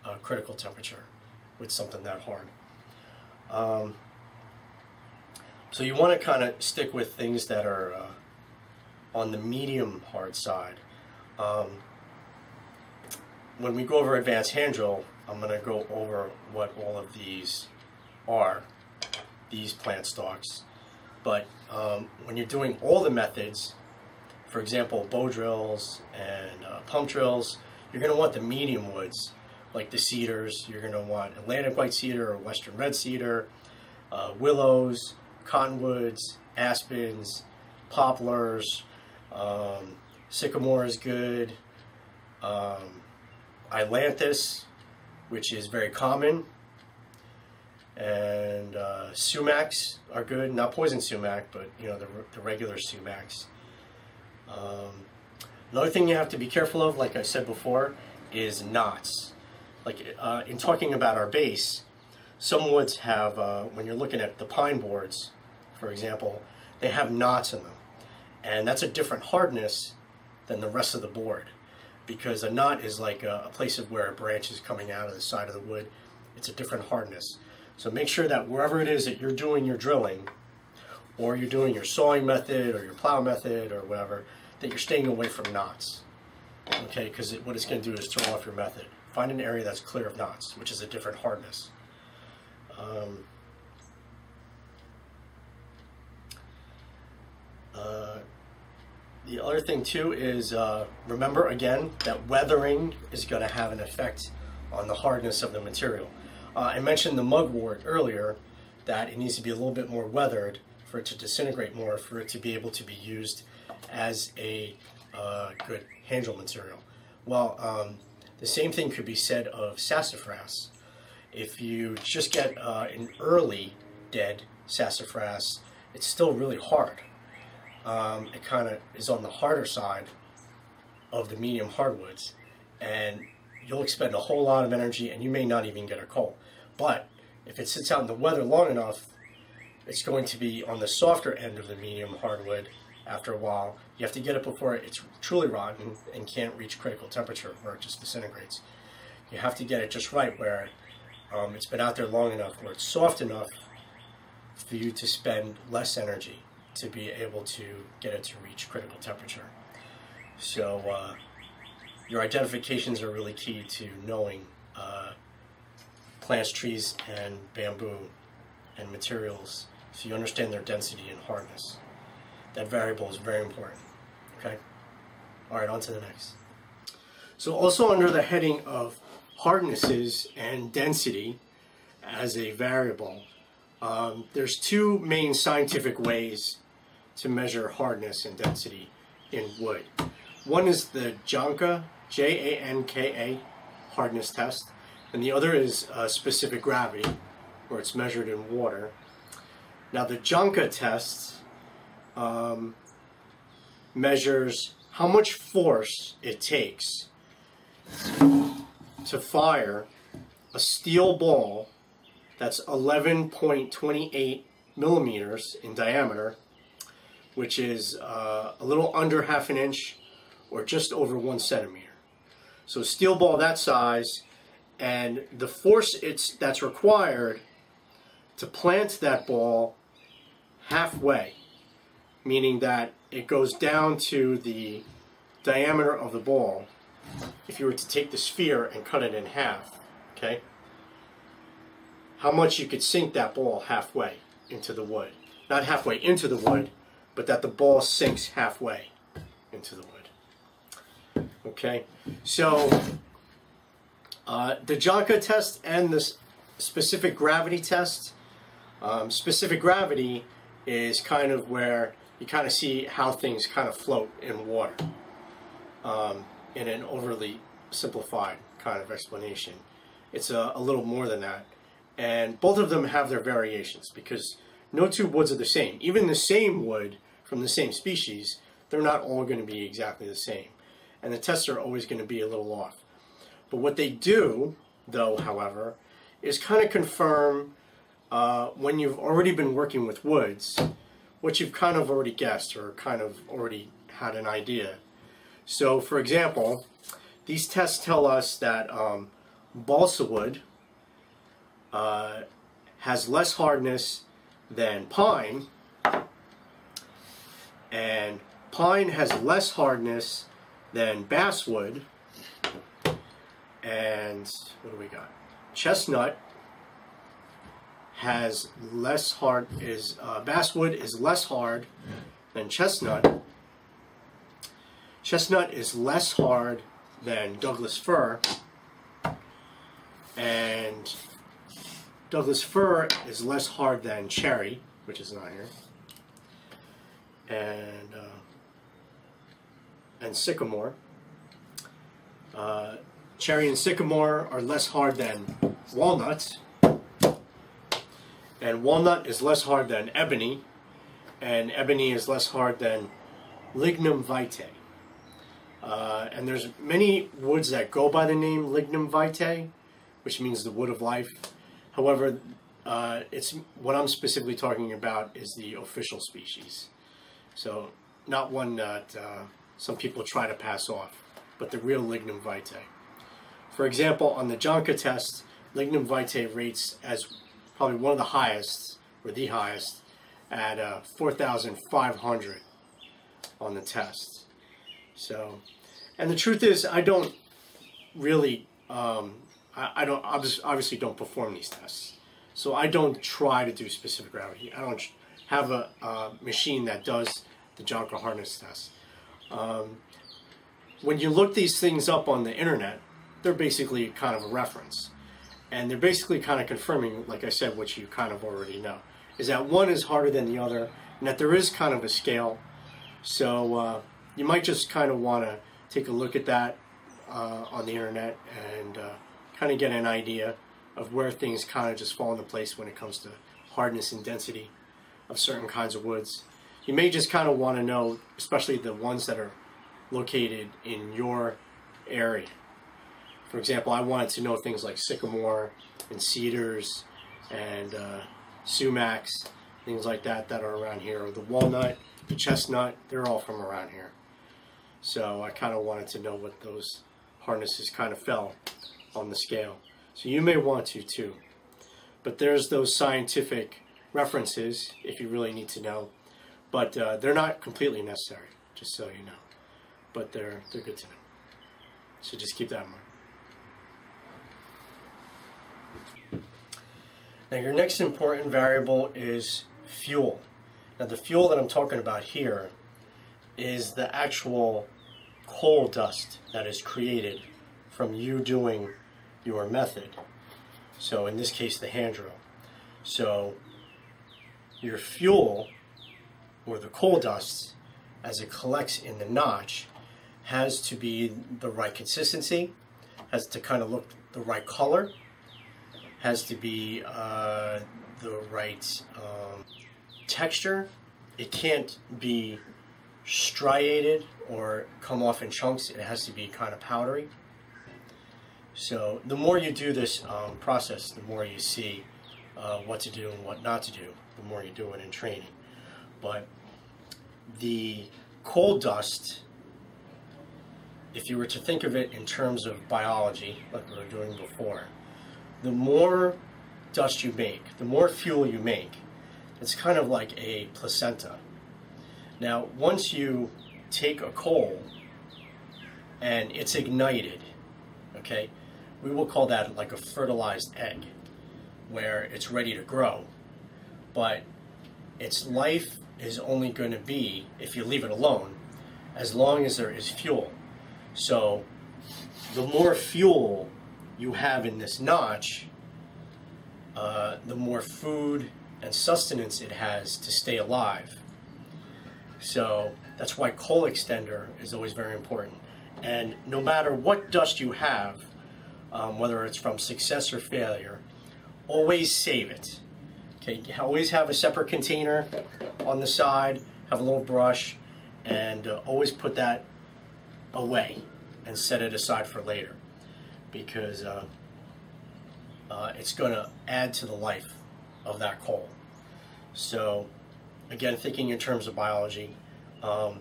a critical temperature with something that hard. Um, so you want to kind of stick with things that are uh, on the medium hard side. Um, when we go over advanced hand drill, I'm going to go over what all of these are, these plant stalks. But um, when you're doing all the methods, for example, bow drills and uh, pump drills, you're going to want the medium woods, like the cedars. You're going to want Atlantic white cedar or western red cedar, uh, willows, cottonwoods, aspens, poplars, um, sycamore is good, um, ailanthus, which is very common, and uh, sumacs are good. Not poison sumac, but you know the, the regular sumacs. Um, another thing you have to be careful of, like I said before, is knots. Like uh, in talking about our base, some woods have, uh, when you're looking at the pine boards, for example, they have knots in them. And that's a different hardness than the rest of the board because a knot is like a, a place of where a branch is coming out of the side of the wood. It's a different hardness. So make sure that wherever it is that you're doing your drilling, or you're doing your sawing method, or your plow method, or whatever, that you're staying away from knots. Okay, because it, what it's going to do is throw off your method. Find an area that's clear of knots, which is a different hardness. Um, uh, the other thing too is uh, remember again that weathering is going to have an effect on the hardness of the material. Uh, I mentioned the mugwort earlier that it needs to be a little bit more weathered for it to disintegrate more, for it to be able to be used as a uh, good hand drill material. Well, um, the same thing could be said of sassafras. If you just get uh, an early dead sassafras, it's still really hard um, it kind of is on the harder side of the medium hardwoods and you'll expend a whole lot of energy and you may not even get a coal. But if it sits out in the weather long enough, it's going to be on the softer end of the medium hardwood after a while. You have to get it before it's truly rotten and can't reach critical temperature where it just disintegrates. You have to get it just right where um, it's been out there long enough where it's soft enough for you to spend less energy to be able to get it to reach critical temperature. So uh, your identifications are really key to knowing uh, plants, trees, and bamboo and materials so you understand their density and hardness. That variable is very important. Okay? All right, on to the next. So also under the heading of hardnesses and density as a variable, um, there's two main scientific ways to measure hardness and density in wood. One is the Janka, J-A-N-K-A, hardness test, and the other is uh, specific gravity, where it's measured in water. Now the Janka test um, measures how much force it takes to fire a steel ball that's 11.28 millimeters in diameter which is uh, a little under half an inch or just over one centimeter. So a steel ball that size and the force it's that's required to plant that ball halfway, meaning that it goes down to the diameter of the ball if you were to take the sphere and cut it in half, okay? How much you could sink that ball halfway into the wood. Not halfway into the wood, but that the ball sinks halfway into the wood. Okay, so uh, the Janka test and the specific gravity test. Um, specific gravity is kind of where you kind of see how things kind of float in water um, in an overly simplified kind of explanation. It's a, a little more than that. And both of them have their variations because no two woods are the same. Even the same wood from the same species, they're not all going to be exactly the same. And the tests are always going to be a little off. But what they do, though, however, is kind of confirm uh, when you've already been working with woods, what you've kind of already guessed or kind of already had an idea. So, for example, these tests tell us that um, balsa wood uh, has less hardness than pine, and pine has less hardness than basswood, and what do we got? Chestnut has less hard is uh, basswood is less hard than chestnut. Chestnut is less hard than Douglas fir, and Douglas fir is less hard than cherry, which is not here, and uh, and sycamore. Uh, cherry and sycamore are less hard than walnuts, and walnut is less hard than ebony, and ebony is less hard than lignum vitae. Uh, and there's many woods that go by the name lignum vitae, which means the wood of life. However, uh, it's what I'm specifically talking about is the official species. So not one that uh, some people try to pass off, but the real lignum vitae. For example, on the Janka test, lignum vitae rates as probably one of the highest, or the highest, at uh, 4,500 on the test. So, and the truth is, I don't really um, I, I don't obviously don't perform these tests. So I don't try to do specific gravity. I don't have a, machine that does the Janka hardness test. Um, when you look these things up on the internet, they're basically kind of a reference. And they're basically kind of confirming, like I said, what you kind of already know, is that one is harder than the other, and that there is kind of a scale. So uh, you might just kind of want to take a look at that uh, on the internet and uh, kind of get an idea of where things kind of just fall into place when it comes to hardness and density of certain kinds of woods. You may just kind of want to know, especially the ones that are located in your area. For example, I wanted to know things like sycamore and cedars and uh, sumacs, things like that that are around here. The walnut, the chestnut, they're all from around here. So I kind of wanted to know what those harnesses kind of fell on the scale. So you may want to too. But there's those scientific references if you really need to know. But uh, they're not completely necessary, just so you know. But they're, they're good to know. So just keep that in mind. Now your next important variable is fuel. Now the fuel that I'm talking about here is the actual coal dust that is created from you doing your method. So in this case, the hand drill. So your fuel, or the coal dust, as it collects in the notch, has to be the right consistency, has to kind of look the right color, has to be uh, the right um, texture. It can't be striated or come off in chunks. It has to be kind of powdery. So the more you do this um, process, the more you see uh, what to do and what not to do, the more you do it in training. But the coal dust, if you were to think of it in terms of biology, like we were doing before, the more dust you make, the more fuel you make, it's kind of like a placenta. Now, once you take a coal and it's ignited, okay, we will call that like a fertilized egg, where it's ready to grow. But its life is only going to be, if you leave it alone, as long as there is fuel. So the more fuel you have in this notch, uh, the more food and sustenance it has to stay alive. So that's why coal extender is always very important. And no matter what dust you have, um, whether it's from success or failure, always save it. Okay, always have a separate container on the side, have a little brush, and uh, always put that away and set it aside for later. Because uh, uh, it's going to add to the life of that coal. So, again, thinking in terms of biology, um,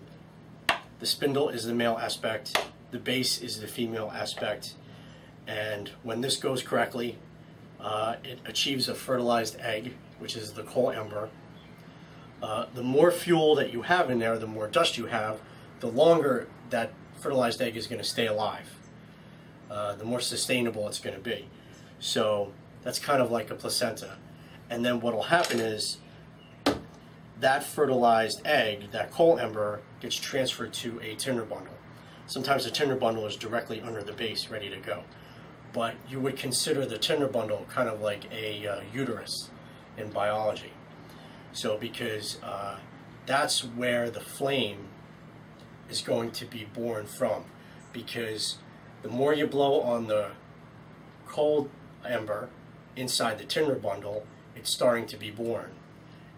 the spindle is the male aspect, the base is the female aspect, and when this goes correctly, uh, it achieves a fertilized egg, which is the coal ember. Uh, the more fuel that you have in there, the more dust you have, the longer that fertilized egg is going to stay alive. Uh, the more sustainable it's going to be. So that's kind of like a placenta. And then what will happen is that fertilized egg, that coal ember, gets transferred to a tinder bundle. Sometimes the tinder bundle is directly under the base, ready to go. But you would consider the tinder bundle kind of like a uh, uterus in biology. So because uh, that's where the flame is going to be born from. Because the more you blow on the coal ember inside the tinder bundle, it's starting to be born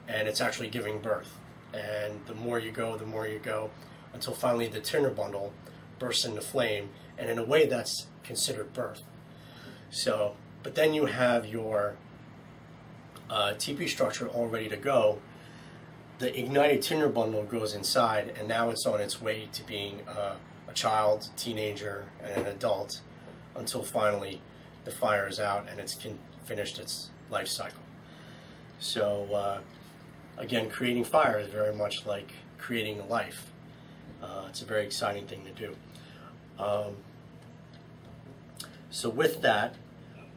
and it's actually giving birth. And the more you go, the more you go, until finally the tinder bundle bursts into flame, and in a way that's considered birth. So, but then you have your uh, TP structure all ready to go. The ignited tinder bundle goes inside, and now it's on its way to being uh, child, teenager, and an adult, until finally the fire is out and it's finished its life cycle. So uh, again, creating fire is very much like creating life. Uh, it's a very exciting thing to do. Um, so with that,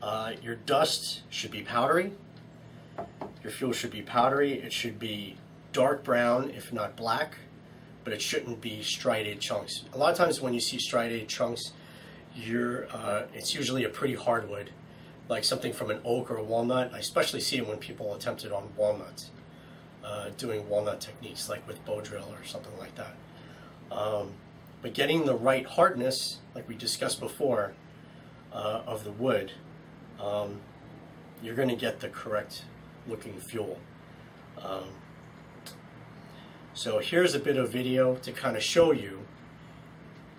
uh, your dust should be powdery. Your fuel should be powdery. It should be dark brown, if not black, but it shouldn't be striated chunks. A lot of times when you see striated chunks, you're, uh, it's usually a pretty hardwood, like something from an oak or a walnut. I especially see it when people attempt it on walnuts uh, doing walnut techniques like with bow drill or something like that. Um, but getting the right hardness, like we discussed before, uh, of the wood, um, you're going to get the correct looking fuel. Um, so here's a bit of video to kind of show you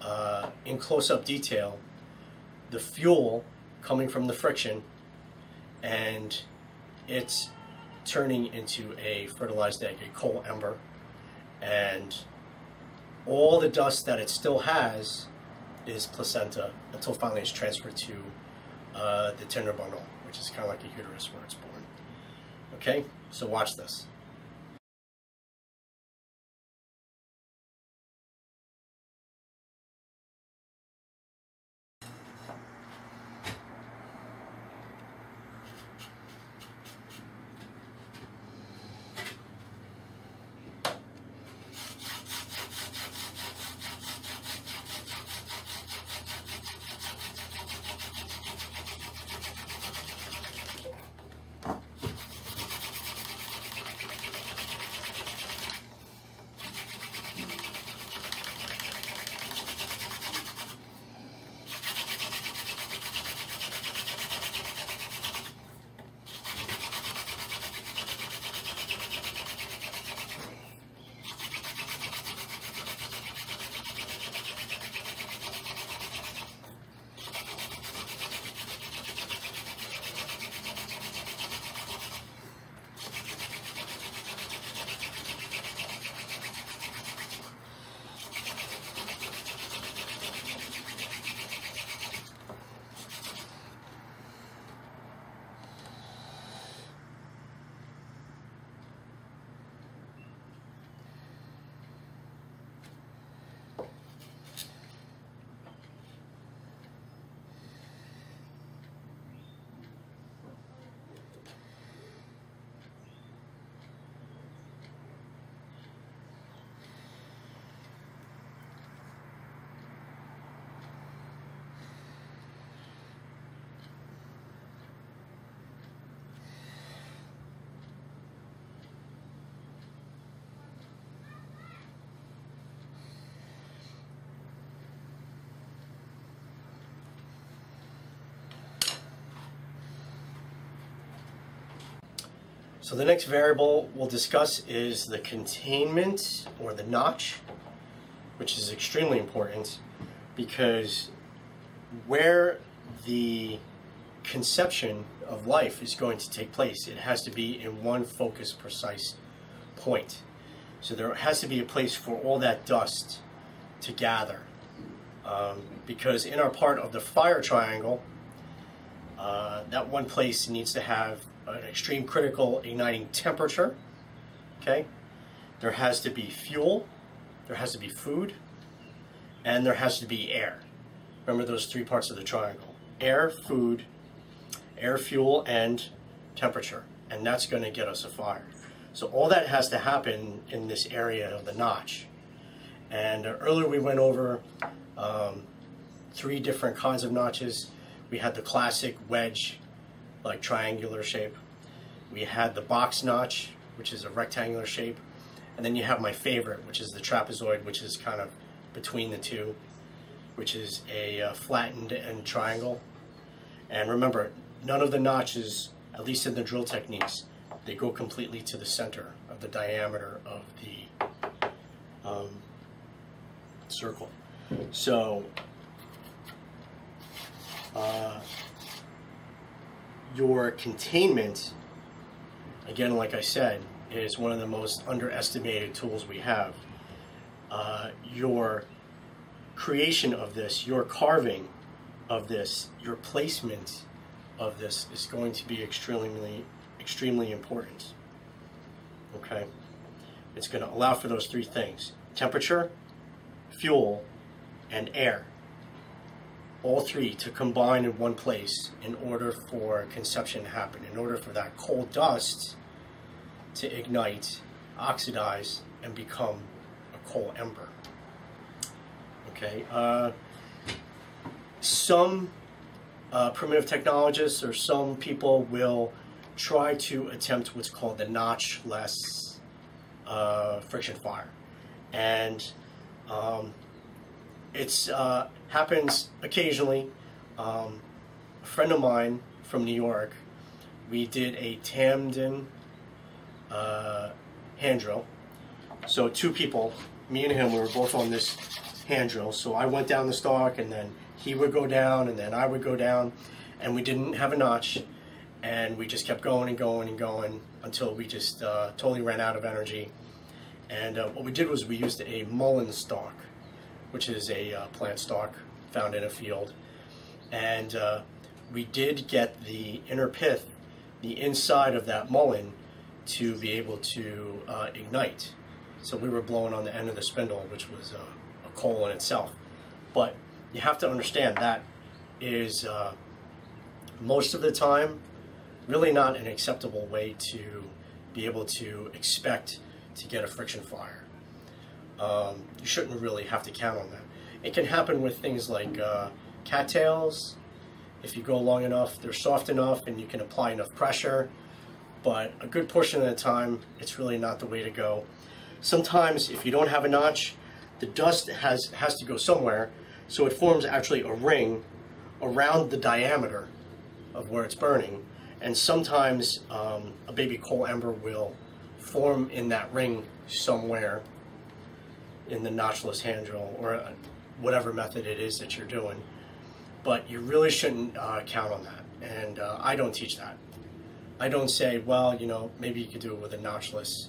uh, in close-up detail the fuel coming from the friction and it's turning into a fertilized egg, a coal ember, and all the dust that it still has is placenta until finally it's transferred to uh, the tinder bundle, which is kind of like a uterus where it's born. Okay, so watch this. So the next variable we'll discuss is the containment or the notch, which is extremely important because where the conception of life is going to take place. It has to be in one focused, precise point. So there has to be a place for all that dust to gather. Um, because in our part of the fire triangle, uh, that one place needs to have extreme critical igniting temperature. Okay, there has to be fuel, there has to be food, and there has to be air. Remember those three parts of the triangle: air, food, air, fuel, and temperature, and that's going to get us a fire. So all that has to happen in this area of the notch. And earlier we went over um, three different kinds of notches. We had the classic wedge, like triangular shape. We had the box notch, which is a rectangular shape. And then you have my favorite, which is the trapezoid, which is kind of between the two, which is a uh, flattened end triangle. And remember, none of the notches, at least in the drill techniques, they go completely to the center of the diameter of the um, circle. So uh, your containment, again, like I said, is one of the most underestimated tools we have. Uh, your creation of this, your carving of this, your placement of this is going to be extremely, extremely important. Okay? It's going to allow for those three things temperature, fuel, and air. All three to combine in one place in order for conception to happen, in order for that coal dust to ignite, oxidize, and become a coal ember. Okay. Uh, some uh, primitive technologists or some people will try to attempt what's called the notchless uh, friction fire. And um, it uh, happens occasionally. Um, a friend of mine from New York, we did a tandem uh, hand drill. So two people, me and him, we were both on this hand drill. So I went down the stalk and then he would go down and then I would go down and we didn't have a notch and we just kept going and going and going until we just uh, totally ran out of energy. And uh, what we did was we used a mullein stalk, which is a uh, plant stalk found in a field. And uh, we did get the inner pith, the inside of that mullein, to be able to uh, ignite. So we were blowing on the end of the spindle, which was uh, a coal in itself. But you have to understand that is uh, most of the time really not an acceptable way to be able to expect to get a friction fire. Um, you shouldn't really have to count on that. It can happen with things like uh, cattails. If you go long enough, they're soft enough and you can apply enough pressure. But a good portion of the time, it's really not the way to go. Sometimes, if you don't have a notch, the dust has, has to go somewhere, so it forms actually a ring around the diameter of where it's burning. And sometimes um, a baby coal ember will form in that ring somewhere in the notchless hand drill or uh, whatever method it is that you're doing. But you really shouldn't uh, count on that. And uh, I don't teach that. I don't say, well, you know, maybe you could do it with a notchless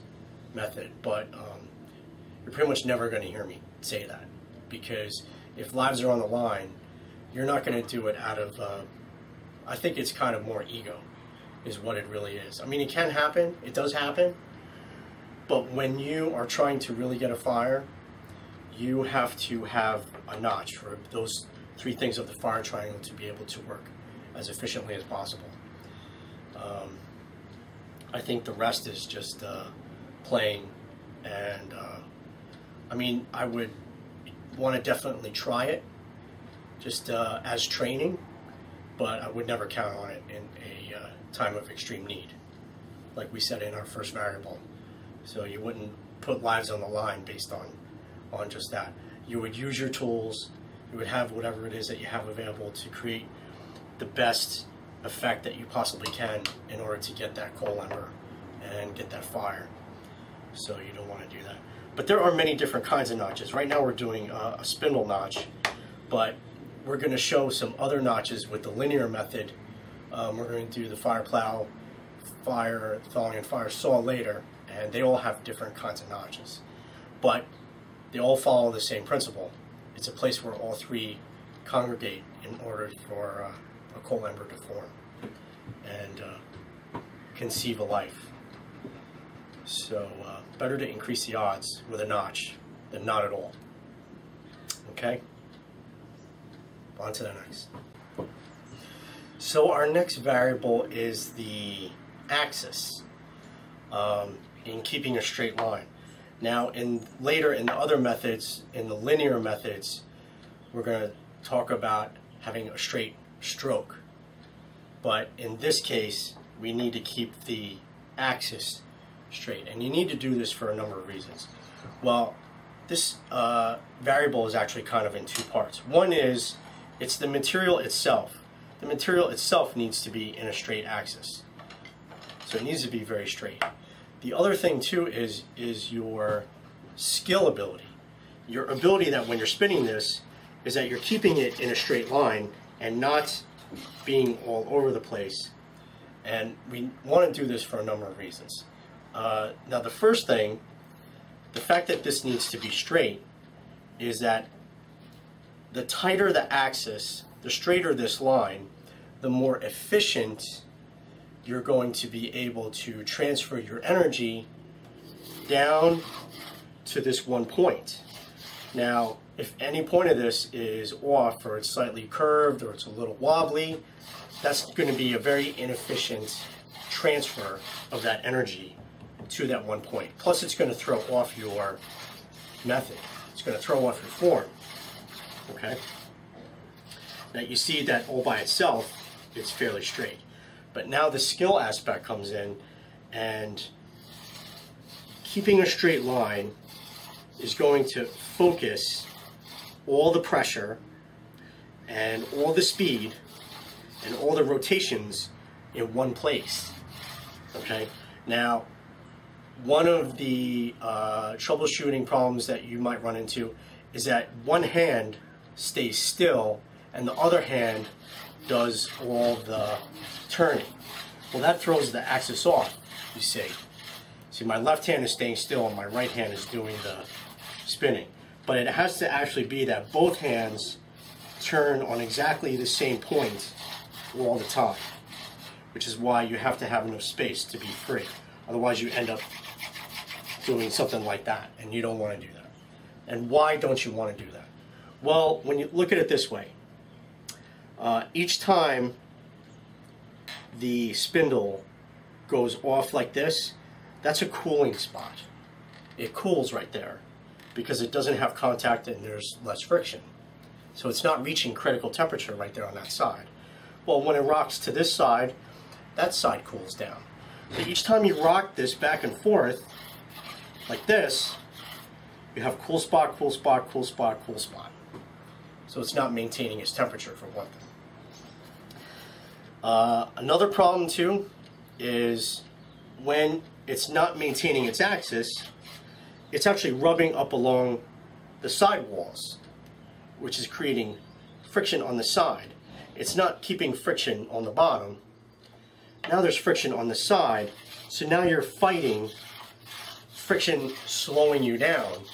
method, but um, you're pretty much never going to hear me say that because if lives are on the line, you're not going to do it out of, uh, I think it's kind of more ego, is what it really is. I mean, it can happen, it does happen, but when you are trying to really get a fire, you have to have a notch for those three things of the fire triangle to be able to work as efficiently as possible. Um, I think the rest is just uh, playing, and uh, I mean, I would want to definitely try it just uh, as training, but I would never count on it in a uh, time of extreme need, like we said in our first variable. So you wouldn't put lives on the line based on, on just that. You would use your tools, you would have whatever it is that you have available to create the best effect that you possibly can in order to get that coal ember and get that fire. So you don't want to do that. But there are many different kinds of notches. Right now we're doing a spindle notch, but we're going to show some other notches with the linear method. Um, we're going to do the fire plow, fire thong, and fire saw later, and they all have different kinds of notches. But they all follow the same principle. It's a place where all three congregate in order for uh, a coal ember to form and uh, conceive a life. So uh, better to increase the odds with a notch than not at all. Okay? On to the next. So our next variable is the axis um, in keeping a straight line. Now, in later in the other methods, in the linear methods, we're going to talk about having a straight stroke. But in this case, we need to keep the axis straight. And you need to do this for a number of reasons. Well, this uh, variable is actually kind of in two parts. One is it's the material itself. The material itself needs to be in a straight axis. So it needs to be very straight. The other thing too is, is your skill ability. Your ability that when you're spinning this is that you're keeping it in a straight line and not being all over the place. And we want to do this for a number of reasons. Uh, now the first thing, the fact that this needs to be straight is that the tighter the axis, the straighter this line, the more efficient you're going to be able to transfer your energy down to this one point. Now, if any point of this is off or it's slightly curved or it's a little wobbly, that's going to be a very inefficient transfer of that energy to that one point. Plus, it's going to throw off your method. It's going to throw off your form. Okay? Now you see that all by itself, it's fairly straight. But now the skill aspect comes in and keeping a straight line is going to focus all the pressure and all the speed and all the rotations in one place. Okay, now one of the uh, troubleshooting problems that you might run into is that one hand stays still and the other hand does all the turning. Well, that throws the axis off, you see. See, my left hand is staying still and my right hand is doing the spinning. But it has to actually be that both hands turn on exactly the same point all the time, which is why you have to have enough space to be free. Otherwise, you end up doing something like that, and you don't want to do that. And why don't you want to do that? Well, when you look at it this way, uh, each time the spindle goes off like this, that's a cooling spot. It cools right there because it doesn't have contact and there's less friction. So it's not reaching critical temperature right there on that side. Well, when it rocks to this side, that side cools down. So each time you rock this back and forth, like this, you have cool spot, cool spot, cool spot, cool spot. So it's not maintaining its temperature for one thing. Uh, another problem too is when it's not maintaining its axis, it's actually rubbing up along the side walls, which is creating friction on the side. It's not keeping friction on the bottom. Now there's friction on the side, so now you're fighting friction slowing you down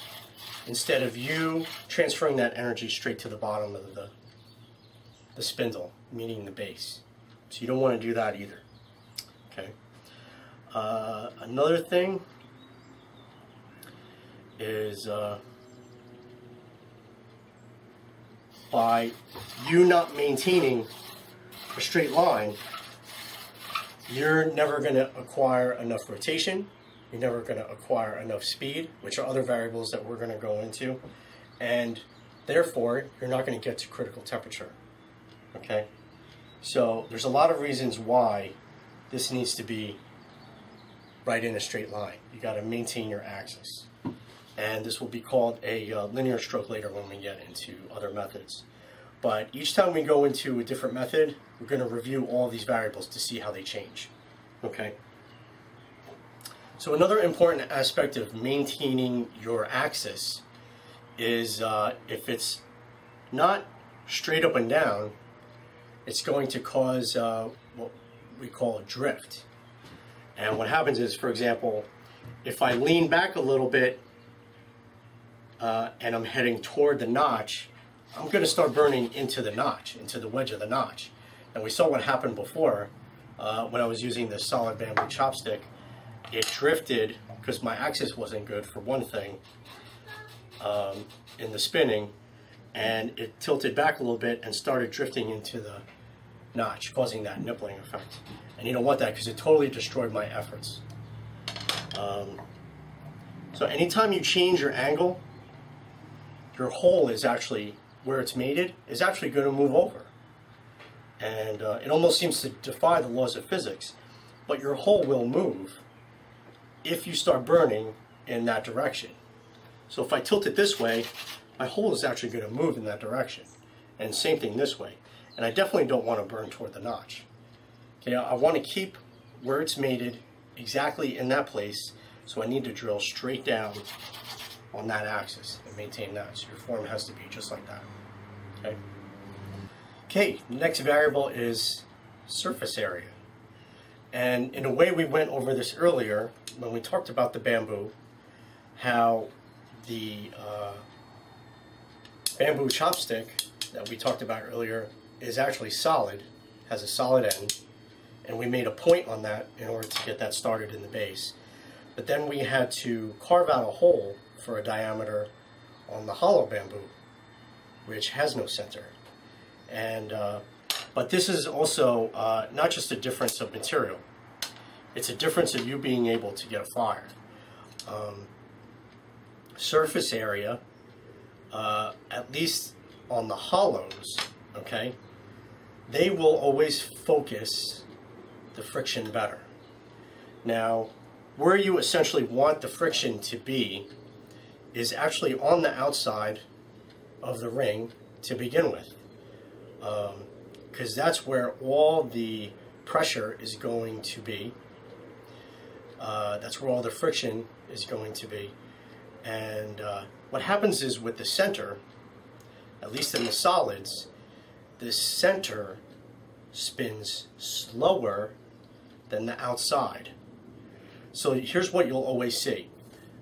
instead of you transferring that energy straight to the bottom of the, the spindle, meaning the base. So you don't want to do that either. Okay. Uh, another thing is uh, by you not maintaining a straight line, you're never going to acquire enough rotation. You're never going to acquire enough speed, which are other variables that we're going to go into. And therefore, you're not going to get to critical temperature. Okay? So there's a lot of reasons why this needs to be right in a straight line. You got to maintain your axis. And this will be called a uh, linear stroke later when we get into other methods. But each time we go into a different method, we're going to review all these variables to see how they change. Okay. So another important aspect of maintaining your axis is uh, if it's not straight up and down, it's going to cause uh, what we call a drift. And what happens is, for example, if I lean back a little bit uh, and I'm heading toward the notch, I'm going to start burning into the notch, into the wedge of the notch. And we saw what happened before uh, when I was using the solid bamboo chopstick. It drifted because my axis wasn't good for one thing um, in the spinning and it tilted back a little bit and started drifting into the notch, causing that nippling effect. And you don't want that because it totally destroyed my efforts. Um, so anytime you change your angle, your hole is actually, where it's mated, is actually going to move over. And uh, it almost seems to defy the laws of physics. But your hole will move if you start burning in that direction. So if I tilt it this way, my hole is actually going to move in that direction. And same thing this way. And I definitely don't want to burn toward the notch. Okay, I want to keep where it's mated exactly in that place, so I need to drill straight down on that axis and maintain that. So your form has to be just like that. Okay. Okay, next variable is surface area. And in a way we went over this earlier when we talked about the bamboo, how the uh, bamboo chopstick that we talked about earlier is actually solid, has a solid end, and we made a point on that in order to get that started in the base. But then we had to carve out a hole for a diameter on the hollow bamboo, which has no center. And uh, but this is also uh, not just a difference of material; it's a difference of you being able to get a fire. Um, surface area uh, at least on the hollows, okay, they will always focus the friction better. Now, where you essentially want the friction to be is actually on the outside of the ring to begin with. Because um, that's where all the pressure is going to be. Uh, that's where all the friction is going to be. And uh, what happens is with the center, at least in the solids, the center spins slower than the outside. So here's what you'll always see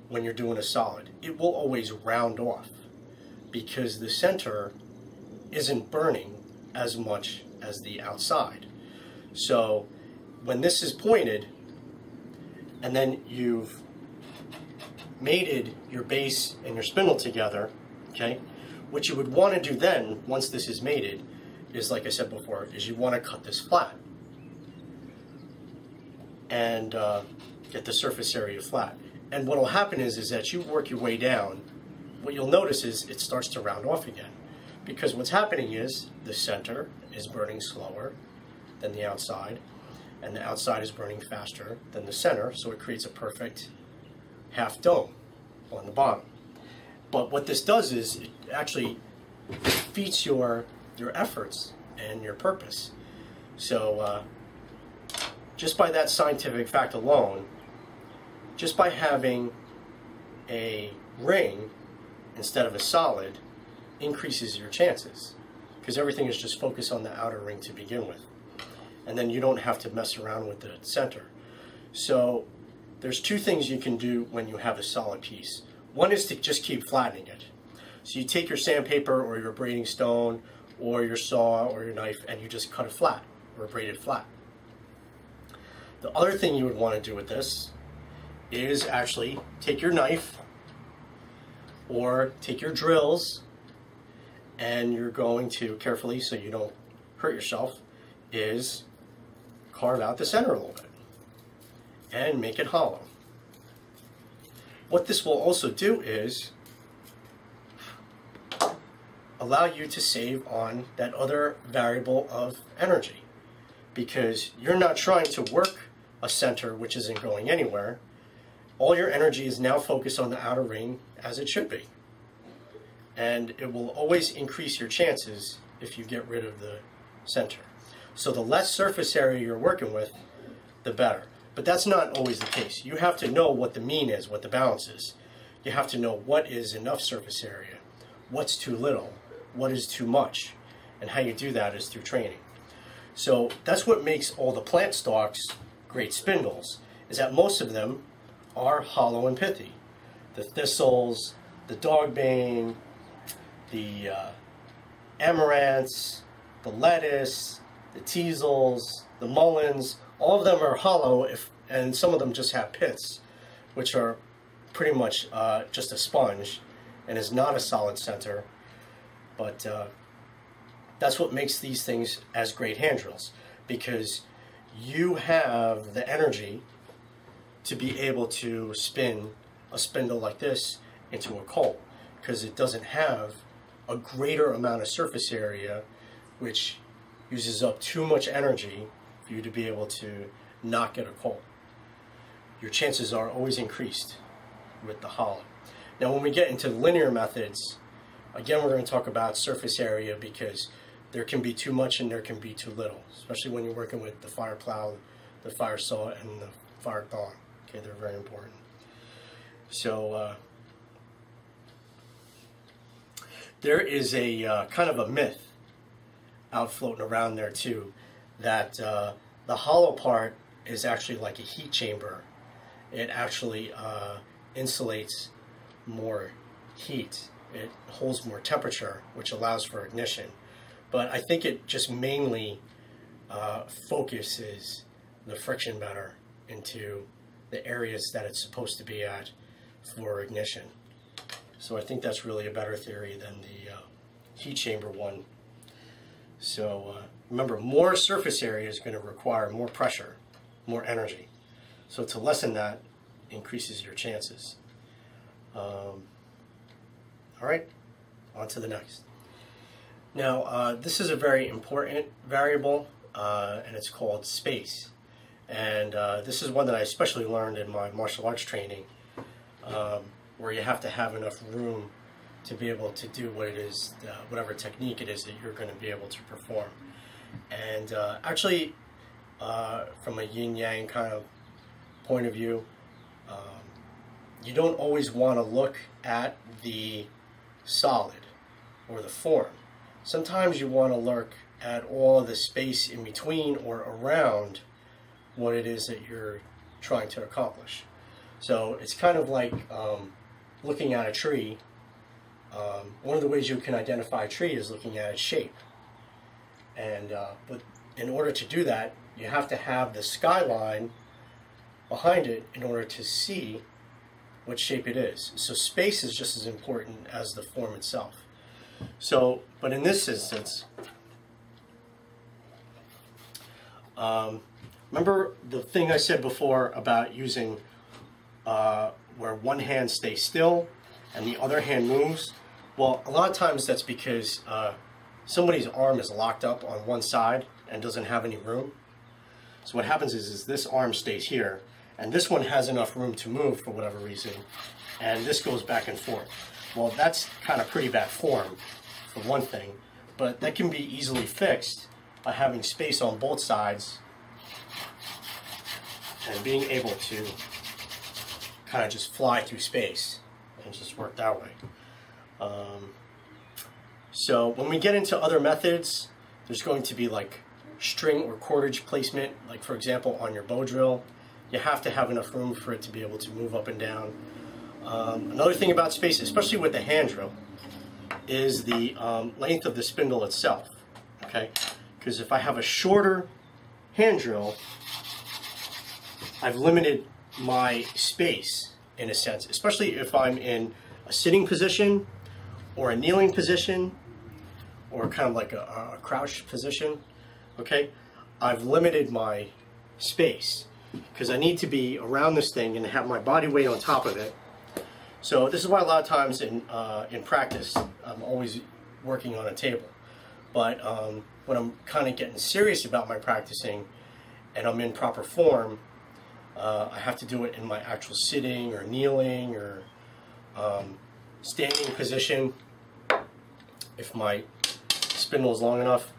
when you're doing a solid. It will always round off because the center isn't burning as much as the outside. So when this is pointed and then you've mated your base and your spindle together, okay, what you would want to do then, once this is mated, is like I said before, is you want to cut this flat and uh, get the surface area flat. And what will happen is, is that you work your way down, what you'll notice is it starts to round off again. Because what's happening is the center is burning slower than the outside, and the outside is burning faster than the center, so it creates a perfect half dome on the bottom. But what this does is it actually defeats your, your efforts and your purpose. So uh, just by that scientific fact alone, just by having a ring instead of a solid increases your chances because everything is just focused on the outer ring to begin with. And then you don't have to mess around with the center. So there's two things you can do when you have a solid piece. One is to just keep flattening it. So you take your sandpaper or your braiding stone or your saw or your knife and you just cut it flat or braid it flat. The other thing you would want to do with this is actually take your knife or take your drills and you're going to carefully so you don't hurt yourself is carve out the center a little bit and make it hollow. What this will also do is allow you to save on that other variable of energy because you're not trying to work a center which isn't going anywhere. All your energy is now focused on the outer ring as it should be. And it will always increase your chances if you get rid of the center. So the less surface area you're working with, the better. But that's not always the case. You have to know what the mean is, what the balance is. You have to know what is enough surface area, what's too little, what is too much. And how you do that is through training. So that's what makes all the plant stalks great spindles, is that most of them are hollow and pithy. The thistles, the dogbane, the uh, amaranths, the lettuce, the teasels, the mulleins, all of them are hollow if, and some of them just have piths, which are pretty much uh, just a sponge and is not a solid center. But uh, that's what makes these things as great hand drills because you have the energy to be able to spin a spindle like this into a coal because it doesn't have a greater amount of surface area which uses up too much energy for you to be able to not get a coal. Your chances are always increased with the hollow. Now when we get into linear methods, again we're going to talk about surface area because there can be too much and there can be too little, especially when you're working with the fire plow, the fire saw, and the fire thong. Okay, they're very important. So uh, there is a uh, kind of a myth out floating around there too that uh, the hollow part is actually like a heat chamber. It actually uh, insulates more heat. It holds more temperature, which allows for ignition. But I think it just mainly uh, focuses the friction better into the areas that it's supposed to be at for ignition. So I think that's really a better theory than the uh, heat chamber one. So uh, remember, more surface area is going to require more pressure, more energy. So to lessen that increases your chances. Um, all right, on to the next. Now, uh, this is a very important variable, uh, and it's called space. And uh, this is one that I especially learned in my martial arts training, um, where you have to have enough room to be able to do what it is, uh, whatever technique it is that you're going to be able to perform. And uh, actually, uh, from a yin yang kind of point of view, um, you don't always want to look at the solid or the form. Sometimes you want to look at all the space in between or around what it is that you're trying to accomplish. So it's kind of like um, looking at a tree. Um, one of the ways you can identify a tree is looking at its shape. And uh, but in order to do that, you have to have the skyline behind it in order to see what shape it is. So space is just as important as the form itself. So, but in this instance, um, remember the thing I said before about using uh, where one hand stays still and the other hand moves? Well, a lot of times that's because uh, somebody's arm is locked up on one side and doesn't have any room. So what happens is, is this arm stays here and this one has enough room to move for whatever reason, and this goes back and forth. Well, that's kind of pretty bad form, for one thing, but that can be easily fixed by having space on both sides and being able to kind of just fly through space and just work that way. Um, so when we get into other methods, there's going to be like string or cordage placement, like for example on your bow drill, you have to have enough room for it to be able to move up and down. Um, another thing about space, especially with the hand drill, is the um, length of the spindle itself. Okay, because if I have a shorter hand drill, I've limited my space in a sense, especially if I'm in a sitting position or a kneeling position or kind of like a, a crouched position. Okay, I've limited my space because I need to be around this thing and have my body weight on top of it. So this is why a lot of times in, uh, in practice, I'm always working on a table. But um, when I'm kind of getting serious about my practicing and I'm in proper form, uh, I have to do it in my actual sitting or kneeling or um, standing position if my spindle is long enough.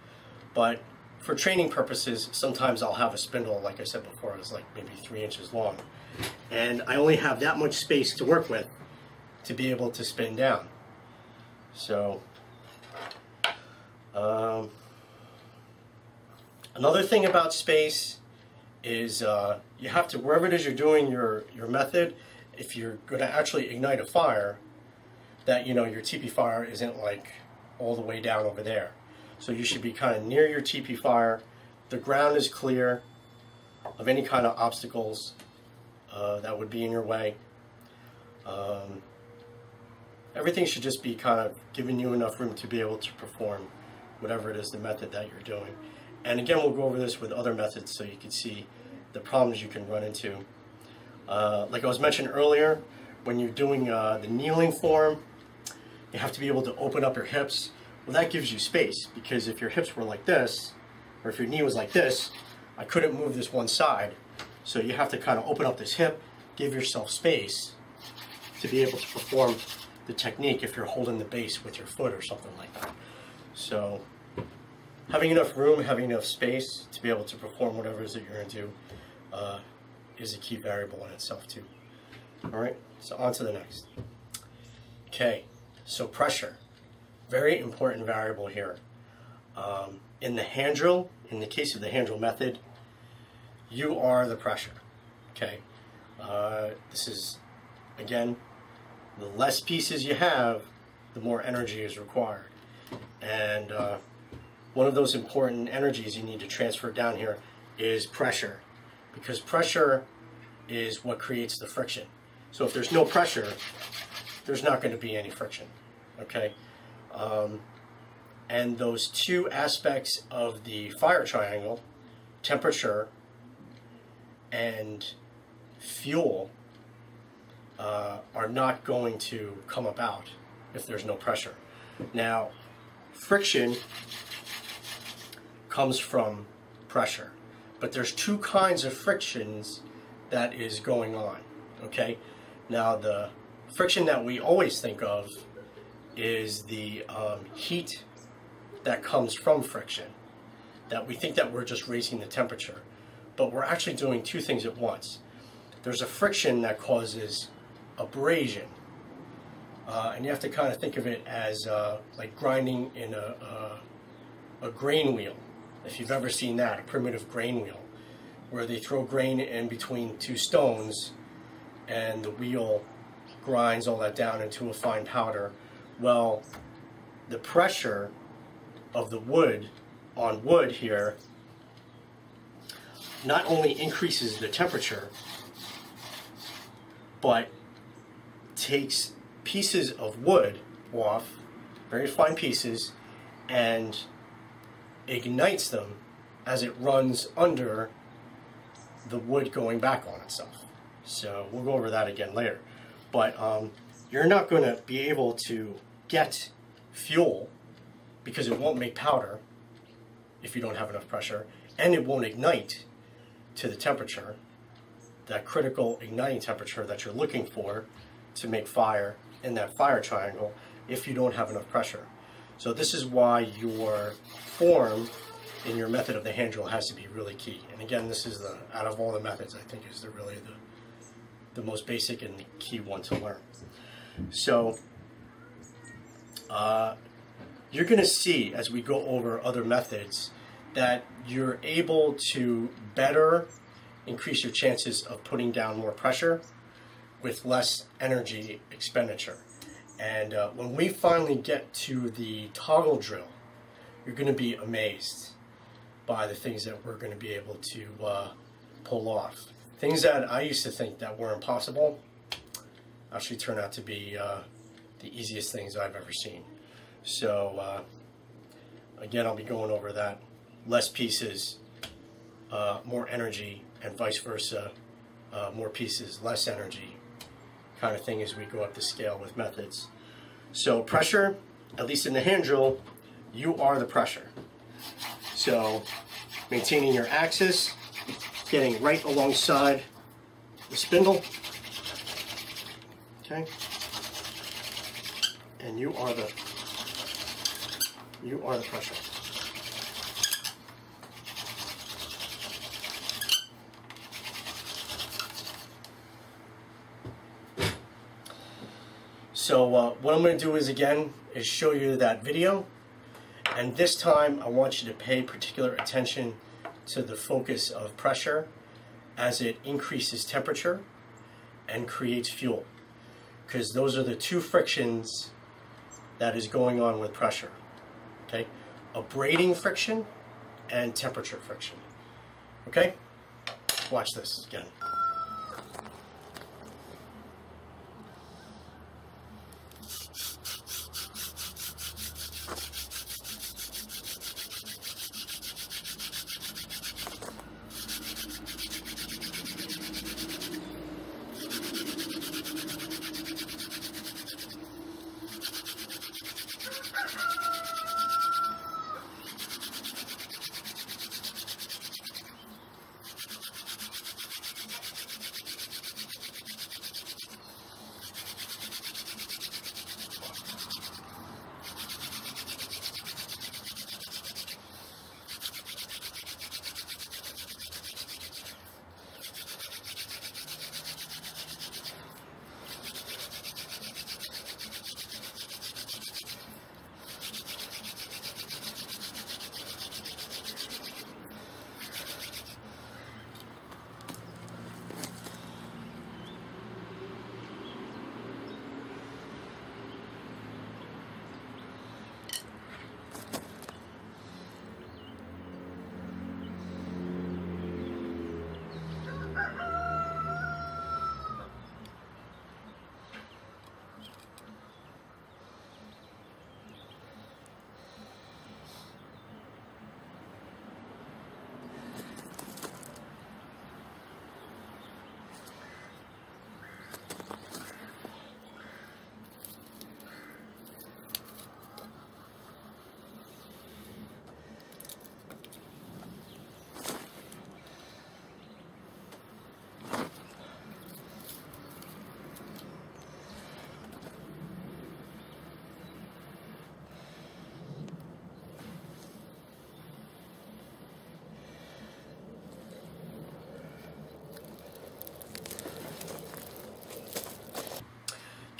But for training purposes, sometimes I'll have a spindle, like I said before, it's like maybe three inches long. And I only have that much space to work with to be able to spin down. So, Um, another thing about space is uh, you have to, wherever it is you're doing your, your method, if you're going to actually ignite a fire, that, you know, your TP fire isn't like all the way down over there. So you should be kind of near your TP fire. The ground is clear of any kind of obstacles uh, that would be in your way. Um, everything should just be kind of giving you enough room to be able to perform whatever it is the method that you're doing. And again, we'll go over this with other methods so you can see the problems you can run into. Uh, like I was mentioned earlier, when you're doing uh, the kneeling form, you have to be able to open up your hips. Well, that gives you space because if your hips were like this, or if your knee was like this, I couldn't move this one side. So you have to kind of open up this hip, give yourself space to be able to perform the technique if you're holding the base with your foot or something like that. So having enough room, having enough space to be able to perform whatever it is that you're going to do uh, is a key variable in itself too. All right, so on to the next. Okay, so pressure, very important variable here. Um, in the hand drill, in the case of the hand drill method, you are the pressure. Okay, uh, this is again the less pieces you have, the more energy is required. And uh, one of those important energies you need to transfer down here is pressure, because pressure is what creates the friction. So if there's no pressure, there's not going to be any friction. Okay, um, and those two aspects of the fire triangle, temperature and fuel, uh, are not going to come about if there's no pressure. Now, friction comes from pressure, but there's two kinds of frictions that is going on. Okay, now the friction that we always think of is the um, heat that comes from friction. That we think that we're just raising the temperature, but we're actually doing two things at once. There's a friction that causes abrasion. Uh, and you have to kind of think of it as uh, like grinding in a, a, a, grain wheel. If you've ever seen that, a primitive grain wheel, where they throw grain in between two stones and the wheel grinds all that down into a fine powder. Well, the pressure of the wood on wood here not only increases the temperature, but takes pieces of wood off, very fine pieces, and ignites them as it runs under the wood going back on itself. So we'll go over that again later. But um, you're not going to be able to get fuel because it won't make powder if you don't have enough pressure, and it won't ignite to the temperature, that critical igniting temperature that you're looking for to make fire in that fire triangle if you don't have enough pressure. So this is why your form in your method of the hand drill has to be really key. And again, this is the, out of all the methods, I think is the really the, the most basic and the key one to learn. So uh, you're going to see as we go over other methods that you're able to better increase your chances of putting down more pressure with less energy expenditure. And uh, when we finally get to the toggle drill, you're going to be amazed by the things that we're going to be able to uh, pull off. Things that I used to think that were impossible actually turn out to be uh, the easiest things I've ever seen. So uh, again, I'll be going over that. Less pieces, uh, more energy, and vice versa. Uh, more pieces, less energy, kind of thing as we go up the scale with methods. So pressure, at least in the hand drill, you are the pressure. So maintaining your axis, getting right alongside the spindle. Okay. And you are the you are the pressure. So uh, what I'm going to do is again is show you that video And this time I want you to pay particular attention to the focus of pressure as it increases temperature and creates fuel. Because those are the two frictions that is going on with pressure. Okay? Abrading friction and temperature friction. Okay? Watch this again.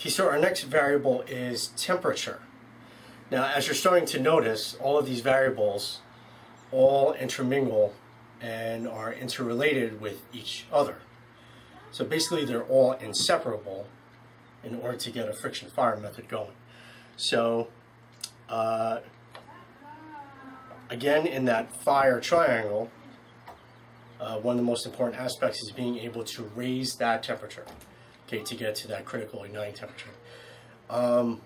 Okay, so our next variable is temperature. Now, as you're starting to notice, all of these variables all intermingle and are interrelated with each other. So basically, they're all inseparable in order to get a friction fire method going. So, uh, again, in that fire triangle, uh, one of the most important aspects is being able to raise that temperature okay, to get to that critical igniting temperature. Um,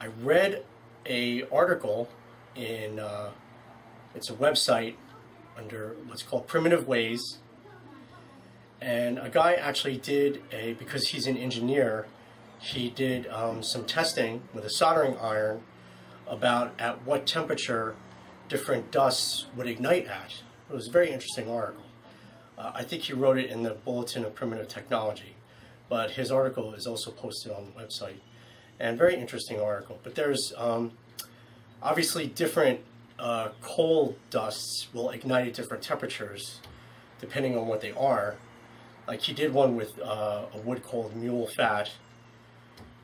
I read a article in, uh, it's a website under what's called Primitive Ways, and a guy actually did a, because he's an engineer, he did um, some testing with a soldering iron about at what temperature different dusts would ignite at. It was a very interesting article. Uh, I think he wrote it in the Bulletin of Primitive Technology but his article is also posted on the website. And very interesting article. But there's um, obviously different uh, coal dusts will ignite at different temperatures depending on what they are. Like he did one with uh, a wood called mule fat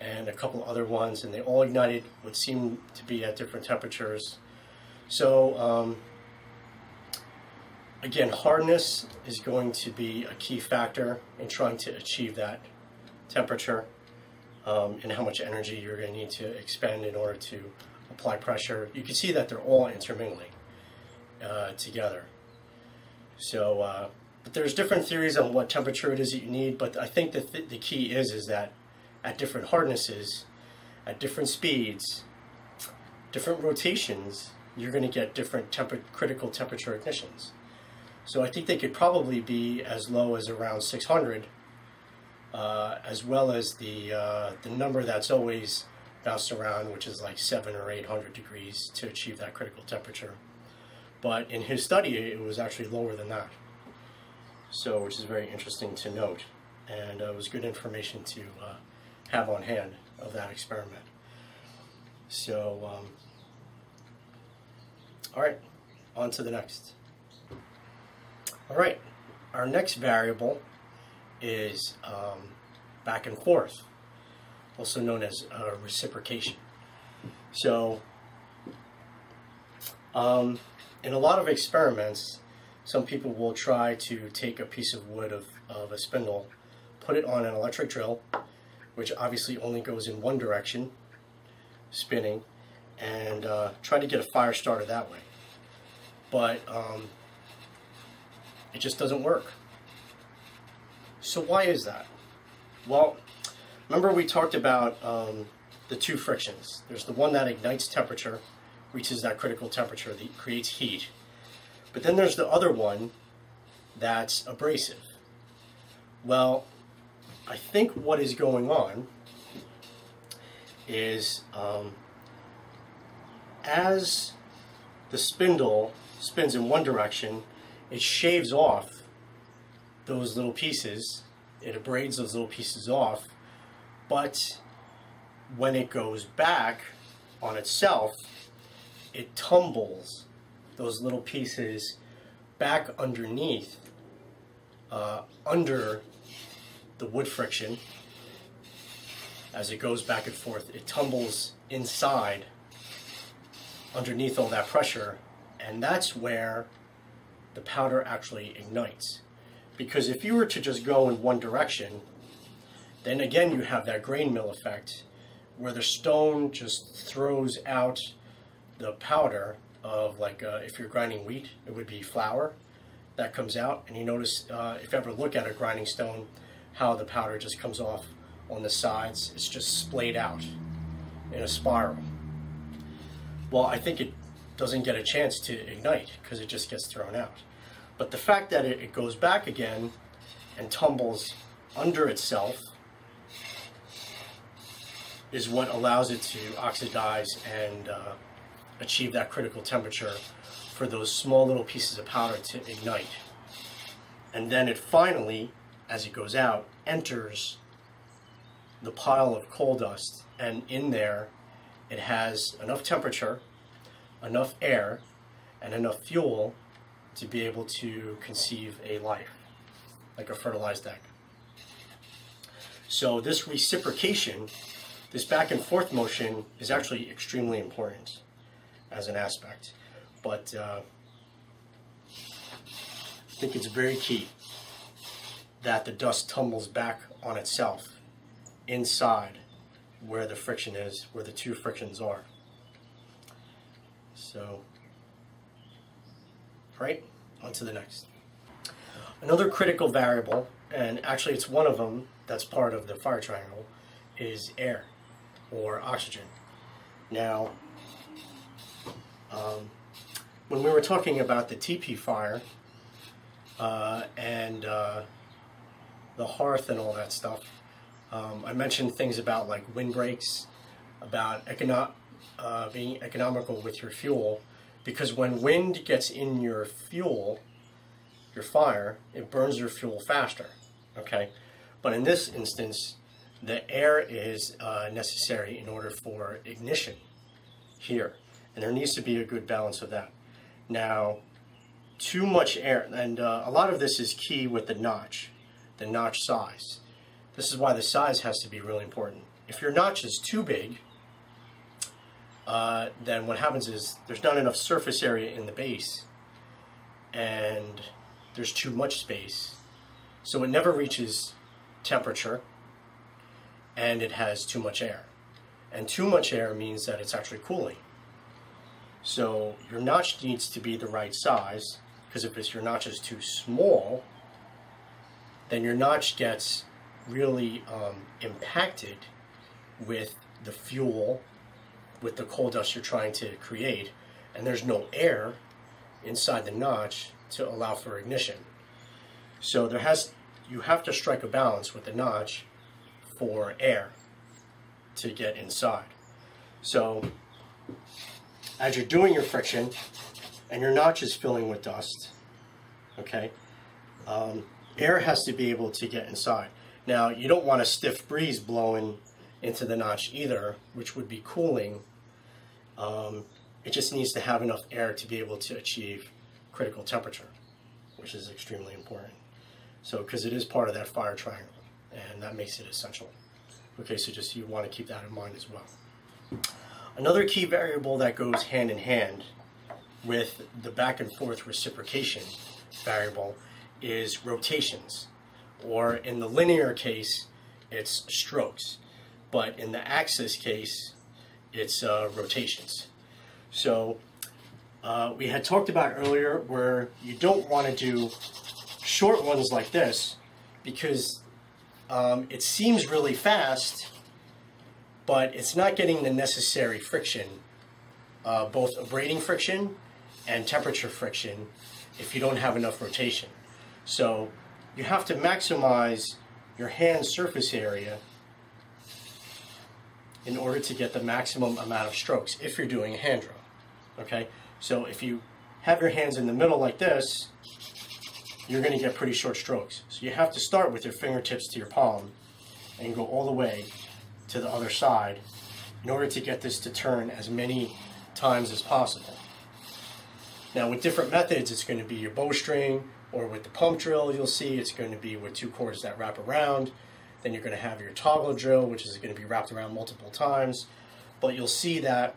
and a couple other ones, and they all ignited what seemed to be at different temperatures. So um, again, hardness is going to be a key factor in trying to achieve that temperature um, and how much energy you're going to need to expend in order to apply pressure. You can see that they're all intermingling uh, together. So, uh, but there's different theories on what temperature it is that you need, but I think that th the key is is that at different hardnesses, at different speeds, different rotations, you're going to get different critical temperature ignitions. So I think they could probably be as low as around 600 uh, as well as the, uh, the number that's always bounced around, which is like 7 or 800 degrees to achieve that critical temperature. But in his study, it was actually lower than that. So, which is very interesting to note. And uh, it was good information to uh, have on hand of that experiment. So, um, all right, on to the next. All right, our next variable is um, back and forth, also known as uh, reciprocation. So Um, in a lot of experiments, some people will try to take a piece of wood of, of a spindle, put it on an electric drill, which obviously only goes in one direction, spinning, and uh, try to get a fire started that way. But um, it just doesn't work. So why is that? Well, remember we talked about um, the two frictions. There's the one that ignites temperature, reaches that critical temperature, that creates heat. But then there's the other one that's abrasive. Well, I think what is going on is um, as the spindle spins in one direction, it shaves off those little pieces, it abrades those little pieces off, but when it goes back on itself, it tumbles those little pieces back underneath, uh, under the wood friction. As it goes back and forth, it tumbles inside underneath all that pressure, and that's where the powder actually ignites. Because if you were to just go in one direction, then again you have that grain mill effect where the stone just throws out the powder of like uh, if you're grinding wheat, it would be flour that comes out. And you notice uh, if you ever look at a grinding stone, how the powder just comes off on the sides. It's just splayed out in a spiral. Well, I think it doesn't get a chance to ignite because it just gets thrown out. But the fact that it, it goes back again and tumbles under itself is what allows it to oxidize and uh, achieve that critical temperature for those small little pieces of powder to ignite. And then it finally, as it goes out, enters the pile of coal dust. And in there, it has enough temperature, enough air, and enough fuel to be able to conceive a life, like a fertilized egg. So this reciprocation this back and forth motion is actually extremely important as an aspect, but uh, I think it's very key that the dust tumbles back on itself inside where the friction is, where the two frictions are. So, right, on to the next. Another critical variable, and actually it's one of them that's part of the fire triangle, is air or oxygen. Now, um, when we were talking about the TP fire uh, and uh, the hearth and all that stuff, um, I mentioned things about like windbreaks, about econo uh, being economical with your fuel, because when wind gets in your fuel, your fire, it burns your fuel faster. Okay, but in this instance, the air is uh, necessary in order for ignition here. And there needs to be a good balance of that. Now, too much air, and uh, a lot of this is key with the notch, the notch size. This is why the size has to be really important. If your notch is too big, uh, then what happens is there's not enough surface area in the base, and there's too much space. So it never reaches temperature, and it has too much air. And too much air means that it's actually cooling. So your notch needs to be the right size, because if your notch is too small, then your notch gets really um, impacted with the fuel, with the coal dust you're trying to create, and there's no air inside the notch to allow for ignition. So there has you have to strike a balance with the notch for air to get inside. So as you're doing your friction and your notch is filling with dust, okay, um, air has to be able to get inside. Now you don't want a stiff breeze blowing into the notch either, which would be cooling. Um, it just needs to have enough air to be able to achieve critical temperature, which is extremely important. So, because it is part of that fire triangle and that makes it essential. Okay, so just you want to keep that in mind as well. Another key variable that goes hand in hand with the back and forth reciprocation variable is rotations, or in the linear case, it's strokes, but in the axis case, it's uh, rotations. So uh, we had talked about earlier where you don't want to do short ones like this because um, it seems really fast, but it's not getting the necessary friction, uh, both abrading friction and temperature friction if you don't have enough rotation. So you have to maximize your hand surface area in order to get the maximum amount of strokes if you're doing a hand drill. Okay, so if you have your hands in the middle like this, you're going to get pretty short strokes. So you have to start with your fingertips to your palm and go all the way to the other side in order to get this to turn as many times as possible. Now with different methods, it's going to be your bowstring, or with the pump drill, you'll see it's going to be with two cords that wrap around. Then you're going to have your toggle drill, which is going to be wrapped around multiple times. But you'll see that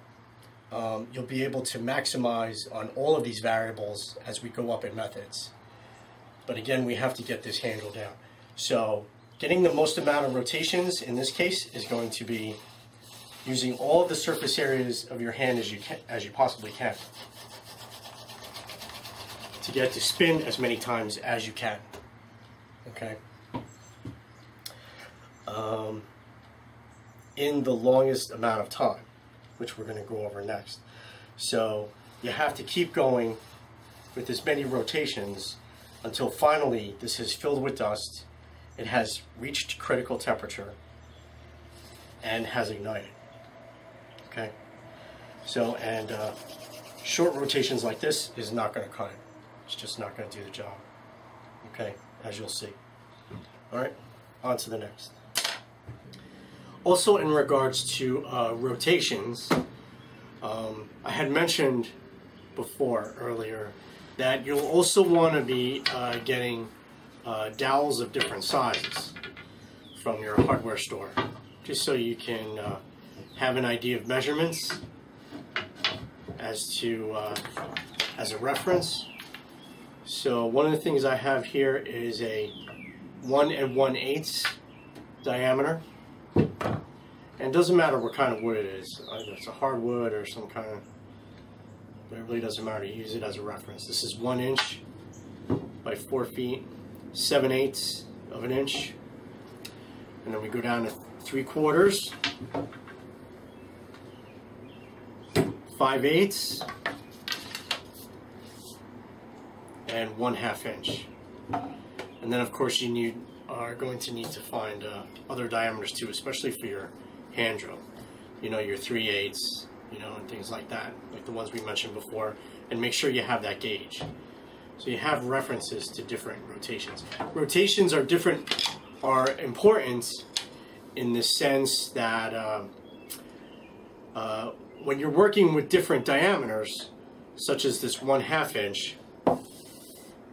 um, you'll be able to maximize on all of these variables as we go up in methods. But again, we have to get this handle down. So getting the most amount of rotations in this case is going to be using all of the surface areas of your hand as you can, as you possibly can to get to spin as many times as you can. Okay. Um, in the longest amount of time, which we're going to go over next. So you have to keep going with as many rotations until finally this is filled with dust, it has reached critical temperature, and has ignited. Okay? So, and uh, short rotations like this is not going to cut it. It's just not going to do the job. Okay, as you'll see. All right, on to the next. Also in regards to uh, rotations, um, I had mentioned before earlier that you'll also want to be uh, getting uh, dowels of different sizes from your hardware store, just so you can uh, have an idea of measurements as to uh, as a reference so one of the things I have here is a 1 and 1 8 diameter. And it doesn't matter what kind of wood it is. Either it's a hardwood or some kind of, but it really doesn't matter. You use it as a reference. This is 1 inch by 4 feet, 7 eighths of an inch. And then we go down to 3 quarters, 5 eighths, and one half inch. And then of course you need are going to need to find uh, other diameters too, especially for your hand drill. You know, your 3 eighths, you know, and things like that, like the ones we mentioned before, and make sure you have that gauge. So you have references to different rotations. Rotations are different, are important in the sense that uh, uh, when you're working with different diameters, such as this one half inch,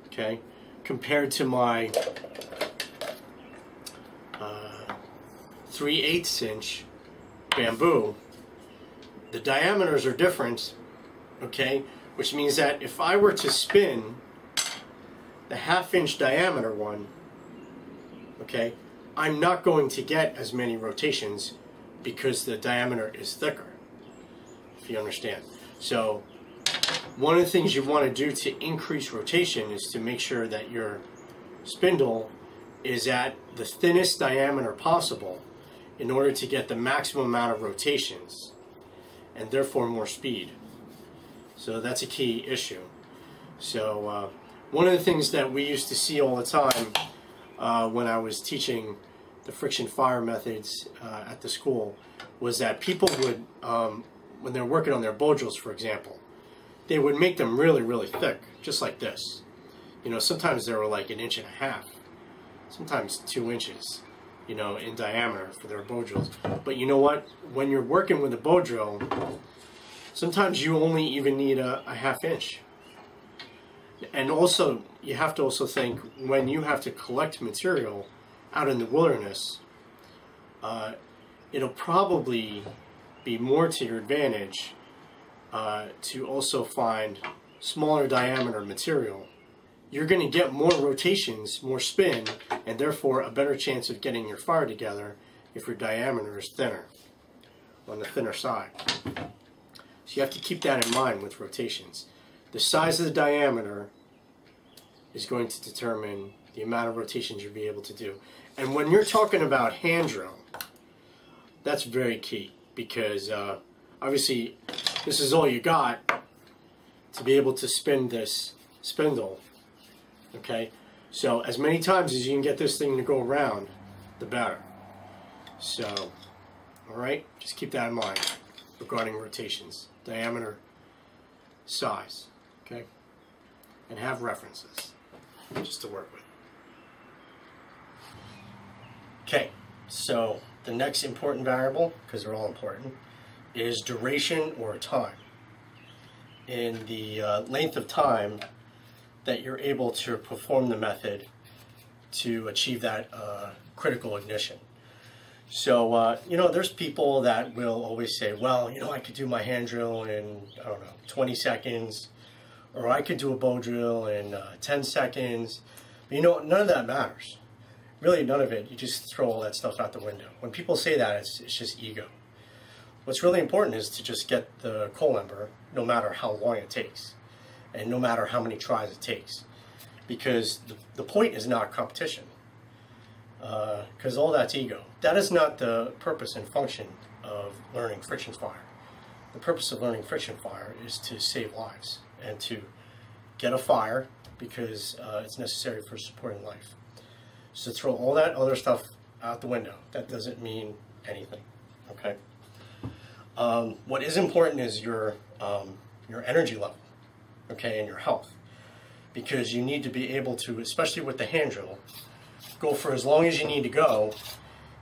okay, compared to my uh, 3 8 inch bamboo, the diameters are different, okay, which means that if I were to spin the half inch diameter one, okay, I'm not going to get as many rotations because the diameter is thicker, if you understand. So one of the things you want to do to increase rotation is to make sure that your spindle is at the thinnest diameter possible in order to get the maximum amount of rotations and therefore more speed. So that's a key issue. So uh, one of the things that we used to see all the time uh, when I was teaching the friction fire methods uh, at the school was that people would, um, when they're working on their bow drills, for example, they would make them really, really thick, just like this. You know, sometimes they were like an inch and a half, sometimes two inches, you know, in diameter for their bow drills. But you know what? When you're working with a bow drill, sometimes you only even need a, a half inch. And also, you have to also think when you have to collect material out in the wilderness, uh, it'll probably be more to your advantage uh, to also find smaller diameter material, you're going to get more rotations, more spin, and therefore a better chance of getting your fire together if your diameter is thinner, on the thinner side. So you have to keep that in mind with rotations. The size of the diameter is going to determine the amount of rotations you'll be able to do. And when you're talking about hand drill, that's very key because uh, obviously this is all you got to be able to spin this spindle. Okay, so as many times as you can get this thing to go around, the better. So, all right, just keep that in mind regarding rotations, diameter, size, okay, and have references just to work with. Okay, so the next important variable, because they're all important, is duration or time. In the uh, length of time that you're able to perform the method to achieve that uh, critical ignition. So, uh, you know, there's people that will always say, well, you know, I could do my hand drill in, I don't know, 20 seconds, or I could do a bow drill in uh, 10 seconds. But, you know, none of that matters. Really, none of it. You just throw all that stuff out the window. When people say that, it's, it's just ego. What's really important is to just get the coal ember, no matter how long it takes, and no matter how many tries it takes. Because the, the point is not competition, because uh, all that's ego. That is not the purpose and function of learning friction fire. The purpose of learning friction fire is to save lives and to get a fire because uh, it's necessary for supporting life. So throw all that other stuff out the window. That doesn't mean anything. Okay. Um, what is important is your um, your energy level, okay, and your health, because you need to be able to, especially with the hand drill, go for as long as you need to go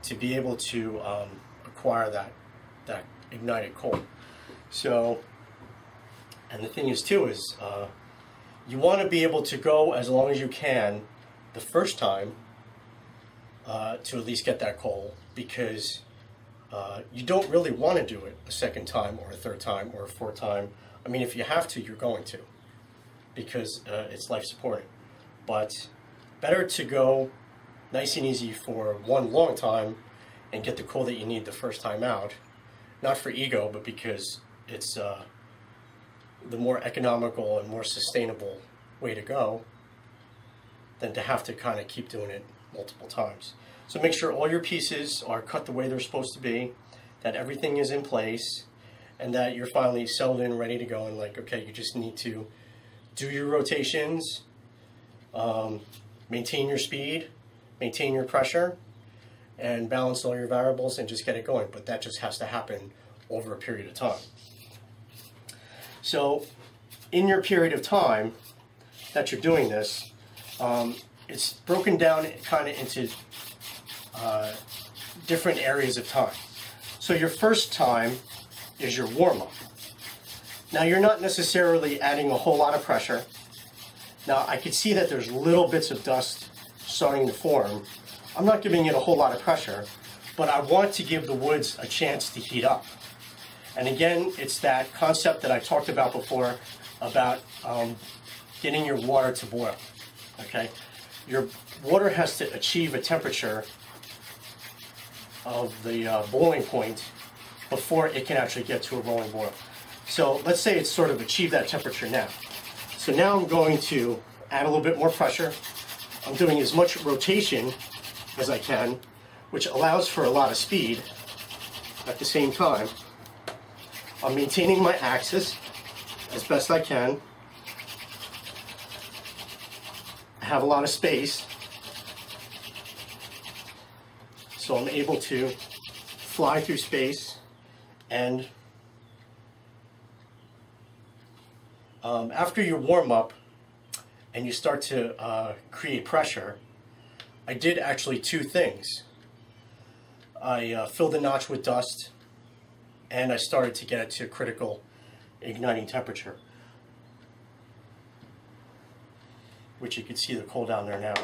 to be able to um, acquire that that ignited coal. So, and the thing is too is uh, you want to be able to go as long as you can the first time uh, to at least get that coal because uh, you don't really want to do it a second time or a third time or a fourth time. I mean, if you have to, you're going to because uh, it's life supporting. But better to go nice and easy for one long time and get the coal that you need the first time out. Not for ego, but because it's uh, the more economical and more sustainable way to go than to have to kind of keep doing it multiple times. So make sure all your pieces are cut the way they're supposed to be, that everything is in place, and that you're finally settled in, ready to go, and like, okay, you just need to do your rotations, um, maintain your speed, maintain your pressure, and balance all your variables and just get it going. But that just has to happen over a period of time. So in your period of time that you're doing this, um, it's broken down kind of into uh, different areas of time. So your first time is your warm-up. Now you're not necessarily adding a whole lot of pressure. Now I can see that there's little bits of dust starting to form. I'm not giving it a whole lot of pressure, but I want to give the woods a chance to heat up. And again, it's that concept that I talked about before about um, getting your water to boil. Okay, your water has to achieve a temperature of the uh, boiling point before it can actually get to a rolling boil. So let's say it's sort of achieved that temperature now. So now I'm going to add a little bit more pressure. I'm doing as much rotation as I can, which allows for a lot of speed at the same time. I'm maintaining my axis as best I can. I have a lot of space. So I'm able to fly through space and um, after you warm up and you start to uh, create pressure, I did actually two things. I uh, filled the notch with dust and I started to get it to critical igniting temperature. Which you can see the coal down there now.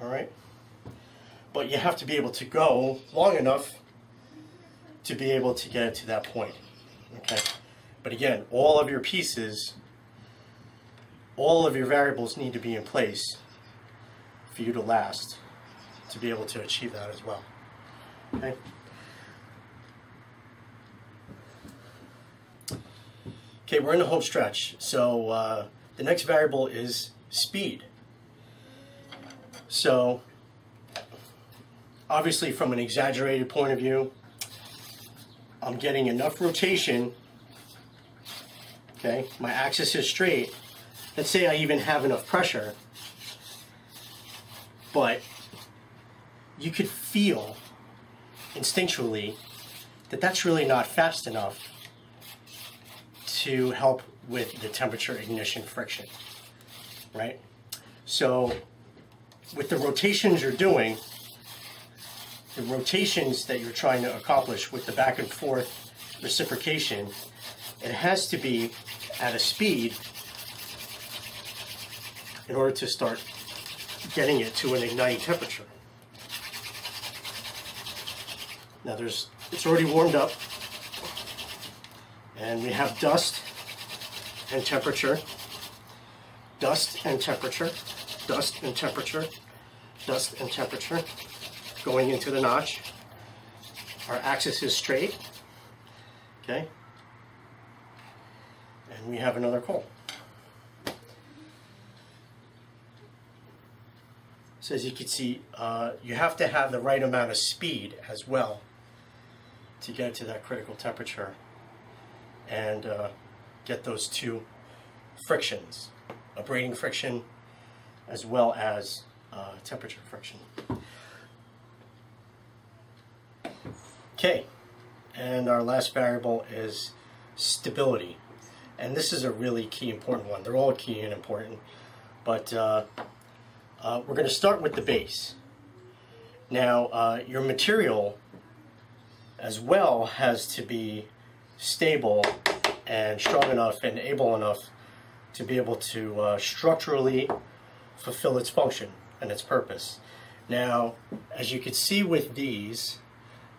Alright? But you have to be able to go long enough to be able to get it to that point. Okay, but again, all of your pieces, all of your variables need to be in place for you to last to be able to achieve that as well. Okay. Okay, we're in the home stretch. So uh, the next variable is speed. So obviously from an exaggerated point of view, I'm getting enough rotation, okay, my axis is straight. Let's say I even have enough pressure, but you could feel instinctually that that's really not fast enough to help with the temperature ignition friction, right? So with the rotations you're doing, the rotations that you're trying to accomplish with the back and forth reciprocation, it has to be at a speed in order to start getting it to an igniting temperature. Now there's, it's already warmed up and we have dust and temperature, dust and temperature, dust and temperature, dust and temperature going into the notch. Our axis is straight, okay? And we have another coal. So as you can see, uh, you have to have the right amount of speed as well to get to that critical temperature and uh, get those two frictions, abrading friction as well as uh, temperature friction. Okay, and our last variable is stability. And this is a really key important one. They're all key and important, but uh, uh, we're going to start with the base. Now, uh, your material as well has to be stable and strong enough and able enough to be able to uh, structurally fulfill its function and its purpose. Now, as you can see with these,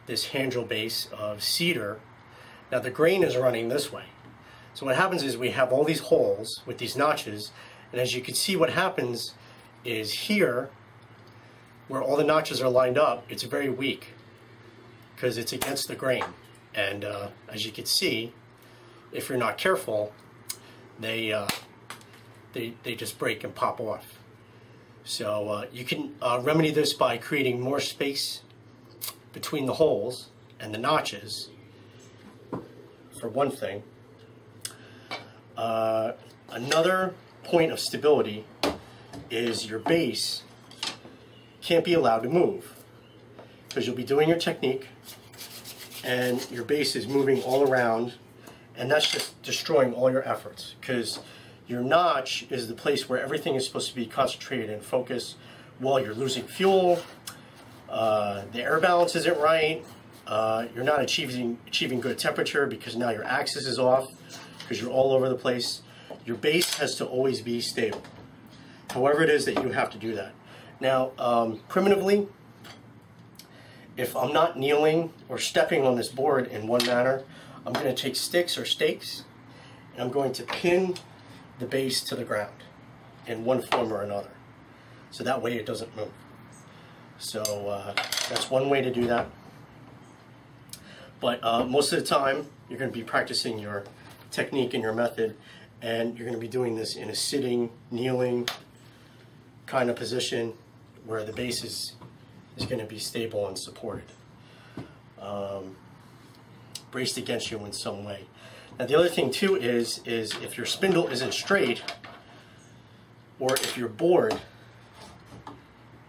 this hand drill base of cedar, now the grain is running this way. So what happens is we have all these holes with these notches, and as you can see what happens is here, where all the notches are lined up, it's very weak because it's against the grain. And uh, as you can see, if you're not careful, they, uh, they, they just break and pop off. So uh, you can uh, remedy this by creating more space between the holes and the notches, for one thing. Uh, another point of stability is your base can't be allowed to move because you'll be doing your technique and your base is moving all around and that's just destroying all your efforts because your notch is the place where everything is supposed to be concentrated and focused while you're losing fuel, uh, the air balance isn't right, uh, you're not achieving, achieving good temperature because now your axis is off because you're all over the place. Your base has to always be stable. However it is that you have to do that. Now, um, primitively, if I'm not kneeling or stepping on this board in one manner, I'm going to take sticks or stakes and I'm going to pin the base to the ground in one form or another. So that way it doesn't move. So uh, that's one way to do that. But uh, most of the time, you're going to be practicing your technique and your method, and you're going to be doing this in a sitting, kneeling kind of position where the base is, is going to be stable and supported. Um, braced against you in some way. Now the other thing too is, is if your spindle isn't straight, or if your board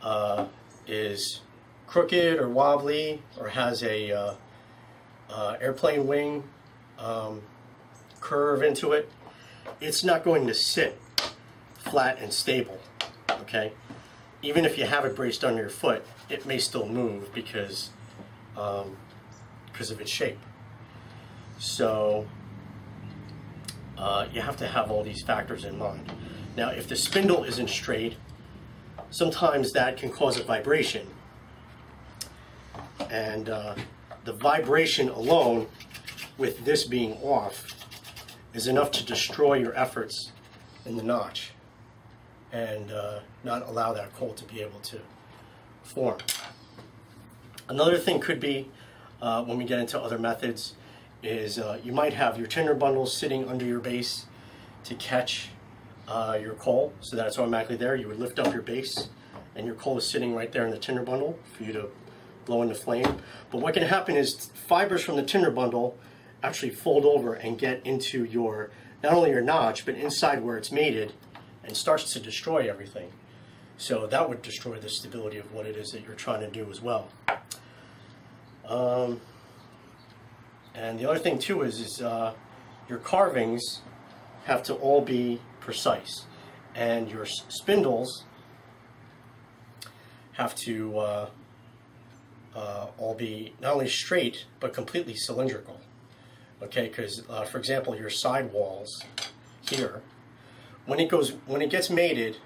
uh, is crooked or wobbly or has a uh, uh, airplane wing um, curve into it, it's not going to sit flat and stable, okay? Even if you have it braced under your foot, it may still move because, um, because of its shape. So uh, you have to have all these factors in mind. Now, if the spindle isn't straight, sometimes that can cause a vibration. And uh, the vibration alone, with this being off, is enough to destroy your efforts in the notch and uh, not allow that coal to be able to form. Another thing could be, uh, when we get into other methods, is uh, you might have your tinder bundles sitting under your base to catch uh, your coal, so that it's automatically there. You would lift up your base, and your coal is sitting right there in the tinder bundle for you to blow into flame. But what can happen is fibers from the tinder bundle actually fold over and get into your, not only your notch, but inside where it's mated, and starts to destroy everything. So that would destroy the stability of what it is that you're trying to do as well. Um, and the other thing too is, is uh, your carvings have to all be precise. And your spindles have to uh, uh, all be not only straight, but completely cylindrical. Okay, because uh, for example, your side walls here, when it goes, when it gets mated,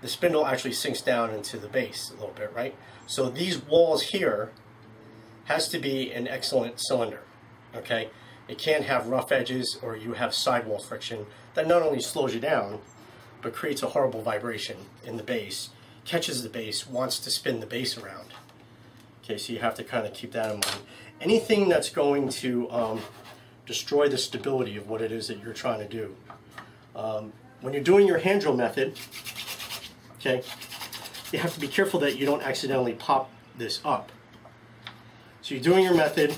the spindle actually sinks down into the base a little bit, right? So these walls here has to be an excellent cylinder, okay? It can't have rough edges or you have sidewall friction that not only slows you down, but creates a horrible vibration in the base, catches the base, wants to spin the base around. Okay, so you have to kind of keep that in mind. Anything that's going to um, destroy the stability of what it is that you're trying to do. Um, when you're doing your hand drill method, okay, you have to be careful that you don't accidentally pop this up. So you're doing your method.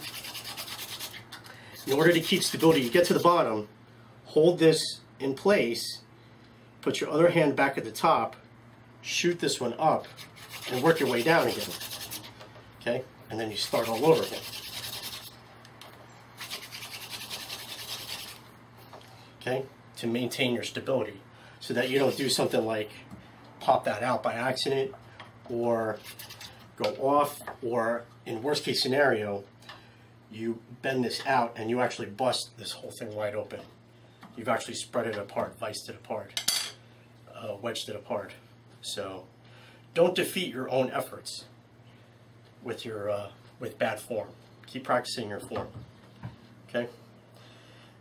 In order to keep stability, you get to the bottom, hold this in place, put your other hand back at the top, shoot this one up, and work your way down again. Okay? And then you start all over again. Okay? To maintain your stability so that you don't do something like pop that out by accident or go off or in worst case scenario you bend this out and you actually bust this whole thing wide open. You've actually spread it apart, viced it apart, uh, wedged it apart. So don't defeat your own efforts with your uh, with bad form. Keep practicing your form. Okay.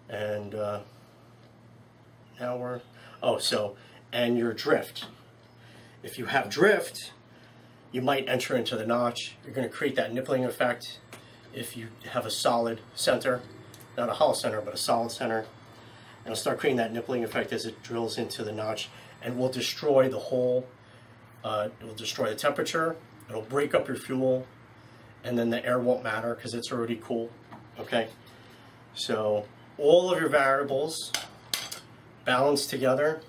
And uh, now we're oh so and your drift. If you have drift, you might enter into the notch. You're going to create that nippling effect if you have a solid center, not a hollow center, but a solid center. And it'll start creating that nippling effect as it drills into the notch and will destroy the hole. Uh, it will destroy the temperature. It'll break up your fuel and then the air won't matter because it's already cool. Okay? So all of your variables balanced together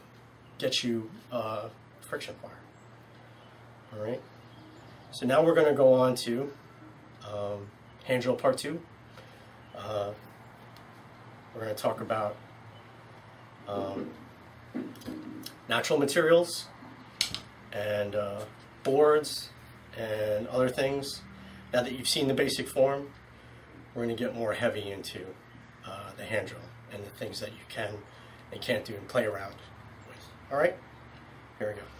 get you uh, friction fire. All right? So now we're going to go on to um, hand drill part two. Uh, we're going to talk about um, natural materials and uh, boards and other things. Now that you've seen the basic form, we're going to get more heavy into uh, the hand drill and the things that you can and can't do and play around with. All right, here we go.